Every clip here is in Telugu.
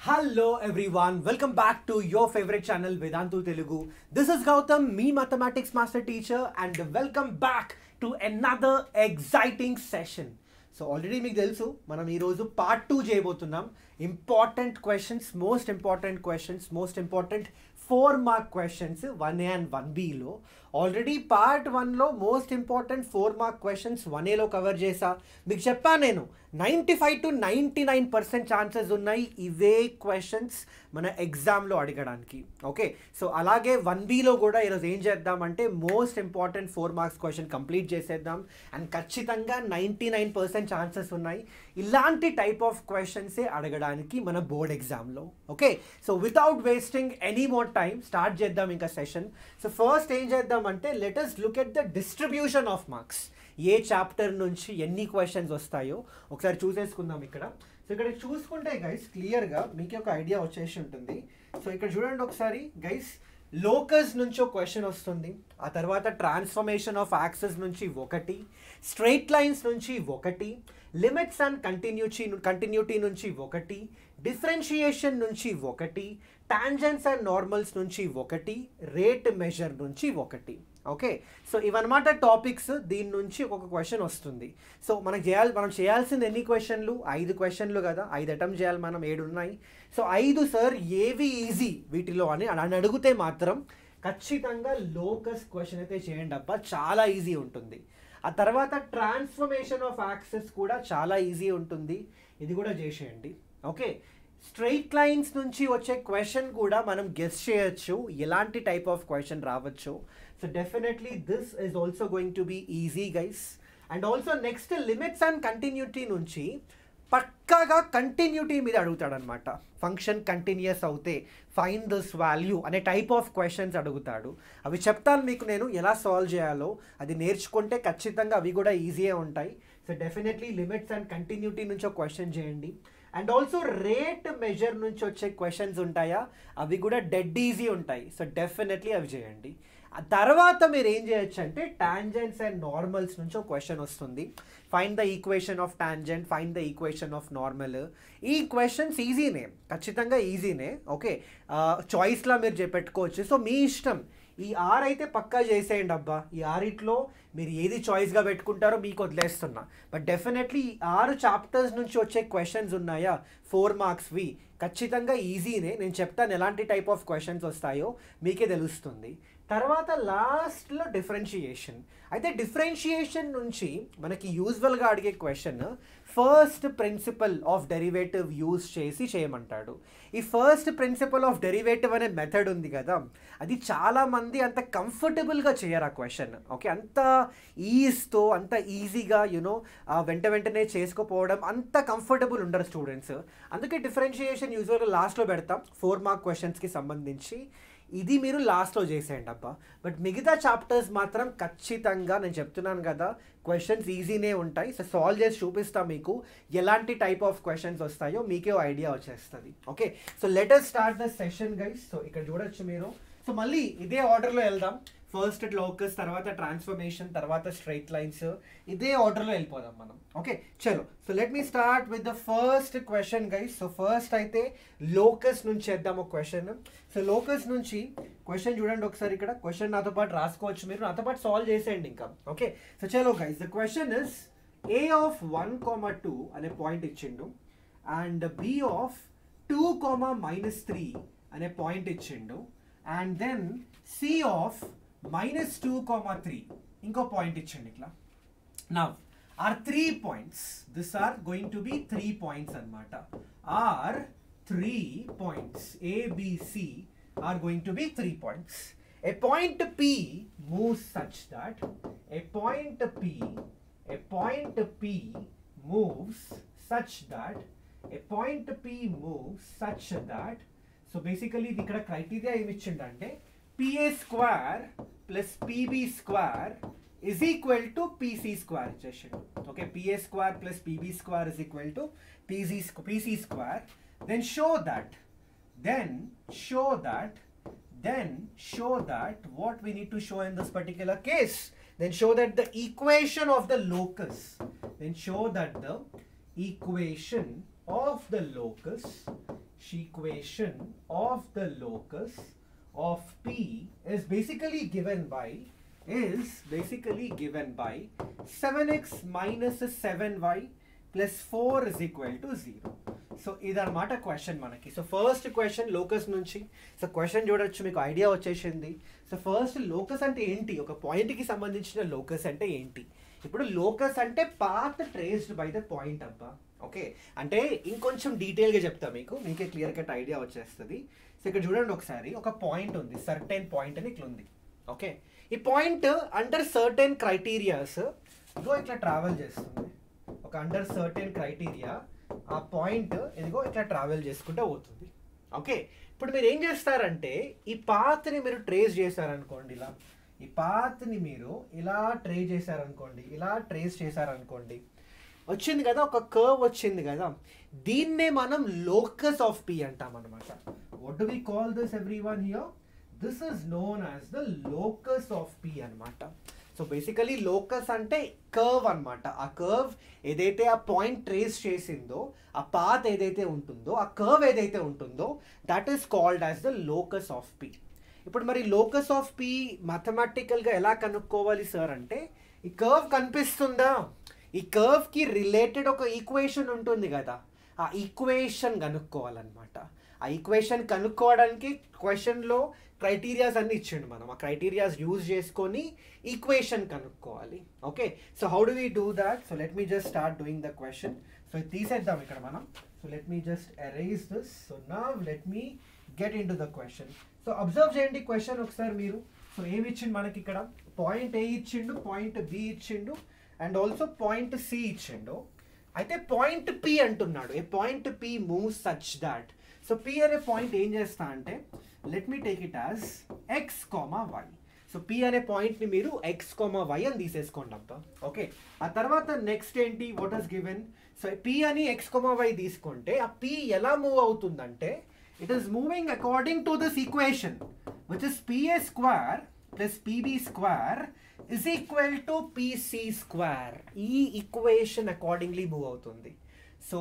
Hello everyone, welcome back to your favorite channel Vedantu Telugu. This is Gautam, me mathematics master teacher and welcome back to another exciting session. So already మీకు తెలుసు మనం ఈరోజు పార్ట్ టూ చేయబోతున్నాం important questions most important questions most important four mark questions one A and one below Already part వన్లో most important four mark questions one ఏలో కవర్ చేసా మీకు చెప్పాను నేను ninety five to ninety nine percent chances ఉన్నాయి ఇవే క్వశ్చన్స్ మన ఎగ్జామ్లో అడగడానికి. ఓకే? సో అలాగే వన్ బీలో కూడా ఈరోజు ఏం చేద్దామంటే most important four marks question complete చేసేద్దాం. అండ్ ఖచ్చితంగా నైంటీ నైన్ పర్సెంట్ ఛాన్సెస్ ఉన్నాయి ఇలాంటి టైప్ ఆఫ్ క్వశ్చన్సే అడగడానికి మన బోర్డ్ ఎగ్జామ్లో. Okay? So without wasting any more time start చేద్దాం ఇంకా సెషన్. సో ఫస్ట్ ఏం చేద్దాం చేద్దామంటే let's look at the distribution of marks A chapter నుంచి ఎన్ని క్వశ్చన్స్ వస్తాయో ఒకసారి చూసేసుకుందాం ఇక్కడ. సో ఇక్కడ చూసుకుంటే గైస్ క్లియర్గా మీకు ఒక ఐడియా వచ్చేసి ఉంటుంది. సో ఇక్కడ చూడండి ఒకసారి. గైస్ లోకస్ నుంచి ఒక క్వశ్చన్ వస్తుంది. ఆ తర్వాత ట్రాన్స్ఫర్మేషన్ ఆఫ్ యాక్సెస్ నుంచి ఒకటి స్ట్రైట్ లైన్స్ నుంచి ఒకటి లిమిట్స్ అండ్ కంటిన్యూటీ కంటిన్యూటీ నుంచి ఒకటి డిఫరెన్షియేషన్ నుంచి ఒకటి టాంజెంట్స్ అండ్ నార్మల్స్ నుంచి ఒకటి రేట్ మెజర్ నుంచి ఒకటి. ఓకే సో ఇవన్నమాట టాపిక్స్ దీని నుంచి ఒక క్వశ్చన్ వస్తుంది. సో మనకు చేయాలి మనం చేయాల్సింది ఎన్ని క్వశ్చన్లు ఐదు క్వశ్చన్లు కదా. ఐదు అటెంప్ట్ చేయాలి మనం ఏడు ఉన్నాయి. సో ఐదు సార్ ఏవి ఈజీ వీటిలో అని అని అడిగితే మాత్రం ఖచ్చితంగా లోకస్ క్వశ్చన్ అయితే చేయండి అబ్బా. చాలా ఈజీ ఉంటుంది. ఆ తర్వాత ట్రాన్స్ఫర్మేషన్ ఆఫ్ యాక్సెస్ కూడా చాలా ఈజీ ఉంటుంది. ఇది కూడా చేసేయండి. ఓకే స్ట్రైట్ లైన్స్ నుంచి వచ్చే క్వశ్చన్ కూడా మనం గెస్ చేయొచ్చు. ఎలాంటి టైప్ ఆఫ్ క్వశ్చన్ రావచ్చు. So definitely this is also going to be easy guys and also next limits and continuity నుంచి పక్కాగా కంటిన్యూటీ మీద అడుగుతాడనమాట ఫంక్షన్ కంటిన్యూస్ అవుతే ఫైన్ దిస్ వాల్యూ అనే టైప్ ఆఫ్ క్వశ్చన్స్ అడుగుతాడు. అవి చెప్తాను మీకు నేను ఎలా సాల్వ్ చేయాలో. అది నేర్చుకుంటే ఖచ్చితంగా అవి కూడా ఈజీయే ఉంటాయి. So definitely limits and continuity నుంచి ఒక క్వశ్చన్ చేయండి. అండ్ ఆల్సో రేట్ మెజర్ నుంచి వచ్చే క్వశ్చన్స్ ఉంటాయా? అవి కూడా డెడ్ ఈజీ ఉంటాయి. సో డెఫినెట్లీ అవి చేయండి. ఆ తర్వాత మీరు ఏం చేయొచ్చు అంటే టాంజెంట్స్ అండ్ నార్మల్స్ నుంచి ఒక క్వశ్చన్ వస్తుంది. Find the equation of tangent find the equation of normal ఈ క్వశ్చన్స్ ఈజీనే ఖచ్చితంగా ఈజీనే ఓకే చాయిస్లా మీరు చెప్పెట్టుకోవచ్చు సో మీ ఇష్టం ఈ ఆర్ అయితే పక్కా చేసేయండి అబ్బా. ఈ ఆరిట్లో మీరు ఏది చాయిస్గా పెట్టుకుంటారో మీకు వదిలేస్తున్నా. బట్ డెఫినెట్లీ ఈ ఆరు చాప్టర్స్ నుంచి వచ్చే క్వశ్చన్స్ ఉన్నాయా? ఫోర్ మార్క్స్వి ఖచ్చితంగా ఈజీనే. నేను చెప్తాను ఎలాంటి టైప్ ఆఫ్ క్వశ్చన్స్ వస్తాయో మీకే తెలుస్తుంది. తర్వాత లాస్ట్లో డిఫరెన్షియేషన్. అయితే డిఫరెన్షియేషన్ నుంచి మనకి యూజువల్గా అడిగే question first principle of derivative use చేసి చేయమంటాడు. ఈ ఫస్ట్ ప్రిన్సిపల్ ఆఫ్ డెరివేటివ్ అనే మెథడ్ ఉంది కదా అది చాలామంది అంత కంఫర్టబుల్గా చేయరు ఆ క్వశ్చన్. ఓకే అంత ఈజ్తో అంత ఈజీగా యునో వెంట వెంటనే చేసుకోపోవడం అంత కంఫర్టబుల్ ఉండరు స్టూడెంట్స్. అందుకే డిఫరెన్షియేషన్ యూజువల్గా లాస్ట్లో పెడతాం. ఫోర్ మార్క్ క్వశ్చన్స్కి సంబంధించి. ఇది మీరు లాస్ట్లో చేసేయండి అబ్బా. బట్ మిగతా చాప్టర్స్ మాత్రం ఖచ్చితంగా నేను చెప్తున్నాను కదా క్వశ్చన్స్ ఈజీనే ఉంటాయి. సో సాల్వ్ చేసి చూపిస్తా మీకు ఎలాంటి టైప్ ఆఫ్ క్వశ్చన్స్ వస్తాయో మీకే ఐడియా వచ్చేస్తుంది. Okay so let's start the session guys so ఇక్కడ చూడొచ్చు మీరు. సో మళ్ళీ ఇదే ఆర్డర్లో వెళ్దాం. ఫస్ట్ లోకస్ తర్వాత ట్రాన్స్ఫర్మేషన్ తర్వాత స్ట్రైట్ లైన్స్ ఇదే ఆర్డర్లో వెళ్ళిపోదాం మనం. ఓకే చలో. So let me start with the first question guys so first అయితే లోకస్ నుంచి చేద్దాం ఒక క్వశ్చన్ సో లోకస్ నుంచి క్వశ్చన్ చూడండి ఒకసారి ఇక్కడ. క్వశ్చన్ నాతో పాటు రాసుకోవచ్చు మీరు. నాతో పాటు సాల్వ్ చేసేయండి ఇంకా. ఓకే సో చలో guys the question is A of one comma two అనే పాయింట్ ఇచ్చిండు. And B of two comma minus three అనే పాయింట్ ఇచ్చిండు. And then C of minus two comma three ఇంకో పాయింట్ ఇచ్చండి ఇట్లా now are three points this are going to be three points అనమాట are three points ABC are going to be three points a point P moves such that a point P a point P moves such that a point P moves such that so basically ఇది ఇక్కడ క్రైటీరియా ఏమి ఇచ్చిండంటే PA square plus PB square is equal to PC square Okay, PA square plus PB square is equal to PC square. Then show that. Then show that. Then show that what we need to show in this particular case. Then show that the equation of the locus. Then show that the equation of the locus. Equation of the locus of p is basically given by is basically given by 7x minus 7y plus 4 is equal to 0 so ఇదనమాట క్వశ్చన్ మనకి. సో ఫస్ట్ క్వశ్చన్ లోకస్ నుంచి. సో క్వశ్చన్ చూడొచ్చు మీకు ఐడియా వచ్చేసింది. సో ఫస్ట్ లోకస్ అంటే ఏంటి? ఒక పాయింట్కి సంబంధించిన లోకస్ అంటే ఏంటి? ఇప్పుడు లోకస్ అంటే path traced by the point అబ్బా. ఓకే అంటే ఇంకొంచెం డీటెయిల్గా చెప్తా మీకు. మీకే క్లియర్ కట్ ఐడియా వచ్చేస్తుంది. సో ఇక్కడ చూడండి ఒకసారి ఒక పాయింట్ ఉంది సర్టెన్ పాయింట్ అని ఇట్లా ఉంది. ఓకే ఈ పాయింట్ అండర్ సర్టెన్ క్రైటీరియాస్ ఇదిగో ఇట్లా ట్రావెల్ చేస్తుంది. ఒక అండర్ సర్టెన్ క్రైటీరియా ఆ పాయింట్ ఇదిగో ఇట్లా ట్రావెల్ చేసుకుంటూ పోతుంది. ఓకే ఇప్పుడు మీరు ఏం చేస్తారంటే ఈ పాత్ని మీరు ట్రేస్ చేశారనుకోండి ఇలా. ఈ పాత్ని మీరు ఇలా ట్రేస్ చేశారనుకోండి ఇలా ట్రేస్ చేశారనుకోండి వచ్చింది కదా ఒక కర్వ్ వచ్చింది కదా. దీన్నే మనం లోకస్ ఆఫ్ పి అంటాం అనమాట what do we call this everyone here this is known as the locus of P అనమాట సో బేసికలీ లోకస్ అంటే కర్వ్ అన్నమాట. ఆ కర్వ్ ఏదైతే ఆ పాయింట్ ట్రేస్ చేసిందో ఆ పాత్ ఏదైతే ఉంటుందో ఆ కర్వ్ ఏదైతే ఉంటుందో that is called as the locus of P ఇప్పుడు మరి లోకస్ ఆఫ్ పి మ్యాథమెటికల్గా ఎలా కనుక్కోవాలి సార్ అంటే ఈ కర్వ్ కనిపిస్తుందా? ఈ కర్వ్కి రిలేటెడ్ ఒక ఈక్వేషన్ ఉంటుంది కదా. ఆ ఈక్వేషన్ కనుక్కోవాలన్నమాట. ఆ ఈక్వేషన్ కనుక్కోవడానికి క్వశ్చన్లో క్రైటీరియాస్ అన్ని ఇచ్చిండు మనం. ఆ క్రైటీరియాస్ యూజ్ చేసుకొని ఈక్వేషన్ కనుక్కోవాలి. Okay so how do we do that so let me just start doing the question so ఇది తీసేద్దాం ఇక్కడ మనం. So let me just arrange this so నా let me get into the question so observe చేయండి క్వశ్చన్ ఒకసారి మీరు. సో ఏమి ఇచ్చిండు మనకి ఇక్కడ? పాయింట్ ఏ ఇచ్చిండు పాయింట్ బి ఇచ్చిండు అండ్ ఆల్సో పాయింట్ సి ఇచ్చిండు. అయితే పాయింట్ పి అంటున్నాడు. A point P move such that so P అనే పాయింట్ ఏం చేస్తా అంటే let me take it as X comma Y so P అనే పాయింట్ని మీరు ఎక్స్ కామా వై అని తీసేసుకోండి అబ్బా. ఓకే ఆ తర్వాత నెక్స్ట్ ఏంటి? What is given so P అని ఎక్స్ కామా వై తీసుకుంటే ఆ పి ఎలా మూవ్ అవుతుందంటే it is moving according to this equation which is PA square plus PB square is equal to PC square ఈ ఈక్వేషన్ అకార్డింగ్లీ మూవ్ అవుతుంది. సో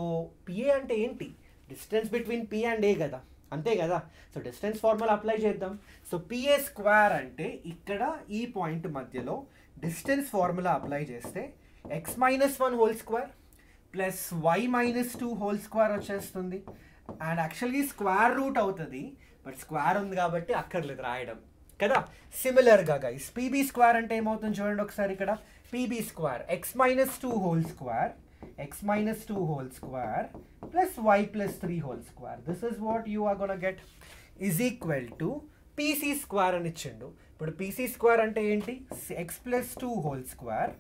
పిఏ అంటే ఏంటి? Distance between P and A కదా అంతే కదా? సో డిస్టెన్స్ ఫార్ములా అప్లై చేద్దాం. సో పిఏ స్క్వేర్ అంటే ఇక్కడ ఈ పాయింట్ మధ్యలో డిస్టెన్స్ ఫార్ములా అప్లై చేస్తే X minus one whole square plus Y minus two whole square వచ్చేస్తుంది. అండ్ యాక్చువల్లీ స్క్వేర్ రూట్ అవుతుంది బట్ స్క్వేర్ ఉంది కాబట్టి అక్కర్లేదు రాయడం. కదా? సిమిలర్గా గైస్ పీబీ స్క్వేర్ అంటే ఏమవుతుంది చూడండి ఒకసారి ఇక్కడ. PB square X minus two whole square X minus two whole square plus y plus three whole square this is what you are gonna get is equal to PC square అని ఇచ్చిండు ఇప్పుడు పీసీ స్క్వేర్ అంటే ఏంటి x plus two whole square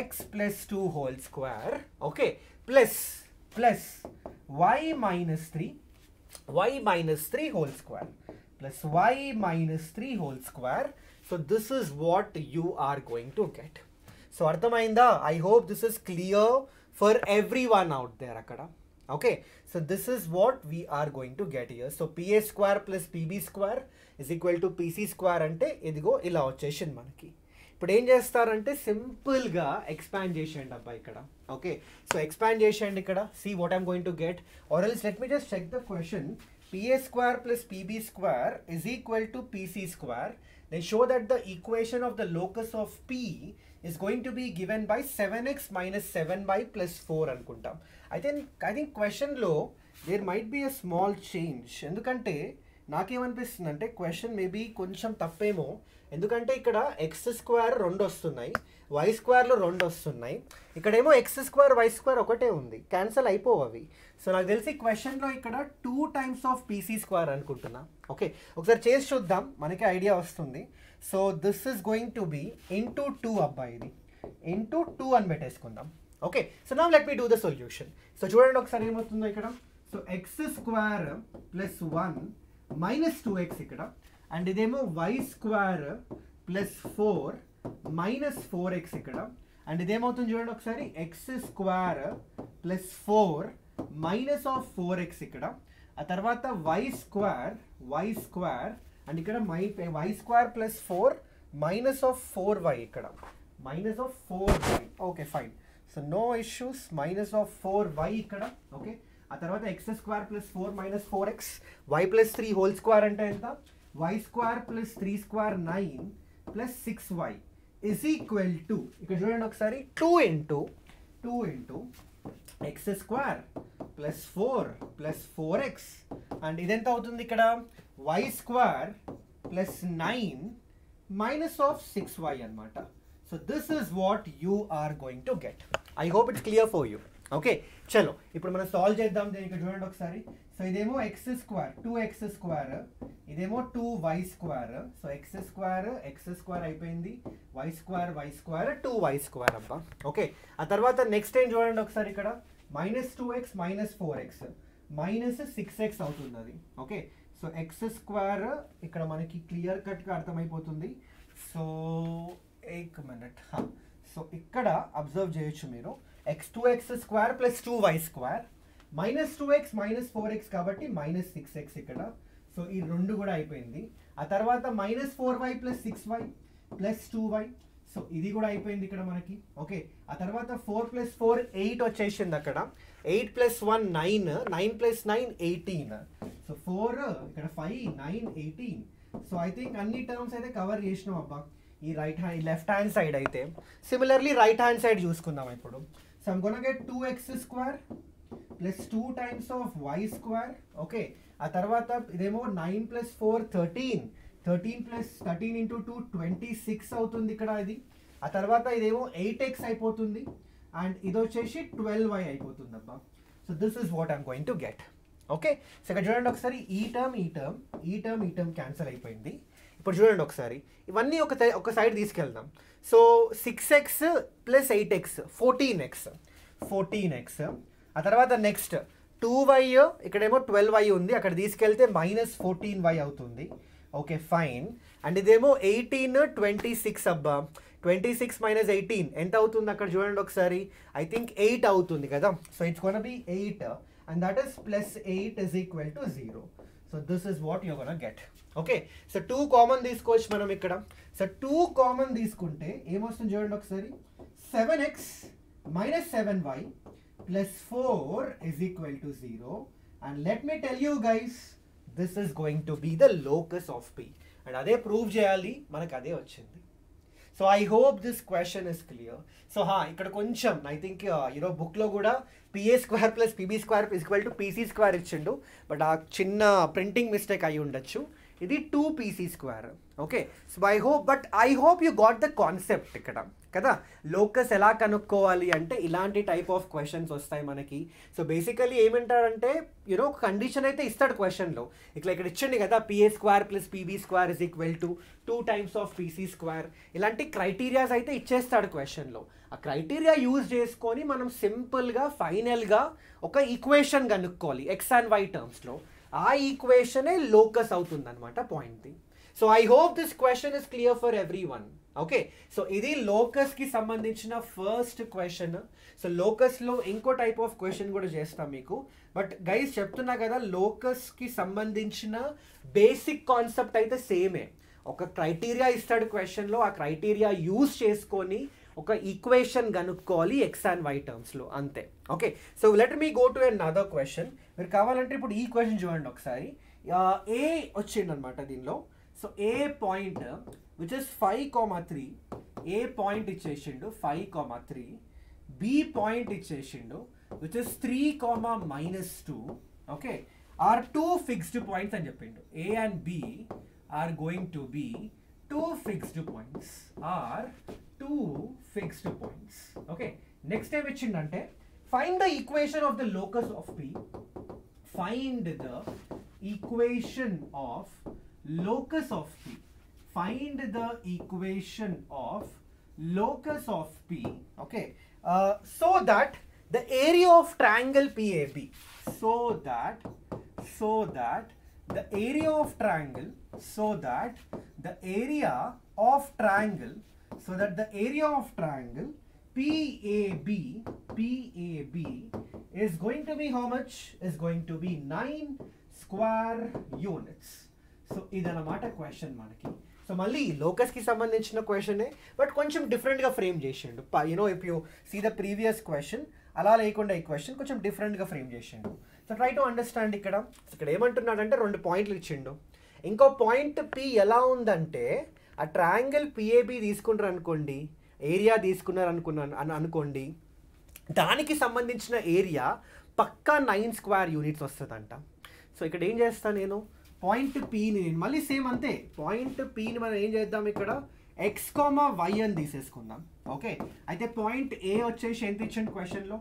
x plus two whole square okay plus plus y minus three y minus three whole square plus y minus 3 whole square. So this is what you are going to get. So అర్థమైందా I hope this is clear For everyone out there అక్కడ okay so this is what we're going to get here so PA square plus PB square is equal to PC square అంటే ఇదిగో ఇలా వచ్చేసింది మనకి. ఇప్పుడు ఏం చేస్తారంటే సింపుల్గా ఎక్స్పాండ్ చేసేయండి అబ్బా ఇక్కడ. ఓకే సో ఎక్స్పాండ్ చేసేయండి ఇక్కడ. See what I'm going to get or else let me just check the question PA square plus PB square square is to PC square square, show that the equation of the locus of P P is to to given by seven X minus seven Y plus four అనుకుంటాం అయితే ఐ థింక్ క్వశ్చన్లో there might be a small change ఎందుకంటే నాకేమనిపిస్తుంది అంటే క్వశ్చన్ మేబీ కొంచెం తప్పేమో ఎందుకంటే ఇక్కడ ఎక్స్ స్క్వేర్ రెండు వస్తున్నాయి వై స్క్వేర్లు రెండు వస్తున్నాయి ఇక్కడేమో ఎక్స్ స్క్వేర్ వై స్క్వేర్ ఒకటే ఉంది క్యాన్సల్ అయిపోవు అవి సో నాకు తెలిసి క్వశ్చన్లో ఇక్కడ two times of PC square అనుకుంటున్నా. ఓకే ఒకసారి చేసి చూద్దాం. మనకి ఐడియా వస్తుంది. So this is going to be into two అబ్బాయి ఇది. ఇంటూ టూ అని పెట్టేసుకుందాం. ఓకే సో నా let me do the solution so చూడండి ఒకసారి ఏమవుతుందో ఇక్కడ. So X square plus one minus two X ఇక్కడ. అండ్ ఇదేమో Y square plus four minus four X ఇక్కడ. అండ్ ఇదేమవుతుంది చూడండి ఒకసారి. X square plus four minus of four X ఇక్కడ. ఆ తర్వాత Y square Y square and ఇక్కడ my Y square plus four minus of four Y ఇక్కడ. Minus of four Y okay fine so no issues minus of four Y ఇక్కడ. ఓకే ఆ తర్వాత X square plus four minus four X Y plus three whole square అంటే ఎంత? Y square plus three square nine plus six Y is equal to ఇక్కడ చూడండి ఒకసారి two into two into X square plus four plus four X and ఇదెంత అవుతుంది ఇక్కడ? Y square plus nine minus of six Y అనమాట so this is what you are going to get I hope it's clear for you okay చలో ఇప్పుడు మనం సాల్వ్ చేద్దాం దీనికి చూడండి ఒకసారి. సో ఇదేమో X square two X square ఇదేమో two Y square so X square X square అయిపోయింది. Y square Y square two Y square అబ్బా. ఓకే ఆ తర్వాత నెక్స్ట్ ఏం చూడండి ఒకసారి ఇక్కడ? Minus two X minus four X minus six X అవుతుంది అది ఓకే సో ఎక్స్ స్క్వేర్ ఇక్కడ మనకి క్లియర్ కట్గా అర్థమైపోతుంది. సో ఏక్ మినిట్ సో ఇక్కడ అబ్జర్వ్ చేయొచ్చు మీరు. X two X square plus two Y square minus two X minus four X కాబట్టి మైనస్ సిక్స్ ఎక్స్ ఇక్కడ. సో ఈ రెండు కూడా అయిపోయింది. ఆ తర్వాత minus four Y plus six Y plus two Y so ఇది కూడా అయిపోయింది ఇక్కడ మనకి. ఓకే ఆ తర్వాత ఫోర్ ప్లస్ ఫోర్ ఎయిట్ వచ్చేసింది అక్కడ. Eight plus one nine nine plus nine eighteen so four ఇక్కడ five nine eighteen so I think అన్ని టర్మ్స్ అయితే కవర్ చేసినాం అబ్బా. ఈ right hand left hand side అయితే. సిమిలర్లీ రైట్ హ్యాండ్ సైడ్ చూసుకుందాం ఇప్పుడు. So I'm gonna get two square plus plus two times of Y square okay ఆ తర్వాత ఇదేమో nine plus four thirteen thirteen plus thirteen into two twenty six అవుతుంది ఇక్కడ ఇది ఆ తర్వాత ఇదేమో ఎయిట్ ఎక్స్ అయిపోతుంది. అండ్ ఇది వచ్చేసి ట్వెల్వ్ వై అయిపోతుంది అబ్బా so this is what I'm going to get okay so ఇక్కడ చూడండి ఒకసారి. ఈ టర్మ్ ఈ టర్మ్ ఈ టర్మ్ ఈ టర్మ్ క్యాన్సిల్ అయిపోయింది. ఇప్పుడు చూడండి ఒకసారి. ఇవన్నీ ఒక ఒక సైడ్ తీసుకెళ్దాం. So six X plus eight X fourteen X fourteen X ఆ తర్వాత నెక్స్ట్ టూ వై ఇక్కడేమో ట్వెల్వ్ వై ఉంది. అక్కడ తీసుకెళ్తే మైనస్ ఫోర్టీన్ వై అవుతుంది. ఓకే ఫైన్ అండ్ ఇదేమో ఎయిటీన్ ట్వంటీ సిక్స్ అబ్బా. ట్వంటీ సిక్స్ మైనస్ ఎయిటీన్ ఎంత అవుతుంది అక్కడ చూడండి ఒకసారి? ఐ థింక్ ఎయిట్ అవుతుంది కదా? So it's gonna be eight and that is plus eight is equal to zero so this is what you gonna get okay so two common తీసుకోవచ్చు మనం ఇక్కడ. సో టూ కామన్ తీసుకుంటే ఏమొస్తుంది చూడండి ఒకసారి. Seven x minus seven y plus four is equal to zero and let me tell you guys this is going to be the locus of P and అదే ప్రూవ్ చేయాలి మనకు అదే వచ్చింది. So I hope this question is clear so హా ఇక్కడ కొంచెం ఐ థింక్ యూనో బుక్లో కూడా PA square plus PB square equal to PC square ఇచ్చిండు. బట్ ఆ చిన్న ప్రింటింగ్ మిస్టేక్ అయి ఉండొచ్చు ఇది two PC square okay so I hope but I hope you got the concept ఇక్కడ. కదా? లోకస్ ఎలా కనుక్కోవాలి అంటే ఇలాంటి టైప్ ఆఫ్ క్వశ్చన్స్ వస్తాయి మనకి. సో బేసికలీ ఏమంటారంటే యూనో ఒక కండిషన్ అయితే ఇస్తాడు క్వశ్చన్లో ఇట్లా ఇక్కడ ఇచ్చండి కదా PA square plus PB square is equal to two times of PC square ఇలాంటి క్రైటీరియాస్ అయితే ఇచ్చేస్తాడు క్వశ్చన్లో ఆ క్రైటీరియా యూజ్ చేసుకొని మనం సింపుల్గా ఫైనల్గా ఒక ఈక్వేషన్ కనుక్కోవాలి ఎక్స్ అండ్ వై టర్మ్స్లో ఆ ఈక్వేషనే లోకస్ అవుతుంది అనమాట point so I hope this question is clear for everyone okay so ఇది లోకస్కి సంబంధించిన ఫస్ట్ క్వశ్చన్ సో లోకస్లో ఇంకో టైప్ ఆఫ్ క్వశ్చన్ కూడా చేస్తాం మీకు. బట్ గైస్ చెప్తున్నా కదా లోకస్కి సంబంధించిన బేసిక్ కాన్సెప్ట్ అయితే సేమే ఒక క్రైటీరియా ఇస్తాడు క్వశ్చన్లో ఆ క్రైటీరియా యూజ్ చేసుకొని ఒక ఈక్వేషన్ కనుక్కోవాలి ఎక్స్ అండ్ వై టర్మ్స్లో అంతే. Okay so let me go to another question మీరు కావాలంటే ఇప్పుడు ఈ క్వశ్చన్ చూడండి ఒకసారి. ఏ వచ్చింది అనమాట దీనిలో. So A point which is five comma three A point ఇచ్చేసిండు five comma three B point ఇచ్చేసిండు which is three comma minus two okay are two fixed points అని చెప్పిండు. A and B are going to be two fixed points are two fixed points okay next ఏం ఇచ్చిండంటే find the equation of the locus of P find the equation of locus of P. Find the equation of locus of P. Okay. Uh, so that the area of triangle PAB. So that so that the area of triangle so that the area of triangle so that the area of triangle PAB PAB is going to be how much? Is going to be 9 square units. So ఇదన్నమాట క్వశ్చన్ మనకి. సో మళ్ళీ లోకస్కి సంబంధించిన క్వశ్చనే బట్ కొంచెం డిఫరెంట్గా ఫ్రేమ్ చేసిండు. You know if you see the previous question అలా లేకుండా ఈ క్వశ్చన్ కొంచెం డిఫరెంట్గా ఫ్రేమ్ చేసిండు. సో ట్రై టు అండర్స్టాండ్ ఇక్కడ. ఇక్కడ ఏమంటున్నాడంటే రెండు పాయింట్లు ఇచ్చిండు. ఇంకో పాయింట్ పి ఎలా ఉందంటే ఆ ట్రయాంగిల్ పిఏబి తీసుకుంటారు అనుకోండి ఏరియా తీసుకున్నారు అనుకున్నాను అని అనుకోండి దానికి సంబంధించిన ఏరియా పక్కా నైన్ స్క్వేర్ యూనిట్స్ వస్తుందంట. సో ఇక్కడ ఏం చేస్తాను నేను? పాయింట్ పీని నేను మళ్ళీ సేమ్ అంతే. పాయింట్ పీని మనం ఏం చేద్దాం ఇక్కడ? ఎక్స్ కామా వై అని తీసేసుకుందాం. ఓకే? అయితే పాయింట్ ఏ వచ్చేసి ఎంత ఇచ్చిండు క్వశ్చన్లో?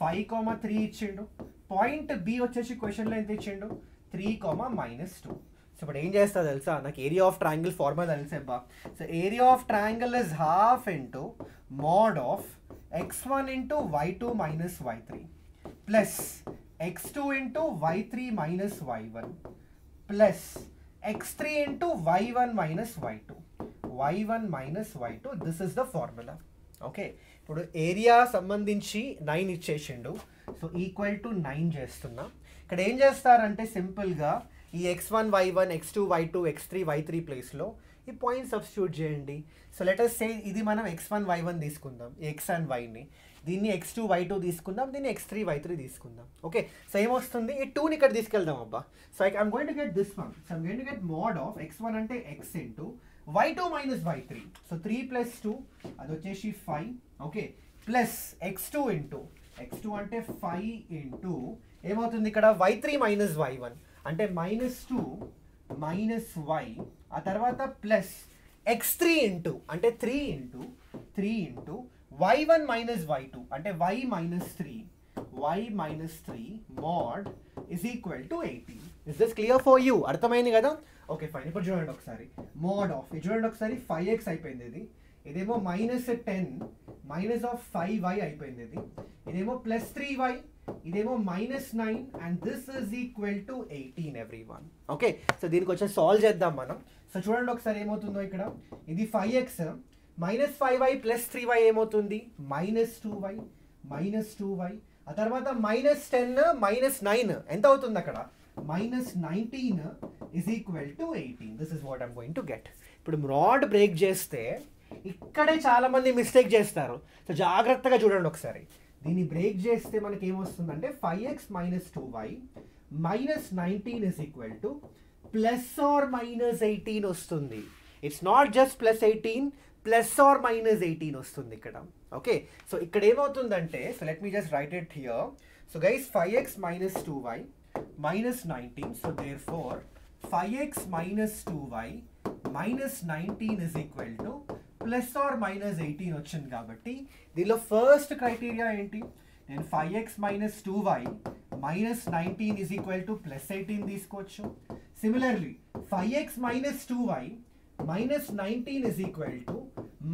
ఫైవ్ కామా త్రీ ఇచ్చిండు. పాయింట్ బి వచ్చేసి క్వశ్చన్లో ఎంత ఇచ్చిండు? Three comma minus two so ఇప్పుడు ఏం చేస్తా తెలుసా? నాకు area of triangle formula తెలిసేబ్బా so area of triangle is half into mod of x one into y two minus y three plus x two into y three minus y one plus x three into y one minus y two y one minus y two this is the formula okay ఇప్పుడు ఏరియా సంబంధించి నైన్ ఇచ్చేసిండు. సో ఈక్వల్ టు నైన్ చేస్తున్నా. ఇక్కడ ఏం చేస్తారంటే సింపుల్గా ఈ x one y one x two y two x three y three ప్లేస్లో ఈ పాయింట్ సబ్స్టిట్యూట్ చేయండి. సో లెటర్ సే ఇది మనం ఎక్స్ వన్ వై వన్ తీసుకుందాం. ఎక్స్ అండ్ వైని దీన్ని ఎక్స్ టూ వై టూ తీసుకుందాం. దీన్ని ఎక్స్ త్రీ వై త్రీ తీసుకుందాం. ఓకే సో ఏమొస్తుంది? ఈ టూని ఇక్కడ తీసుకెళ్దాం అబ్బా. So I I'm going to get this one so I'm going to get mod of x one అంటే x into y two minus y three so three plus two అది వచ్చేసి five okay plus x two into x two అంటే ఫైవ్ ఇంటూ ఏమవుతుంది ఇక్కడ? Y three minus y one అంటే మైనస్ టూ మైనస్ వై ఆ తర్వాత ప్లస్ ఎక్స్ త్రీ ఇంటూ అంటే three into three into y one minus y two అంటే y minus three y minus three mod is equal to eighteen is this clear for you అర్థమైంది కదా? ఓకే ఫైన్ ఇప్పుడు చూడండి ఒకసారి. మోడ్ ఆఫ్ ఇది చూడండి ఒకసారి. ఫైవ్ ఎక్స్ అయిపోయింది ఇది. ఇదేమో minus ten minus of five y అయిపోయింది ఇది. ఇదేమో ప్లస్ త్రీ వై ఇదేమో minus nine and this is equal to eighteen everyone okay so దీనికి వచ్చి సాల్వ్ చేద్దాం మనం. సో చూడండి ఒకసారి ఏమవుతుందో ఇక్కడ. ఇది five x minus five y plus three y ఏమవుతుంది? Minus two y minus two y ఆ తర్వాత మైనస్ టెన్ మైనస్ నైన్ ఎంత అవుతుంది అక్కడ? Minus nineteen is equal to eighteen this is what I'm going to get ఇప్పుడు రాడ్ బ్రేక్ చేస్తే ఇక్కడే చాలా మంది మిస్టేక్ చేస్తారు. సో జాగ్రత్తగా చూడండి ఒకసారి. దీన్ని బ్రేక్ చేస్తే మనకి ఏమొస్తుందంటే five x minus two y minus nineteen is equal to plus or minus eighteen వస్తుంది. It's not just plus eighteen plus or minus eighteen వస్తుంది ఇక్కడ. ఓకే సో ఇక్కడ ఏమవుతుందంటే so let me just write it here so guys five x minus two y minus nineteen so therefore five x minus two y minus nineteen is equal to plus or minus eighteen వచ్చింది కాబట్టి దీనిలో ఫస్ట్ క్రైటీరియా ఏంటి? నేను five x minus two y minus nineteen is equal to plus eighteen తీసుకోవచ్చు. Similarly five x minus two y minus nineteen is equal to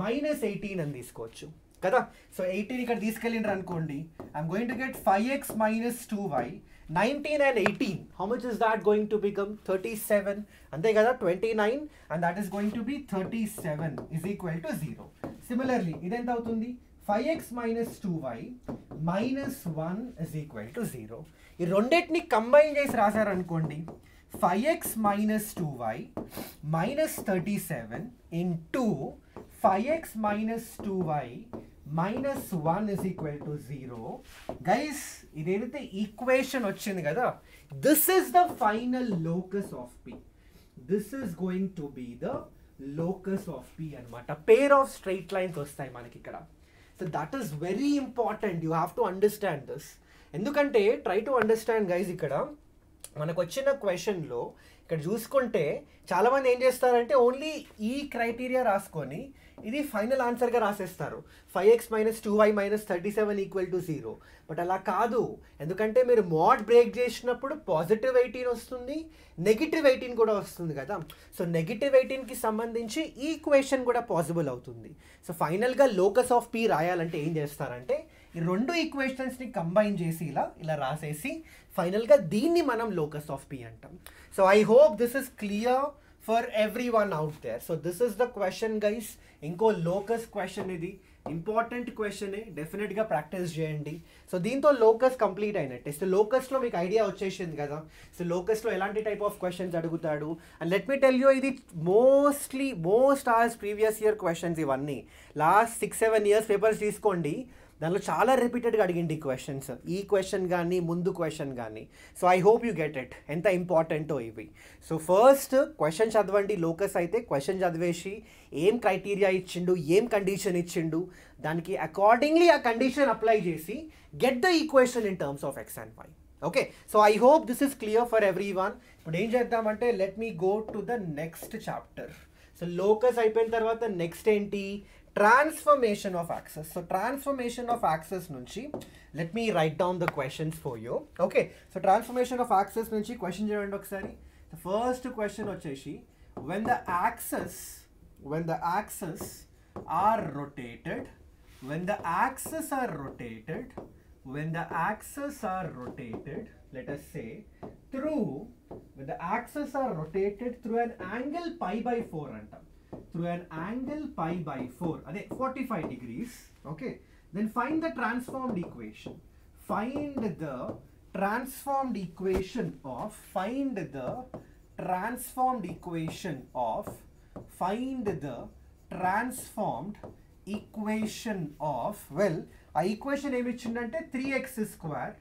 minus eighteen అని తీసుకోవచ్చు. కదా? సో ఎయిటీన్ ఇక్కడ తీసుకెళ్ళిండ్రు అనుకోండి. I'm going to get five x minus two y nineteen and eighteen how much is that going to become thirty seven అంతే కదా twenty nine and that is going to be thirty seven is equal to zero similarly ఇదెంత అవుతుంది five x minus two y minus one is equal to zero ఈ రెండింటిని కంబైన్ చేసి రాశారనుకోండి five x minus two y minus thirty seven into five x minus two y minus one is equal to zero guys ఇదేదైతే ఈక్వేషన్ వచ్చింది కదా this is the final locus of P this is going to be the locus of P అనమాట పేర్ ఆఫ్ స్ట్రైట్ లైన్స్ వస్తాయి మనకి ఇక్కడ. So that is very important you have to understand this ఎందుకంటే ట్రై టు అండర్స్టాండ్ గైజ్ ఇక్కడ మనకు వచ్చిన క్వశ్చన్లో ఇక్కడ చూసుకుంటే చాలామంది ఏం చేస్తారంటే ఓన్లీ ఈ క్రైటీరియా రాసుకొని ఇది ఫైనల్ ఆన్సర్గా రాసేస్తారు. Five x minus two y minus thirty seven equal to zero but అలా కాదు. ఎందుకంటే మీరు మోడ్ బ్రేక్ చేసినప్పుడు పాజిటివ్ ఎయిటీన్ వస్తుంది నెగిటివ్ ఎయిటీన్ కూడా వస్తుంది కదా. సో నెగిటివ్ ఎయిటీన్కి సంబంధించి ఈక్వేషన్ కూడా పాసిబుల్ అవుతుంది. సో ఫైనల్గా లోకస్ ఆఫ్ పి రాయాలంటే ఏం చేస్తారంటే ఈ రెండు ఈక్వేషన్స్ని కంబైన్ చేసి ఇలా ఇలా రాసేసి ఫైనల్గా దీన్ని మనం లోకస్ ఆఫ్ పి అంటాం. So I hope this is clear for everyone out there so this is the question guys ఇంకో లోకస్ క్వశ్చన్ ఇది. ఇంపార్టెంట్ క్వశ్చనే డెఫినెట్గా ప్రాక్టీస్ చేయండి. సో దీంతో లోకస్ కంప్లీట్ అయినట్టే. సో లోకస్లో మీకు ఐడియా వచ్చేసింది కదా. సో లోకస్లో ఎలాంటి టైప్ ఆఫ్ క్వశ్చన్స్ అడుగుతాడు? And let me tell you ఇది మోస్ట్లీ మోస్ట్ ఆర్స్ ప్రీవియస్ ఇయర్ క్వశ్చన్స్ ఇవన్నీ. Last six seven years papers తీసుకోండి. దానిలో చాలా రిపీటెడ్గా అడిగింది ఈ క్వశ్చన్స్ ఈ క్వశ్చన్ కానీ ముందు క్వశ్చన్ కానీ so I hope you get it ఎంత ఇంపార్టెంటో ఇవి. సో ఫస్ట్ క్వశ్చన్ చదవండి. లోకస్ అయితే క్వశ్చన్ చదివేసి ఏం క్రైటీరియా ఇచ్చిండు ఏం కండిషన్ ఇచ్చిండు దానికి అకార్డింగ్లీ ఆ కండిషన్ అప్లై చేసి get the equation in terms of x and y okay so I hope this is clear for everyone ఇప్పుడు ఏం చేద్దామంటే let me go to the next chapter so locus అయిపోయిన తర్వాత నెక్స్ట్ ఏంటి? transformation of axis. So transformation of axis nunchi. Let me write down the questions for you. Okay. So transformation of axis nunchi question cheyandi okasari. The first question vachesi when the axis when the axis are rotated when the axes are rotated when the axes are rotated let us say through when the axes are rotated through an angle pi by 4 through an angle pi by 4 అదే 45 degrees okay then find the transformed equation find the transformed equation of find the transformed equation of find the transformed equation of well ఆ ఈక్వేషన్ ఏమి ఇచ్చిందంటే three x square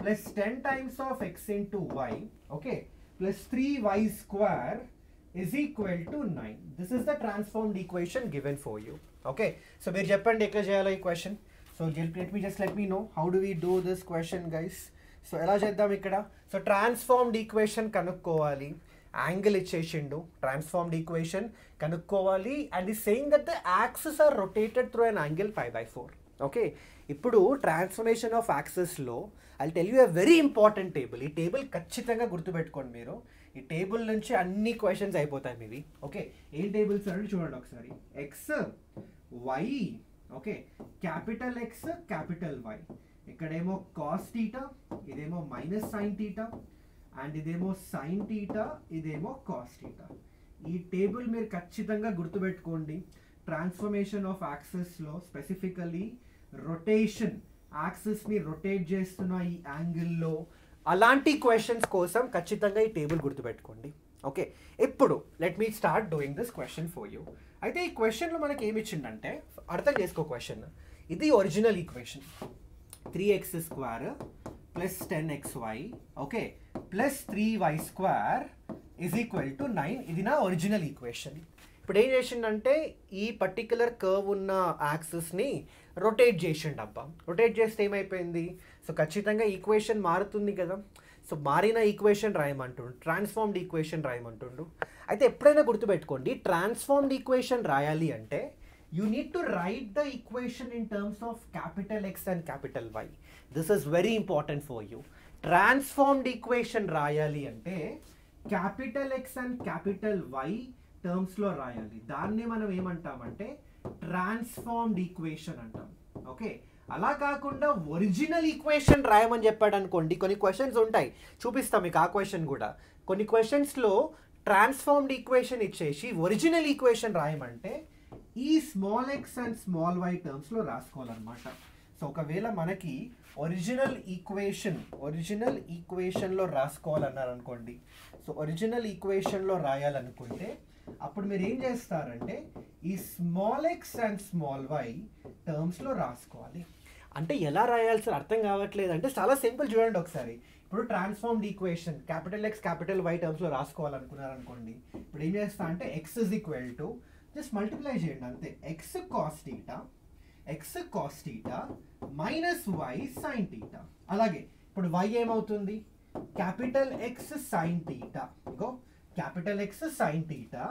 plus ten times of x into y okay plus three y square is equal to 9. This is the transformed equation given for you. Okay. So మీరు చెప్పండి ఎట్లా చేయాలో ఈ question so let me just let me know how do we do this question guys so ఎలా చేద్దాం ఇక్కడ సో ట్రాన్స్ఫార్మ్డ్ ఈక్వేషన్ కనుక్కోవాలి యాంగిల్ ఇచ్చేసిండు ట్రాన్స్ఫార్మ్డ్ ఈక్వేషన్ కనుక్కోవాలి అండ్ ఈ saying that the axes are rotated through an angle five by four okay ఇప్పుడు transformation of యాక్సెస్లో I tell you a very important table ఈ టేబుల్ ఖచ్చితంగా గుర్తుపెట్టుకోండి మీరు ఈ టేబుల్ నుంచి అన్ని క్వశ్చన్స్ అయిపోతాయి మీవి. ఓకే? ఏం టేబుల్స్ అంటే చూడండి ఒకసారి. X y okay. Capital x capital y ఇక్కడేమో కాస్ టీటా ఇదేమో మైనస్ సైన్ టీటా అండ్ ఇదేమో సైన్ టీటా ఇదేమో కాస్ టీటా ఈ టేబుల్ మీరు ఖచ్చితంగా గుర్తుపెట్టుకోండి. ట్రాన్స్ఫర్మేషన్ ఆఫ్ యాక్సెస్లో స్పెసిఫికలీ రొటేషన్ యాక్సెస్ని రొటేట్ చేస్తున్న ఈ యాంగిల్లో అలాంటి క్వశ్చన్స్ కోసం ఖచ్చితంగా ఈ టేబుల్ గుర్తుపెట్టుకోండి. ఓకే ఇప్పుడు let me start doing this question for you అయితే ఈ క్వశ్చన్లో మనకి ఏమి ఇచ్చిందంటే అర్థం చేసుకో క్వశ్చన్ ఇది original equation three x square plus ten x y okay plus three y square is equal to nine ఇది నా ఒరిజినల్ ఈక్వేషన్ ఇప్పుడు ఏం చేసిండంటే ఈ పర్టిక్యులర్ కర్వ్ ఉన్న యాక్సెస్ని రొటేట్ చేసిండు అబ్బా. రొటేట్ చేస్తే ఏమైపోయింది? సో ఖచ్చితంగా ఈక్వేషన్ మారుతుంది కదా. సో మారిన ఈక్వేషన్ రాయమంటుండు ట్రాన్స్ఫార్మ్డ్ ఈక్వేషన్ రాయమంటుండు. అయితే ఎప్పుడైనా గుర్తుపెట్టుకోండి ట్రాన్స్ఫార్మ్డ్ ఈక్వేషన్ రాయాలి అంటే you need to write the equation in terms of capital x and capital y this is very important for you transformed equation రాయాలి అంటే capital x and capital y టర్మ్స్లో రాయాలి. దాన్ని మనం ఏమంటామంటే ట్రాన్స్ఫార్మ్డ్ ఈక్వేషన్ అంటాం. ఓకే అలా కాకుండా ఒరిజినల్ ఈక్వేషన్ రాయమని చెప్పాడు అనుకోండి కొన్ని క్వశ్చన్స్ ఉంటాయి. చూపిస్తాం మీకు ఆ క్వశ్చన్ కూడా. కొన్ని క్వశ్చన్స్లో ట్రాన్స్ఫార్మ్డ్ ఈక్వేషన్ ఇచ్చేసి ఒరిజినల్ ఈక్వేషన్ రాయమంటే ఈ small x and small y టర్మ్స్లో రాసుకోవాలన్నమాట. సో ఒకవేళ మనకి ఒరిజినల్ ఈక్వేషన్ ఒరిజినల్ ఈక్వేషన్లో రాసుకోవాలన్నారు అనుకోండి సో ఒరిజినల్ ఈక్వేషన్లో రాయాలనుకుంటే అప్పుడు మీరు ఏం చేస్తారంటే ఈ small x and small y టర్మ్స్లో రాసుకోవాలి. అంటే ఎలా రాయాల్సిన అర్థం కావట్లేదు అంటే చాలా సింపుల్ చూడండి ఒకసారి. ఇప్పుడు transformed equation capital X capital Y టర్మ్స్లో రాసుకోవాలనుకున్నారు అనుకోండి ఇప్పుడు ఏం చేస్తా అంటే x is equal to just multiply చేయండి అంతే. X cos theta x cos theta minus y sine theta అలాగే ఇప్పుడు వై ఏమవుతుంది? క్యాపిటల్ ఎక్స్ సైన్ టీటా ఇగో capital X sine theta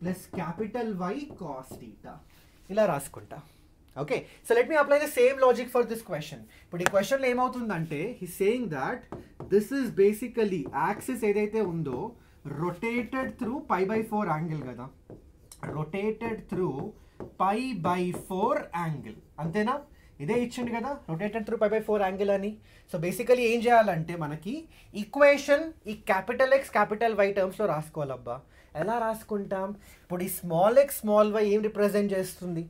plus capital Y cos theta ఇలా రాసుకుంటా. Okay so let me apply the same logic for this question ఇప్పుడు ఈ క్వశ్చన్లో ఏమవుతుందంటే he saying that this is basically axis ఏదైతే ఉందో rotated through pi by four angle కదా. Rotated through pi by four angle అంతేనా? ఇదే ఇచ్చిండు కదా rotated through pi by four angle అని. సో బేసికలీ ఏం చేయాలంటే మనకి ఈక్వేషన్ ఈ క్యాపిటల్ ఎక్స్ క్యాపిటల్ వై టర్మ్స్లో రాసుకోవాలబ్బా. ఎలా రాసుకుంటాం? ఇప్పుడు ఈ స్మాల్ ఎక్స్ స్మాల్ వై ఏం రిప్రజెంట్ చేస్తుంది?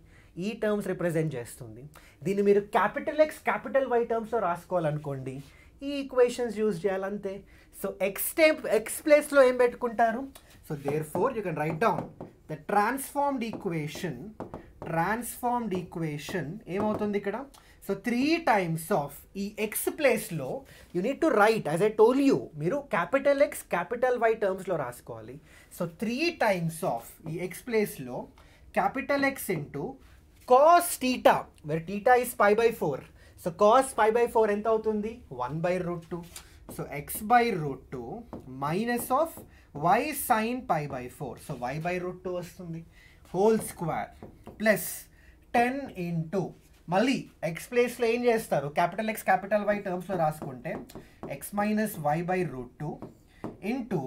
ఈ టర్మ్స్ రిప్రజెంట్ చేస్తుంది. దీన్ని మీరు క్యాపిటల్ ఎక్స్ క్యాపిటల్ వై టర్మ్స్లో రాసుకోవాలనుకోండి ఈ ఈక్వేషన్స్ యూజ్ చేయాలంతే. సో ఎక్స్ టైప్ ఎక్స్ ప్లేస్లో ఏం పెట్టుకుంటారు? So therefore you can write down the transformed equation transformed equation ఏమవుతుంది ఇక్కడ? సో త్రీ టైమ్స్ ఆఫ్ ఈ ఎక్స్ ప్లేస్లో you need to write as I told you మీరు క్యాపిటల్ ఎక్స్ క్యాపిటల్ వై టర్మ్స్లో రాసుకోవాలి. సో త్రీ టైమ్స్ ఆఫ్ ఈ ఎక్స్ ప్లేస్లో capital X into cos theta where theta is pi by four so cos pi by four ఎంత అవుతుంది? One by root two so x by root two minus of y sine pi by four so y by root two వస్తుంది. Whole square plus ten into మళ్ళీ ఎక్స్ ప్లేస్లో ఏం చేస్తారు? క్యాపిటల్ ఎక్స్ క్యాపిటల్ వై టర్మ్స్లో రాసుకుంటే x minus y by root two into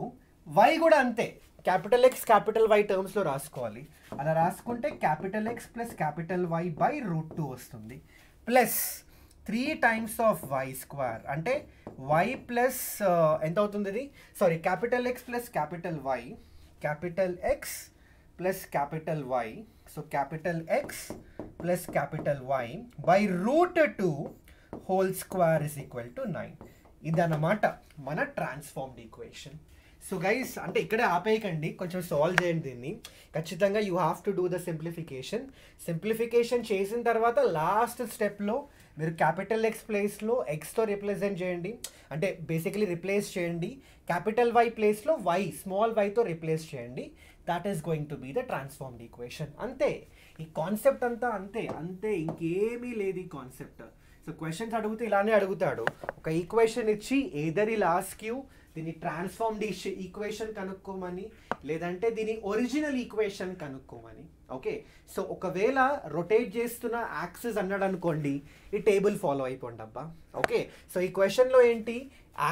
y కూడా అంతే. క్యాపిటల్ ఎక్స్ క్యాపిటల్ వై టర్మ్స్లో రాసుకోవాలి. అలా రాసుకుంటే capital X plus capital Y by root two వస్తుంది. Plus three times of y square అంటే వై ప్లస్ uh, ఎంత అవుతుంది ఇది? Sorry capital x plus capital y capital x plus capital y so capital x plus capital y by root two whole square is equal to nine ఇదన్నమాట మన ట్రాన్స్ఫార్మ్డ్ ఈక్వేషన్ సో గైస్ అంటే ఇక్కడే ఆపేయకండి. కొంచెం సాల్వ్ చేయండి దీన్ని. ఖచ్చితంగా you have to do the simplification simplification చేసిన తర్వాత లాస్ట్ స్టెప్లో మీరు క్యాపిటల్ ఎక్స్ ప్లేస్లో ఎక్స్తో రిప్రజెంట్ చేయండి. అంటే బేసికలీ రిప్లేస్ చేయండి. క్యాపిటల్ వై ప్లేస్లో వై స్మాల్ వైతో రిప్లేస్ చేయండి. That is going to be the transformed equation అంతే. ఈ కాన్సెప్ట్ అంతా అంతే. అంతే ఇంకేమీ లేదు ఈ కాన్సెప్ట్ సో క్వశ్చన్స్ అడిగితే ఇలానే అడుగుతాడు. ఒక ఈక్వేషన్ ఇచ్చి ఏదర్ ఈ ఆస్క్ యూ దీని ట్రాన్స్ఫార్మ్డ్ ఈక్వేషన్ కనుక్కోమని లేదంటే దీని ఒరిజినల్ ఈక్వేషన్ కనుక్కోమని. ఓకే సో ఒకవేళ రొటేట్ చేస్తున్న యాక్సెస్ అన్నాడు అనుకోండి ఈ టేబుల్ ఫాలో అయిపోండి అబ్బా ఓకే సో ఈ క్వశ్చన్లో ఏంటి?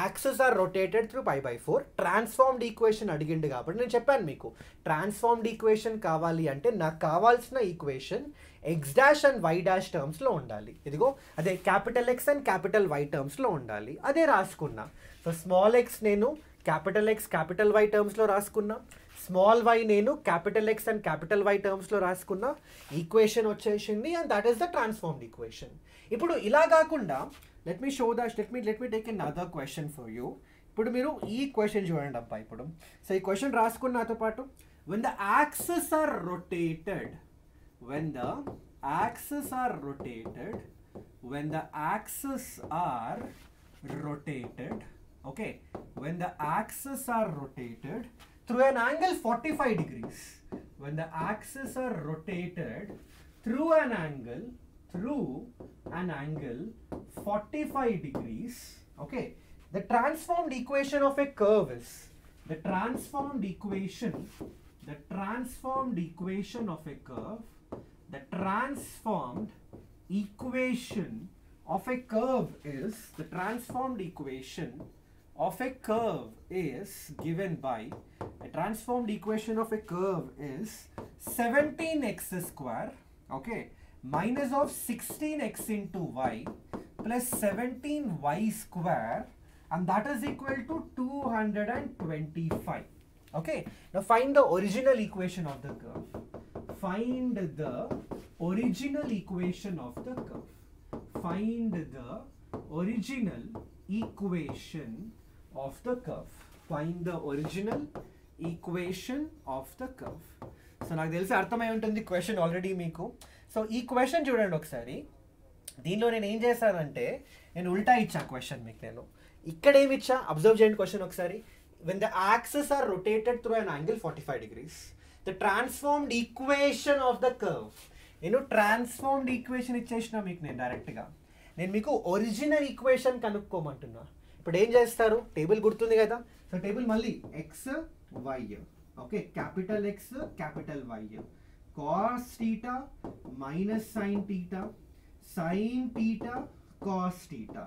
Axes are rotated through pi by four transformed equation అడిగిండు కాబట్టి నేను చెప్పాను మీకు. ట్రాన్స్ఫార్మ్డ్ ఈక్వేషన్ కావాలి అంటే నాకు కావాల్సిన equation X dash and Y dash టర్మ్స్లో ఉండాలి. ఇదిగో అదే capital X and capital Y టర్మ్స్లో ఉండాలి. అదే రాసుకున్నా. సో స్మాల్ ఎక్స్ నేను క్యాపిటల్ ఎక్స్ క్యాపిటల్ వై టర్మ్స్లో రాసుకున్నా. స్మాల్ వై నేను capital X and capital Y టర్మ్స్లో రాసుకున్నా. ఈక్వేషన్ వచ్చేసింది and that is the transformed equation ఇప్పుడు ఇలా కాకుండా let me show dash let me let me take another question for you ఇప్పుడు మీరు ఈ క్వశ్చన్ చూడండి అబ్బా ఇప్పుడు. సో ఈ క్వశ్చన్ రాసుకున్న నాతో పాటు when the axes are rotated when the axes are rotated when the axes are rotated okay. When the axes are rotated through an angle 45 degrees. When the axes are rotated through an angle through an angle 45 degrees. Okay. The transformed equation of a curve is the transformed equation the transformed equation of a curve the transformed equation of a curve is the transformed equation of a curve is given by a transformed equation of a curve is 17x square okay minus of 16x into y plus 17y square and that is equal to 225 okay now find the original equation of the curve. Find the original equation of the curve. Find the original equation of the curve. Find the original equation of the curve. So నాకు తెలిసి అర్థమై ఉంటుంది క్వశ్చన్ ఆల్రెడీ మీకు. సో ఈ క్వశ్చన్ చూడండి ఒకసారి. దీనిలో నేను ఏం చేశానంటే నేను ఉల్టా ఇచ్చా క్వశ్చన్ మీకు నేను. ఇక్కడ ఏమి ఇచ్చా? అబ్జర్వ్ చేయండి క్వశ్చన్ ఒకసారి. When the axes are rotated through an angle forty five degrees the transformed equation of the curve నేను ట్రాన్స్ఫార్మ్డ్ ఈక్వేషన్ ఇచ్చేసిన మీకు నేను డైరెక్ట్గా నేను మీకు ఒరిజినల్ ఈక్వేషన్ కనుక్కోమంటున్నా. ఇప్పుడు ఏం చేస్తారు? టేబుల్ గుర్తుంది కదా. సో టేబుల్ మళ్ళీ X Y okay capital X capital Y cos theta minus sine theta sine theta cos theta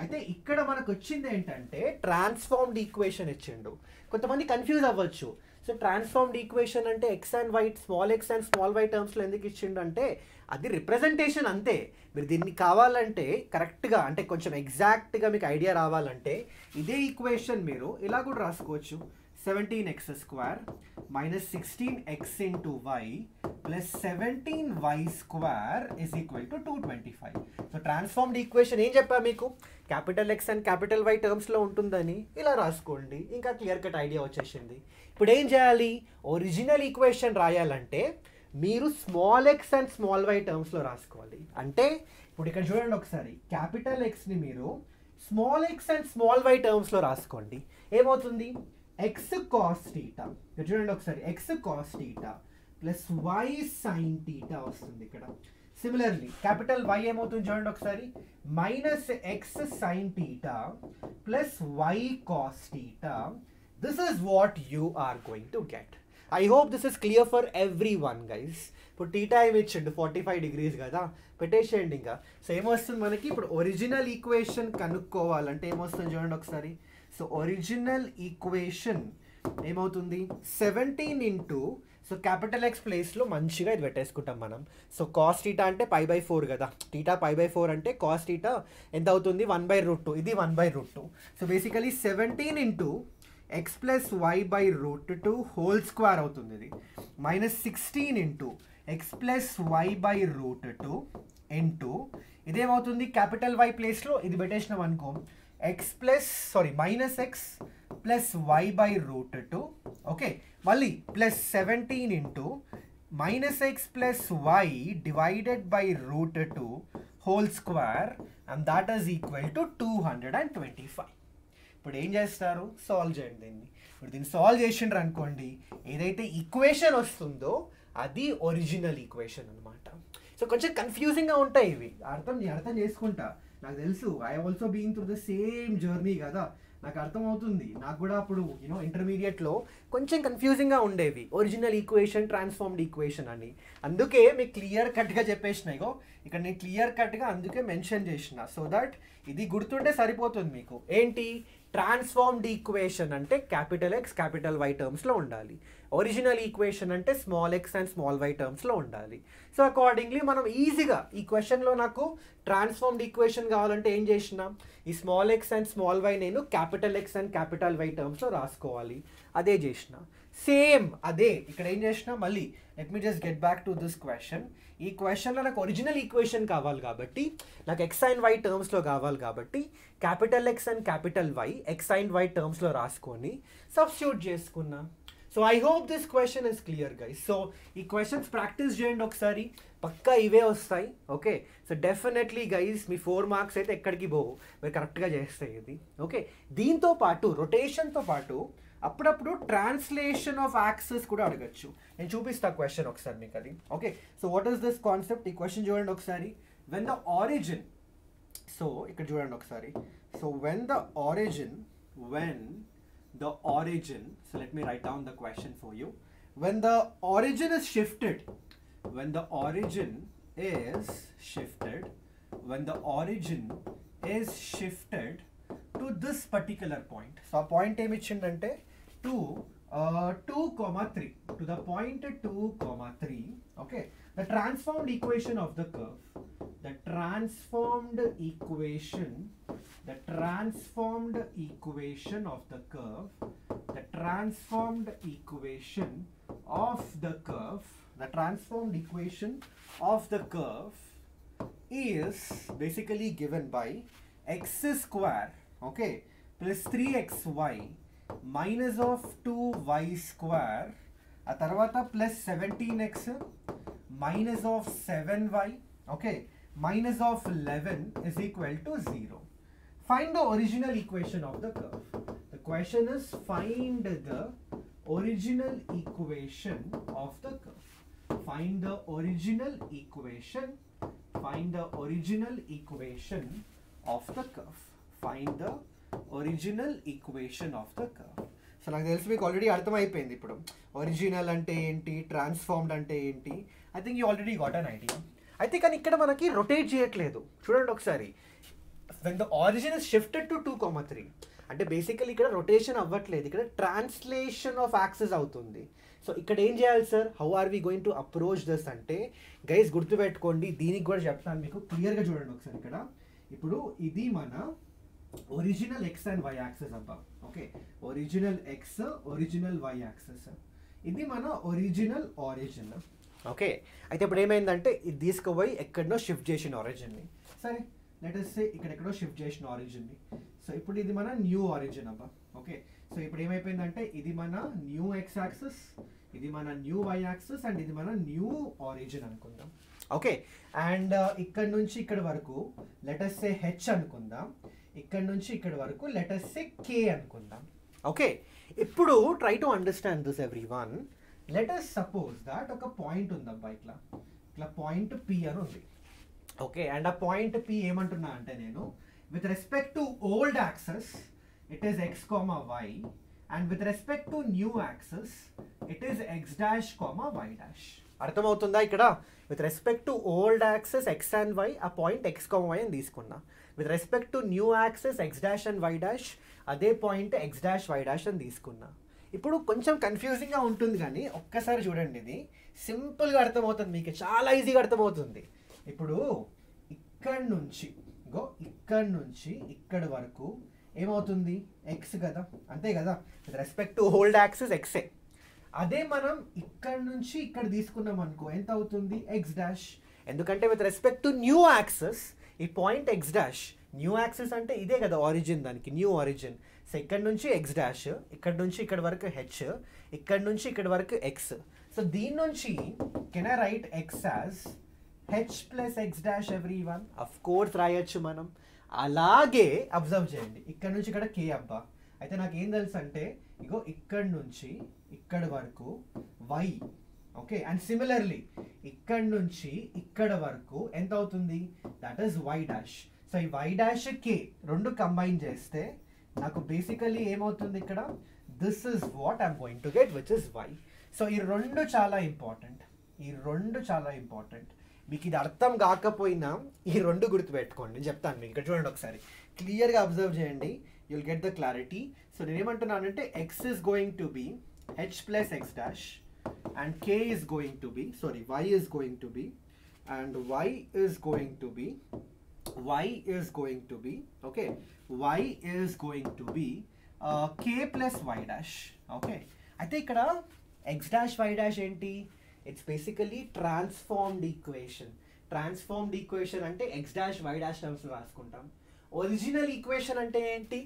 అయితే ఇక్కడ మనకు వచ్చింది ఏంటంటే ట్రాన్స్ఫార్మ్డ్ ఈక్వేషన్ ఇచ్చిండు. కొంతమంది కన్ఫ్యూజ్ అవ్వచ్చు. సో ట్రాన్స్ఫార్మ్డ్ ఈక్వేషన్ అంటే X and white small X and small Y టర్మ్స్లో ఎందుకు ఇచ్చిండు అంటే అది రిప్రజెంటేషన్ అంతే. మీరు దీన్ని కావాలంటే కరెక్ట్గా అంటే కొంచెం ఎగ్జాక్ట్గా మీకు ఐడియా రావాలంటే ఇదే ఈక్వేషన్ మీరు ఇలా కూడా రాసుకోవచ్చు. Seventeen X square minus sixteen X into Y plus seventeen Y square is equal to two twenty five. So transformed equation ఏం చెప్పా మీకు? Capital X and capital Y టర్మ్స్లో ఉంటుందని ఇలా రాసుకోండి. ఇంకా క్లియర్ కట్ ఐడియా వచ్చేసింది. ఇప్పుడు ఏం చేయాలి? ఒరిజినల్ ఈక్వేషన్ రాయాలంటే మీరు small x and small y టర్మ్స్లో రాసుకోవాలి. అంటే ఇప్పుడు ఇక్కడ చూడండి ఒకసారి. క్యాపిటల్ ఎక్స్ని మీరు small X and small Y టర్మ్స్లో రాసుకోండి. ఏమవుతుంది? ఎక్స్ కాస్ టీటా ఇక్కడ చూడండి ఒకసారి. X cos theta plus Y sine theta వస్తుంది ఇక్కడ. సిమిలర్లీ క్యాపిటల్ వై ఏమవుతుంది చూడండి ఒకసారి? Minus X sine theta plus Y cos theta this is what you are going to get I hope this is clear for everyone guys ఇప్పుడు టీటా ఏమి ఇచ్చిండు ఫార్టీ ఫైవ్ డిగ్రీస్ కదా. పెట్టేసేయండి ఇంకా. సో ఏమొస్తుంది మనకి. ఇప్పుడు ఒరిజినల్ ఈక్వేషన్ కనుక్కోవాలంటే ఏమొస్తుంది చూడండి ఒకసారి. సో ఒరిజినల్ ఈక్వేషన్ ఏమవుతుంది? Seventeen into so capital X ప్లేస్లో మంచిగా ఇది పెట్టేసుకుంటాం మనం. సో కాస్ట్ టీటా అంటే పై బై ఫోర్ కదా. టీటా పై బై ఫోర్ అంటే కాస్ట్ టీటా ఎంత అవుతుంది? వన్ బై రూట్ టూ ఇది one by root two so basically seventeen into X plus Y by root two whole square అవుతుంది ఇది. Minus sixteen into X plus Y by root two into ఇదేమవుతుంది? Capital y ప్లేస్లో ఇది పెట్టేసినాం అనుకో. X plus sorry minus X plus Y by root two okay మళ్ళీ plus seventeen into minus X plus Y divided by root two whole square and that is equal to two hundred and twenty five ఇప్పుడు ఏం చేస్తారు? సాల్వ్ చేయండి దీన్ని. ఇప్పుడు దీన్ని సాల్వ్ చేసిండ్రు అనుకోండి ఏదైతే ఈక్వేషన్ వస్తుందో అది ఒరిజినల్ ఈక్వేషన్ అనమాట సో కొంచెం కన్ఫ్యూజింగ్గా ఉంటాయి ఇవి. అర్థం నేను అర్థం చేసుకుంటా. నాకు తెలుసు I also being through the same journey కదా. నాకు అర్థమవుతుంది. నాకు కూడా అప్పుడు యూనో ఇంటర్మీడియట్లో కొంచెం కన్ఫ్యూజింగ్గా ఉండేవి. ఒరిజినల్ ఈక్వేషన్ ట్రాన్స్ఫార్మ్డ్ ఈక్వేషన్ అని. అందుకే మీకు క్లియర్ కట్గా చెప్పేసిన ఇగో. ఇక్కడ నేను క్లియర్ కట్గా అందుకే మెన్షన్ చేసిన సో దట్ ఇది గుర్తుంటే సరిపోతుంది మీకు. ఏంటి? ట్రాన్స్ఫార్మ్డ్ ఈక్వేషన్ అంటే క్యాపిటల్ ఎక్స్ క్యాపిటల్ వై టర్మ్స్లో ఉండాలి. ఒరిజినల్ ఈక్వేషన్ అంటే small X and small Y టర్మ్స్లో ఉండాలి. సో అకార్డింగ్లీ మనం ఈజీగా ఈ క్వశ్చన్లో నాకు ట్రాన్స్ఫార్మ్డ్ ఈక్వేషన్ కావాలంటే ఏం చేసిన ఈ small x and small y నేను capital x and capital y టర్మ్స్లో రాసుకోవాలి. అదే చేసిన. సేమ్ అదే. ఇక్కడ ఏం చేసిన మళ్ళీ let me just get back to this question ఈ క్వశ్చన్లో నాకు ఒరిజినల్ ఈక్వేషన్ కావాలి కాబట్టి నాకు ఎక్స్ అండ్ వై టర్మ్స్లో కావాలి కాబట్టి capital X and capital Y X and Y టర్మ్స్లో రాసుకొని సబ్స్టిట్యూట్ చేసుకున్నా. So I hope this question is clear guys so ఈ క్వశ్చన్స్ ప్రాక్టీస్ చేయండి ఒకసారి. పక్కా ఇవే వస్తాయి. ఓకే సో డెఫినెట్లీ గైస్ మీ ఫోర్ మార్క్స్ అయితే ఎక్కడికి పోవు. మీరు కరెక్ట్గా చేస్తాయి ఇది ఓకే దీంతో పాటు రొటేషన్తో పాటు అప్పుడప్పుడు ట్రాన్స్లేషన్ ఆఫ్ యాక్సెస్ కూడా అడగచ్చు. నేను చూపిస్తా క్వశ్చన్ ఒకసారి మీకు అది. Okay so what is this concept ఈ క్వశ్చన్ చూడండి ఒకసారి. వెన్ ద ఆరిజిన్ సో ఇక్కడ చూడండి ఒకసారి. So when the origin when the origin so let me write on the question for you when the origin is shifted when the origin is shifted when the origin is shifted to this particular point so ఆ పాయింట్ ఏమి ఇచ్చిందంటే to uh, 2 comma 3 to the point 2 comma 3 okay? The transformed equation of the curve the transformed equation the transformed equation of the curve the transformed equation of the curve the transformed equation of the curve is basically given by x square okay? Plus 3xy minus of 2y square ఆ తర్వాత plus seventeen x minus of seven y okay minus of eleven is equal to zero find the original equation of the curve the question is find the original equation of the curve find the original equation find the original equation of the curve find the original equation of the curve so నాకు తెలిసి మీకు ఆల్రెడీ అర్థమైపోయింది ఇప్పుడు. ఒరిజినల్ అంటే ఏంటి? ట్రాన్స్ఫార్మ్డ్ అంటే ఏంటి? I think you already got an idea అయితే కానీ ఇక్కడ మనకి రొటేట్ చేయట్లేదు. చూడండి ఒకసారి. When the origin is shifted to two comma three అంటే బేసికలీ ఇక్కడ రొటేషన్ అవ్వట్లేదు. ఇక్కడ ట్రాన్స్లేషన్ ఆఫ్ యాక్సెస్ అవుతుంది. సో ఇక్కడ ఏం చేయాలి sir how are we going to approach thus అంటే గైస్ గుర్తుపెట్టుకోండి. దీనికి కూడా చెప్తాను మీకు. క్లియర్గా చూడండి ఒకసారి ఇక్కడ. ఇప్పుడు ఇది మన original X and Y axes అబ్బా. Okay original X original Y axes ఇది మన ఒరిజినల్ ఆరిజిన్ ఓకే అయితే ఇప్పుడు ఏమైందంటే ఇది తీసుకుపోయి ఎక్కడనో షిఫ్ట్ చేసిన ఆరిజిన్ని సరే లెటెస్ సే ఇక్కడ ఎక్కడో షిఫ్ట్ చేసిన ఆరిజిన్ని సో ఇప్పుడు ఇది మన న్యూ ఆరిజిన్ అబ్బా. ఓకే సో ఇప్పుడు ఏమైపోయిందంటే ఇది మన న్యూ ఎక్స్ యాక్సెస్ ఇది మన న్యూ వై యాక్సెస్ అండ్ ఇది మన న్యూ ఆరిజిన్ అనుకుందాం. ఓకే అండ్ ఇక్కడ నుంచి ఇక్కడ వరకు లెటస్ సే హెచ్ అనుకుందాం. ఇక్కడ నుంచి ఇక్కడ వరకు లెటస్ సే కే అనుకుందాం. ఓకే ఇప్పుడు try to understand this everyone let us suppose that ఒక పాయింట్ ఉందబ్బా ఇట్లా. ఇట్లా పాయింట్ పి అని ఉంది. ఓకే అండ్ ఆ పాయింట్ పి ఏమంటున్నా అంటే నేను with respect to old axes it is X comma Y and with respect to new axes it is X dash comma Y dash అర్థమవుతుందా ఇక్కడ? With respect to old axes X and Y ఆ పాయింట్ ఎక్స్ కామా వై అని తీసుకున్నా. With respect to new axes X dash and Y dash అదే point X dash Y dash అని తీసుకున్నా. ఇప్పుడు కొంచెం కన్ఫ్యూజింగ్గా ఉంటుంది కానీ ఒక్కసారి చూడండి ఇది. సింపుల్గా అర్థమవుతుంది మీకు. చాలా ఈజీగా అర్థమవుతుంది. ఇప్పుడు ఇక్కడ నుంచి గో ఇక్కడ నుంచి ఇక్కడ వరకు ఏమవుతుంది? ఎక్స్ కదా. అంతే కదా. With respect to old axes x అదే మనం ఇక్కడ నుంచి ఇక్కడ తీసుకున్నాం అనుకో ఎంత అవుతుంది? ఎక్స్ డాష్ ఎందుకంటే with respect to new axes ఈ point X dash new axes అంటే ఇదే కదా ఆరిజిన్ దానికి న్యూ ఆరిజిన్. సో ఇక్కడ నుంచి ఎక్స్ డాష్ ఇక్కడ నుంచి ఇక్కడ వరకు హెచ్ ఇక్కడ నుంచి ఇక్కడ వరకు ఎక్స్ సో దీని నుంచి can I write x as h plus x dash every one of course రాయొచ్చు మనం. అలాగే అబ్జర్వ్ చేయండి. ఇక్కడ నుంచి ఇక్కడ కే అబ్బా. అయితే నాకు ఏం తెలుసు అంటే ఇగో ఇక్కడ నుంచి ఇక్కడ వరకు వై ఓకే అండ్ సిమిలర్లీ ఇక్కడ నుంచి ఇక్కడ వరకు ఎంత అవుతుంది? That is y dash so ఈ వై డాష్ కే రెండు కంబైన్ చేస్తే నాకు బేసికలీ ఏమవుతుంది ఇక్కడ? This is what I'm going to get which is y so ఈ రెండు చాలా ఇంపార్టెంట్ ఈ రెండు చాలా ఇంపార్టెంట్ మీకు ఇది అర్థం కాకపోయినా ఈ రెండు గుర్తుపెట్టుకోండి నేను చెప్తాను మీకు. ఇక్కడ చూడండి ఒకసారి. క్లియర్గా అబ్జర్వ్ చేయండి. You'll get the clarity so నేనేమంటున్నానంటే x is going to be h plus x dash and k is going to be sorry y is going to be and y is going to be y is going to be okay y is going to be uh, k plus y dash okay. అయితే ఇక్కడ x dash y dash ఏంటి? It's basically transformed equation transformed equation అంటే x dash y dash టర్మ్స్లో రాసుకుంటాం. ఒరిజినల్ ఈక్వేషన్ అంటే ఏంటి?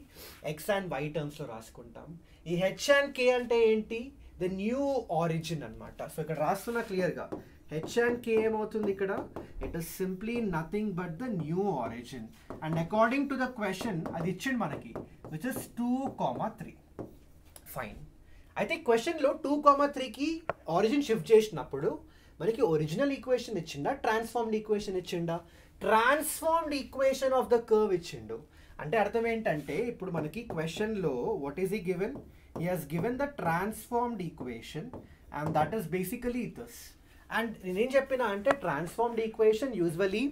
ఎక్స్ అండ్ వై టర్మ్స్లో రాసుకుంటాం. ఈ హెచ్ అండ్ కే అంటే ఏంటి? ద న్యూ ఆరిజిన్ అన్నమాట. సో ఇక్కడ రాస్తున్నా క్లియర్గా హెచ్ అండ్ కే ఏమవుతుంది ఇక్కడ? It is simply nothing but the new origin and according to the question అది ఇచ్చింది మనకి which is two comma three fine అయితే క్వశ్చన్లో టూ కామా త్రీకి ఆరిజిన్ షిఫ్ట్ చేసినప్పుడు మనకి ఒరిజినల్ ఈక్వేషన్ ఇచ్చిందా ట్రాన్స్ఫార్మ్డ్ ఈక్వేషన్ ఇచ్చిండా? Transformed equation of the curve ఇచ్చిండు. అంటే అర్థం ఏంటంటే ఇప్పుడు మనకి క్వశ్చన్లో వాట్ ఈస్ ఈ given he has given the transformed equation and that is basically this. And నేనేం చెప్పినా అంటే transformed equation usually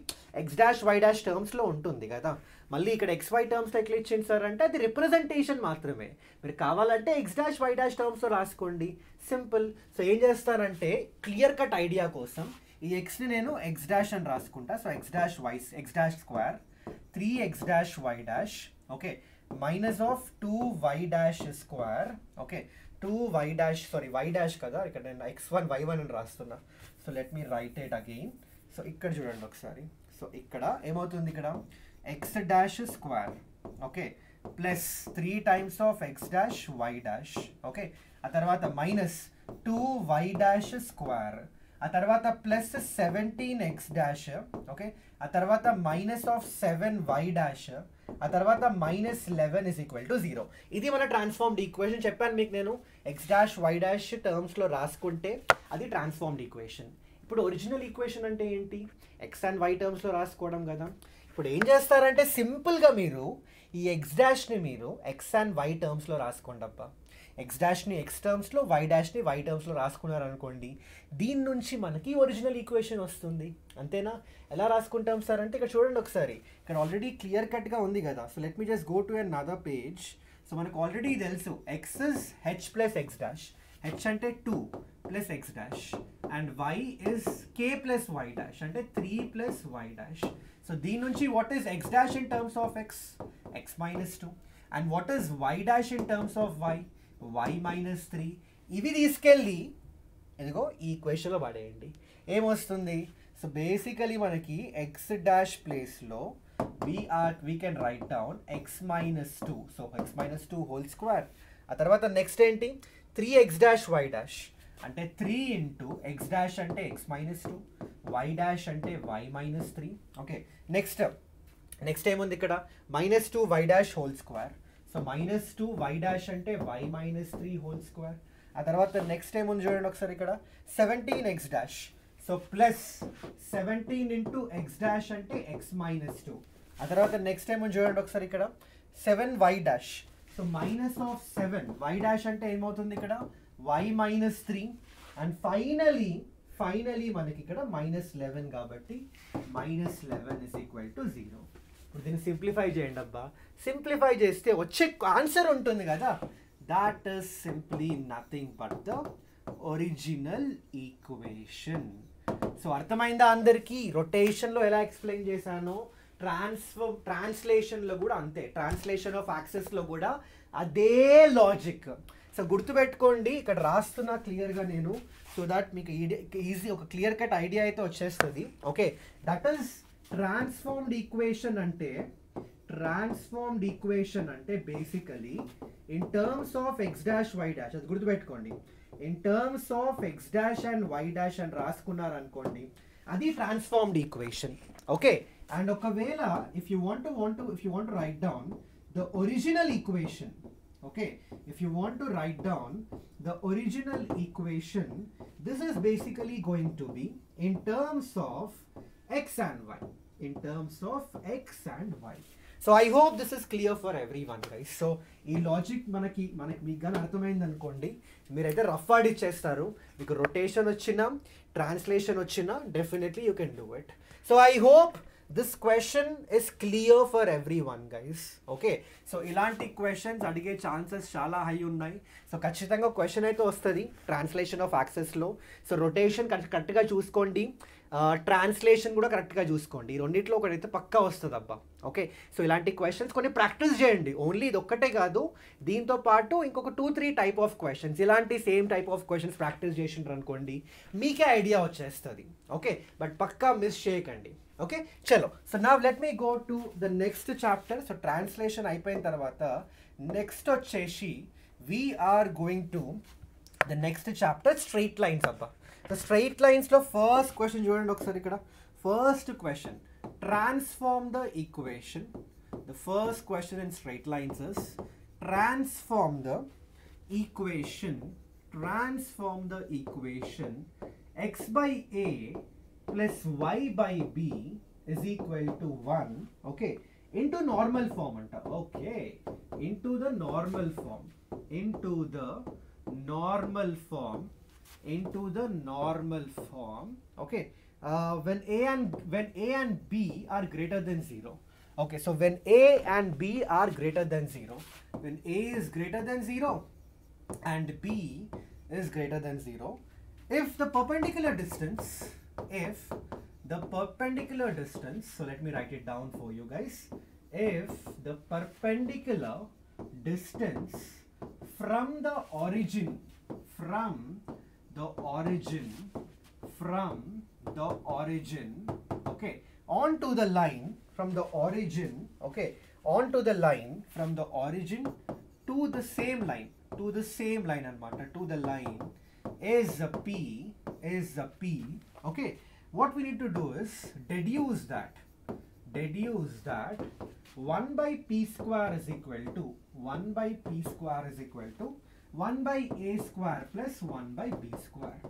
x dash y dash టర్మ్స్లో ఉంటుంది కదా. మళ్ళీ ఇక్కడ ఎక్స్ వై టర్మ్స్లో ఎట్లా ఇచ్చింది సార్ అంటే అది రిప్రజెంటేషన్ మాత్రమే. మీరు కావాలంటే ఎక్స్ డాష్ వై డాష్ టర్మ్స్లో రాసుకోండి. సింపుల్ సో ఏం చేస్తారంటే క్లియర్ కట్ ఐడియా కోసం ఈ ఎక్స్ని నేను ఎక్స్ డాష్ అని రాసుకుంటా. So x dash y x dash square three x dash y dash okay minus of two y dash square okay two y dash sorry y dash కదా ఇక్కడ నేను ఎక్స్ వన్ వై వన్ అని రాస్తున్నా. So let me write it again so ఇక్కడ చూడండి ఒకసారి. సో ఇక్కడ ఏమవుతుంది ఇక్కడ? X dash square okay plus three times of x dash y dash okay ఆ తర్వాత minus two y dash square ఆ తర్వాత plus seventeen x dash okay ఆ తర్వాత minus of seven y dash ఆ తర్వాత minus eleven is equal to zero ఇది మన ట్రాన్స్ఫార్మ్డ్ ఈక్వేషన్ చెప్పాను మీకు నేను. ఎక్స్ డాష్ వై డాష్ టర్మ్స్లో రాసుకుంటే అది ట్రాన్స్ఫార్మ్డ్ ఈక్వేషన్ ఇప్పుడు ఒరిజినల్ ఈక్వేషన్ అంటే ఏంటి? ఎక్స్ అండ్ వై టర్మ్స్లో రాసుకోవడం కదా. ఇప్పుడు ఏం చేస్తారంటే సింపుల్గా మీరు ఈ ఎక్స్ డాష్ని మీరు ఎక్స్ అండ్ వై టర్మ్స్లో రాసుకోండి అబ్బా ఎక్స్ డాష్ని ఎక్స్ టర్మ్స్లో వై డాష్ని వై టర్మ్స్లో రాసుకున్నారు అనుకోండి దీని నుంచి మనకి ఒరిజినల్ ఈక్వేషన్ వస్తుంది. అంతేనా? ఎలా రాసుకుంటాం సార్ అంటే ఇక్కడ చూడండి ఒకసారి. ఇక్కడ ఆల్రెడీ క్లియర్ కట్గా ఉంది కదా. So let me just go to another page so మనకు ఆల్రెడీ తెలుసు. X is h plus x dash h అంటే two plus x dash and y is k plus y dash అంటే three plus y dash so దీని నుంచి what is x dash in terms of x x minus two and what is y dash in terms of y y minus three ఇవి తీసుకెళ్ళి ఇదిగో ఈ క్వశ్చన్లో పడేయండి. ఏమొస్తుంది? సో బేసికలీ మనకి ఎక్స్ డాష్ ప్లేస్లో we're we can write down x minus two so x minus two whole square ఆ తర్వాత నెక్స్ట్ ఏంటి? Three x dash y dash అంటే త్రీ ఇంటూ ఎక్స్ డాష్ అంటే x minus two y dash అంటే y minus three okay next next ఏముంది ఇక్కడ? Minus two y dash whole square so minus two y dash అంటే y minus three whole square ఆ తర్వాత నెక్స్ట్ ఏముంది చూడండి ఒకసారి ఇక్కడ. Seventeen x dash so plus seventeen into x dash అంటే ఎక్స్ మైనస్ టూ ఆ తర్వాత నెక్స్ట్ ఏముంది చూడండి ఒకసారి ఇక్కడ. Seven y dash so minus of seven y dash అంటే ఏమవుతుంది ఇక్కడ? Y minus three and finally finally మనకి ఇక్కడ మైనస్ లెవెన్ కాబట్టి minus eleven is equal to zero ఇప్పుడు దీన్ని సింప్లిఫై చేయండి అబ్బా. సింప్లిఫై చేస్తే వచ్చే ఆన్సర్ ఉంటుంది కదా. That is simply nothing but the original equation so అర్థమైందా అందరికీ? రొటేషన్లో ఎలా ఎక్స్ప్లెయిన్ చేశానో? ట్రాన్స్ఫర్ ట్రాన్స్లేషన్లో కూడా అంతే. ట్రాన్స్లేషన్ ఆఫ్ యాక్సెస్లో కూడా అదే లాజిక్ సో గుర్తుపెట్టుకోండి ఇక్కడ రాస్తున్నా క్లియర్గా నేను సో దట్ మీకు ఈజీ ఒక క్లియర్ కట్ ఐడియా అయితే వచ్చేస్తుంది. Okay that is transformed equation అంటే ట్రాన్స్ఫార్మ్డ్ ఈక్వేషన్ అంటే basically in terms of x dash y dash అది గుర్తుపెట్టుకోండి. In terms of x dash and y dash అని రాసుకున్నారు అనుకోండి అది ట్రాన్స్ఫార్మ్డ్ ఈక్వేషన్ ఓకే అండ్ ఒకవేళ if you want want if you want write down the original equation okay if you want to write down the original equation this is basically going to be in terms of x and in terms of x and y. So I hope this is clear for every one guys so ఈ లాజిక్ మనకి మనకి మీకు కానీ అర్థమైంది అనుకోండి మీరైతే రఫ్ వర్డ్ ఇచ్చేస్తారు మీకు రొటేషన్ వచ్చినా ట్రాన్స్లేషన్ వచ్చినా definitely you can do it so I hope this question is clear for every one guys okay so ఇలాంటి క్వశ్చన్స్ అడిగే ఛాన్సెస్ చాలా హై ఉన్నాయి. సో ఖచ్చితంగా క్వశ్చన్ అయితే వస్తుంది ట్రాన్స్లేషన్ ఆఫ్ యాక్సెస్లో సో రొటేషన్ కరెక్ట్గా చూసుకోండి. ట్రాన్స్లేషన్ కూడా కరెక్ట్గా చూసుకోండి. ఈ రెండింటిలో ఒకటైతే పక్కా వస్తుంది అబ్బా ఓకే సో ఇలాంటి క్వశ్చన్స్ కొన్ని ప్రాక్టీస్ చేయండి. ఓన్లీ ఇది ఒక్కటే కాదు. దీంతో పాటు ఇంకొక two three type of questions ఇలాంటి same type of questions practice చేసిండ్రు అనుకోండి మీకే ఐడియా వచ్చేస్తుంది. ఓకే బట్ పక్కా మిస్ చేయకండి. ఓకే చలో. సో నా let me go to the next chapter so translation అయిపోయిన తర్వాత నెక్స్ట్ వచ్చేసి we're going to the next chapter straight lines అబ్బా. సో స్ట్రైట్ లైన్స్లో ఫస్ట్ క్వశ్చన్ చూడండి ఒకసారి ఇక్కడ. First question transform the equation the first question in straight lines is transform the equation transform the equation x by a plus y by b is equal to 1 okay. Into normal form anta okay. Into the normal form. Into the normal form. Into the normal form okay? Uh, when a and when a and b are greater than 0 okay? So when a and b are greater than 0 when a is greater than 0 and b is greater than 0 if the perpendicular distance if the perpendicular distance so let me write it down for you guys if the perpendicular distance from the origin from the origin from the origin okay? Onto the line from the origin okay? Onto the line from the origin to the same line to the same line and matter to the line is a p is a p okay? What we need to do is deduce that deduce that 1 by p square is equal to 1 by p square is equal to one by a square plus one by b square.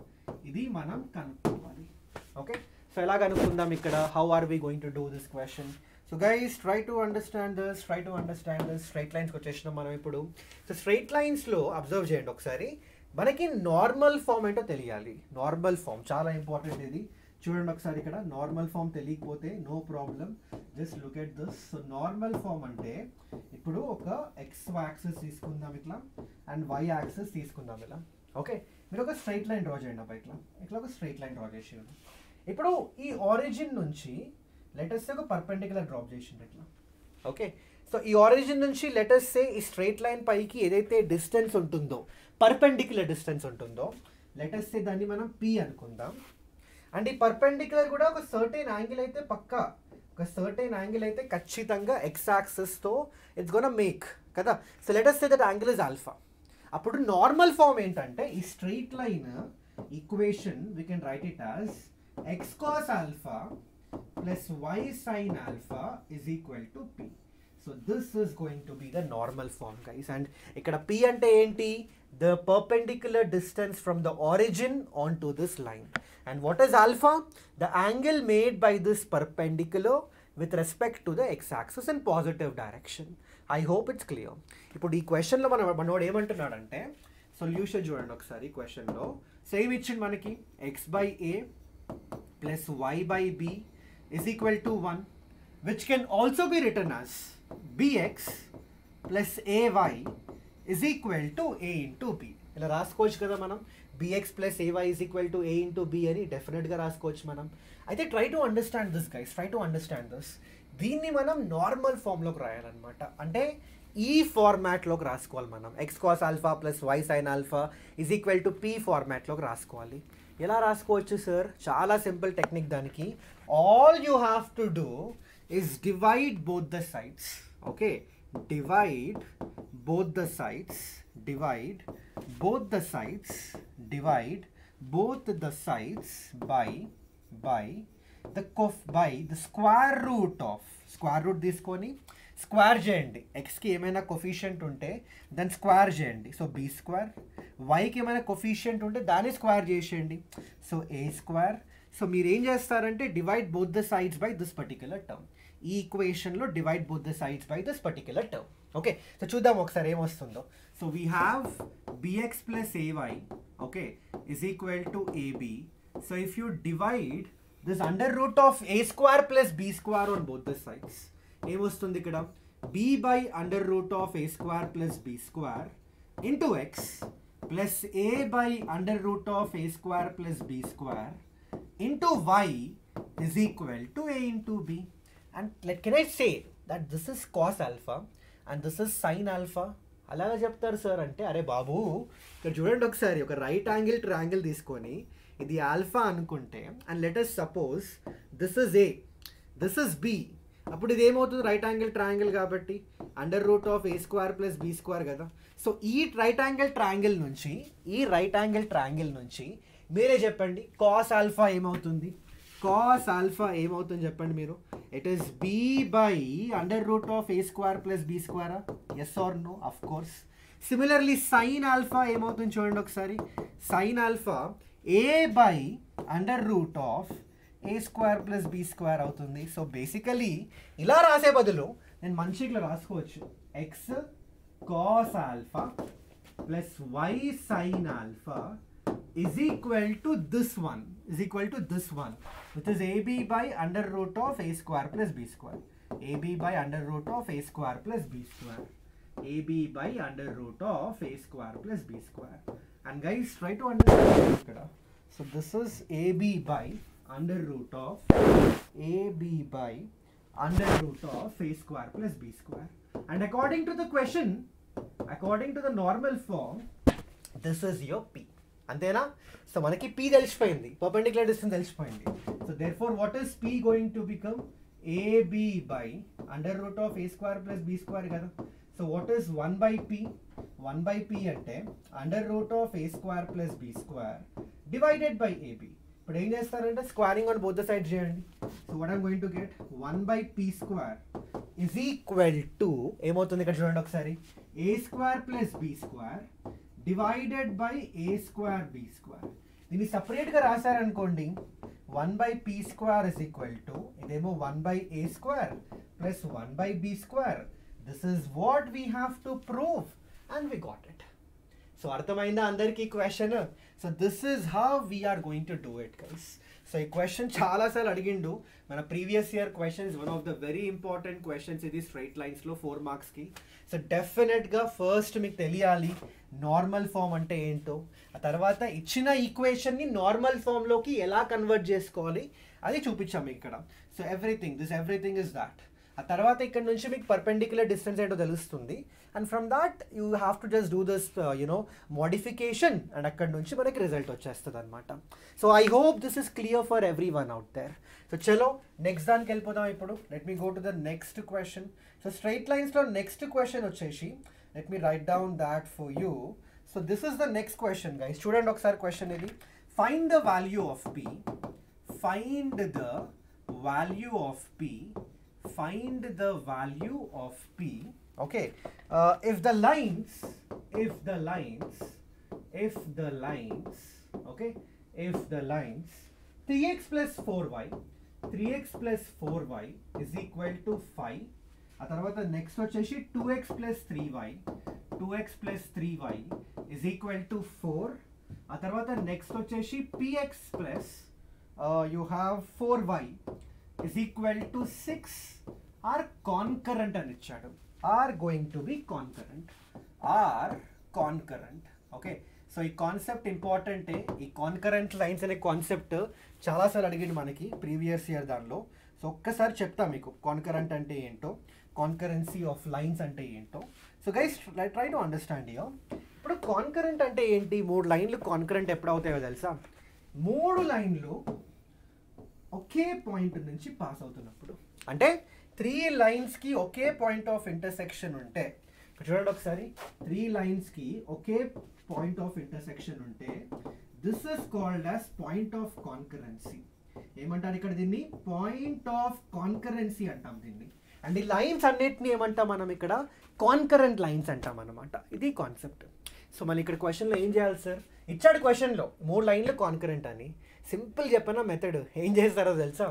ఇది మనం కనుక్కోవాలి. ఓకే సో ఎలా కనుక్కుందాం ఇక్కడ? How are we going to do this question so guys try to understand this try to understand this straight లైన్స్కి వచ్చేసినాం మనం ఇప్పుడు. సో స్ట్రైట్ లైన్స్లో అబ్జర్వ్ చేయండి ఒకసారి. మనకి నార్మల్ ఫామ్ ఏంటో తెలియాలి. నార్మల్ ఫామ్ చాలా ఇంపార్టెంట్ ఇది. చూడండి ఒకసారి ఇక్కడ. నార్మల్ ఫామ్ తెలియకపోతే no problem just look at this so normal form అంటే ఇప్పుడు ఒక ఎక్స్ యాక్సెస్ తీసుకుందాం ఇట్లా. అండ్ వై యాక్సెస్ తీసుకుందాం ఇలా. ఓకే మీరు ఒక స్ట్రైట్ లైన్ డ్రా చేయండి అబ్బా ఇట్లా. ఇట్లా ఒక స్ట్రైట్ లైన్ డ్రా చేసిండు ఇప్పుడు ఈ ఆరిజిన్ నుంచి లెటర్స్ ఒక పర్పెండికులర్ డ్రాప్ చేసిండు ఇట్లా. ఓకే సో ఈ ఆరిజిన్ నుంచి లెటర్స్ సే ఈ స్ట్రైట్ లైన్ పైకి ఏదైతే డిస్టెన్స్ ఉంటుందో పర్పెండిక్యులర్ డిస్టెన్స్ ఉంటుందో లెటర్స్ సే దాన్ని మనం పి అనుకుందాం. అండ్ ఈ పర్పెండిక్యులర్ కూడా ఒక సర్టైన్ యాంగిల్ అయితే పక్క. ఒక సర్టైన్ యాంగిల్ అయితే ఖచ్చితంగా ఎక్సాక్సెస్తో ఇట్స్ గోన్ మేక్ కదా? So let's say that angle is alpha అప్పుడు నార్మల్ ఫామ్ ఏంటంటే ఈ straight line equation we can write it as x cos alpha plus y sine alpha is equal to p so this is going to be the normal form guys and ఇక్కడ పి అంటే ఏంటి? The perpendicular distance from the origin on to this line and what is alpha? The angle made by this perpendicular with respect to the x-axis in positive direction. I hope it's clear ఇప్పుడు ఈ క్వశ్చన్లో మన మనోడు ఏమంటున్నాడంటే సొల్యూషన్ చూడండి ఒకసారి క్వశ్చన్లో సేమ్ ఇచ్చింది మనకి x by a plus y by b is equal to one which can also be written as b x plus a y is equal to a into b ఇలా రాసుకోవచ్చు కదా మనం. B x plus a y is equal to a into b అని డెఫినెట్గా రాసుకోవచ్చు మనం. అయితే try to understand this guys try to understand this దీన్ని మనం నార్మల్ ఫామ్లోకి రాయాలన్నమాట. అంటే ఈ ఫార్మాట్లోకి రాసుకోవాలి మనం. X cos alpha plus y sine alpha is equal to p ఫార్మాట్లోకి రాసుకోవాలి. ఎలా రాసుకోవచ్చు సార్ చాలా సింపుల్ టెక్నిక్ దానికి. All you have to do is divide both the sides okay divide both the sides divide both the sides divide both the sides by by the cof by the square root of square root తీసుకొని స్క్వేర్ చేయండి. ఎక్స్కి ఏమైనా కొఫిషియంట్ ఉంటే దాన్ని స్క్వేర్ చేయండి. సో బీ స్క్వేర్ వైకి ఏమైనా కొఫిషియంట్ ఉంటే దాన్ని స్క్వేర్ చేసేయండి. సో ఏ స్క్వేర్ సో మీరు ఏం చేస్తారంటే divide both the sides by this particular term ఈ ఈక్వేషన్లో divide both the sides by this particular term okay so చూద్దాం ఒకసారి ఏమొస్తుందో. so we have b x plus a y okay is equal to a b so if you divide this under root of a square plus b square on both the sides ఏమొస్తుంది ఇక్కడ b by under root of a square plus b square into x plus a by under root of a square plus b square into y is equal to a into b and let can I say that this is cos alpha and this is sin alpha అలాగా చెప్తారు సార్ అంటే అరే బాబు ఇక్కడ చూడండి ఒకసారి ఒక రైట్ యాంగిల్ ట్రయాంగిల్ తీసుకొని ఇది ఆల్ఫా అనుకుంటే and let suppose this is a this is b అప్పుడు ఇది ఏమవుతుంది? రైట్ యాంగిల్ ట్రయాంగిల్ కాబట్టి under root of a square plus b square కదా. సో ఈ రైట్ యాంగిల్ ట్రయాంగిల్ నుంచి ఈ రైట్ యాంగిల్ ట్రయాంగిల్ నుంచి మీరే చెప్పండి కాస్ ఆల్ఫా ఏమవుతుంది? కాస్ ఆల్ఫా ఏమవుతుంది చెప్పండి మీరు? It is b by under root of a square plus b స్క్వేరా yes or no of course similarly sine alpha ఏమవుతుంది చూడండి ఒకసారి. Sine alpha a by under root of a square plus b square అవుతుంది. సో బేసికలీ ఇలా రాసే బదులు నేను మంచిగా ఇట్లా రాసుకోవచ్చు. X cos alpha plus y sine alpha is equal to this one is equal to this one which is ab by under root of a square plus b square. Ab by under root of a square plus b square. Ab by under root of a square plus b square. And guys try to understand so this is ab by under root of ab by under root of a square plus b square. And according to the question according to the normal form this is your p అంతేనా? సో మనకి పీ తెలిసిపోయింది. పర్పెండిక్యులర్ డిస్టెన్స్ తెలిసిపోయింది. So therefore what is p going to become AB by under root of a square plus b square కదా. So what is one by p one by p అంటే under root of a square plus b square divided by AB ఇప్పుడు ఏం చేస్తారంటే squaring on both the side చేయండి. So what I'm going to get one by p square is equal to ఏమవుతుంది ఇక్కడ చూడండి ఒకసారి. A square plus b square divided by a square b square దీన్ని సపరేట్గా రాశారనుకోండి one by p square is equal to ఇదేమో one by a square plus one by b square this is what we have to prove and we got it so అర్థమైందా అందరికీ question so this is how we are going to do it guys so ఈ క్వశ్చన్ చాలాసార్లు అడిగిండు. మన previous year questions one of the very important questions ఇది స్ట్రైట్ లైన్స్లో ఫోర్ మార్క్స్కి సో డెఫినెట్గా ఫస్ట్ మీకు తెలియాలి నార్మల్ ఫామ్ అంటే ఏంటో. ఆ తర్వాత ఇచ్చిన ఈక్వేషన్ని నార్మల్ ఫామ్లోకి ఎలా కన్వర్ట్ చేసుకోవాలి అది చూపించాము ఇక్కడ. So everything this everything is that ఆ తర్వాత ఇక్కడ నుంచి మీకు పర్పెండిక్యులర్ డిస్టెన్స్ ఏంటో తెలుస్తుంది. And from that you have to just do this you know modification and అక్కడ నుంచి మనకి రిజల్ట్ వచ్చేస్తుంది అనమాట so I hope this is clear for everyone out there so చలో నెక్స్ట్ దానికి వెళ్ళిపోదాం ఇప్పుడు. Let me go to the next question so straight లైన్స్లో నెక్స్ట్ క్వశ్చన్ వచ్చేసి let me write down that for you so this is the next question guys చూడండి ఒకసారి క్వశ్చన్ ఇది. Find the value of p find the value of p find the value of p okay if the lines if the lines if the lines okay? If the lines 3x plus 4y 3x plus 4y is equal to 5 ఆ తర్వాత నెక్స్ట్ వచ్చేసి two x plus three y two x plus three y is equal to four ఆ తర్వాత నెక్స్ట్ వచ్చేసి px plus you have four y is equal to six are concurrent అని ఇచ్చాడు. Are going to be concurrent are concurrent okay so ఈ కాన్సెప్ట్ ఇంపార్టెంటే ఈ కాన్కరెంట్ లైన్స్ అనే కాన్సెప్ట్ చాలాసార్లు అడిగింది మనకి ప్రీవియస్ ఇయర్ దానిలో. సో ఒక్కసారి చెప్తా మీకు కాన్కరెంట్ అంటే ఏంటో కాన్కరెన్సీ ఆఫ్ లైన్స్ అంటే ఏంటో. So guys try to understand here ఇప్పుడు కాన్కరెంట్ అంటే ఏంటి? మూడు లైన్లు కాన్కరెంట్ ఎప్పుడు అవుతాయో తెలుసా? మూడు లైన్లు ఒకే పాయింట్ నుంచి పాస్ అవుతున్నప్పుడు. అంటే త్రీ లైన్స్కి ఒకే పాయింట్ ఆఫ్ ఇంటర్సెక్షన్ ఉంటే చూడండి ఒకసారి. త్రీ లైన్స్కి ఒకే పాయింట్ ఆఫ్ ఇంటర్సెక్షన్ ఉంటే this is called as point of concurrency ఏమంటారు ఇక్కడ దీన్ని? పాయింట్ ఆఫ్ కాన్కరెన్సీ అంటాం దీన్ని. అండ్ ఈ లైన్స్ అన్నిటిని ఏమంటాం మనం ఇక్కడ? కాన్కరెంట్ లైన్స్ అంటాం అనమాట ఇది కాన్సెప్ట్ సో మళ్ళీ ఇక్కడ క్వశ్చన్లో ఏం చేయాలి సార్ ఇచ్చాడు క్వశ్చన్లో మూడు లైన్లు కాన్కరెంట్ అని. సింపుల్ చెప్పిన మెథడ్ ఏం చేస్తారో తెలుసా?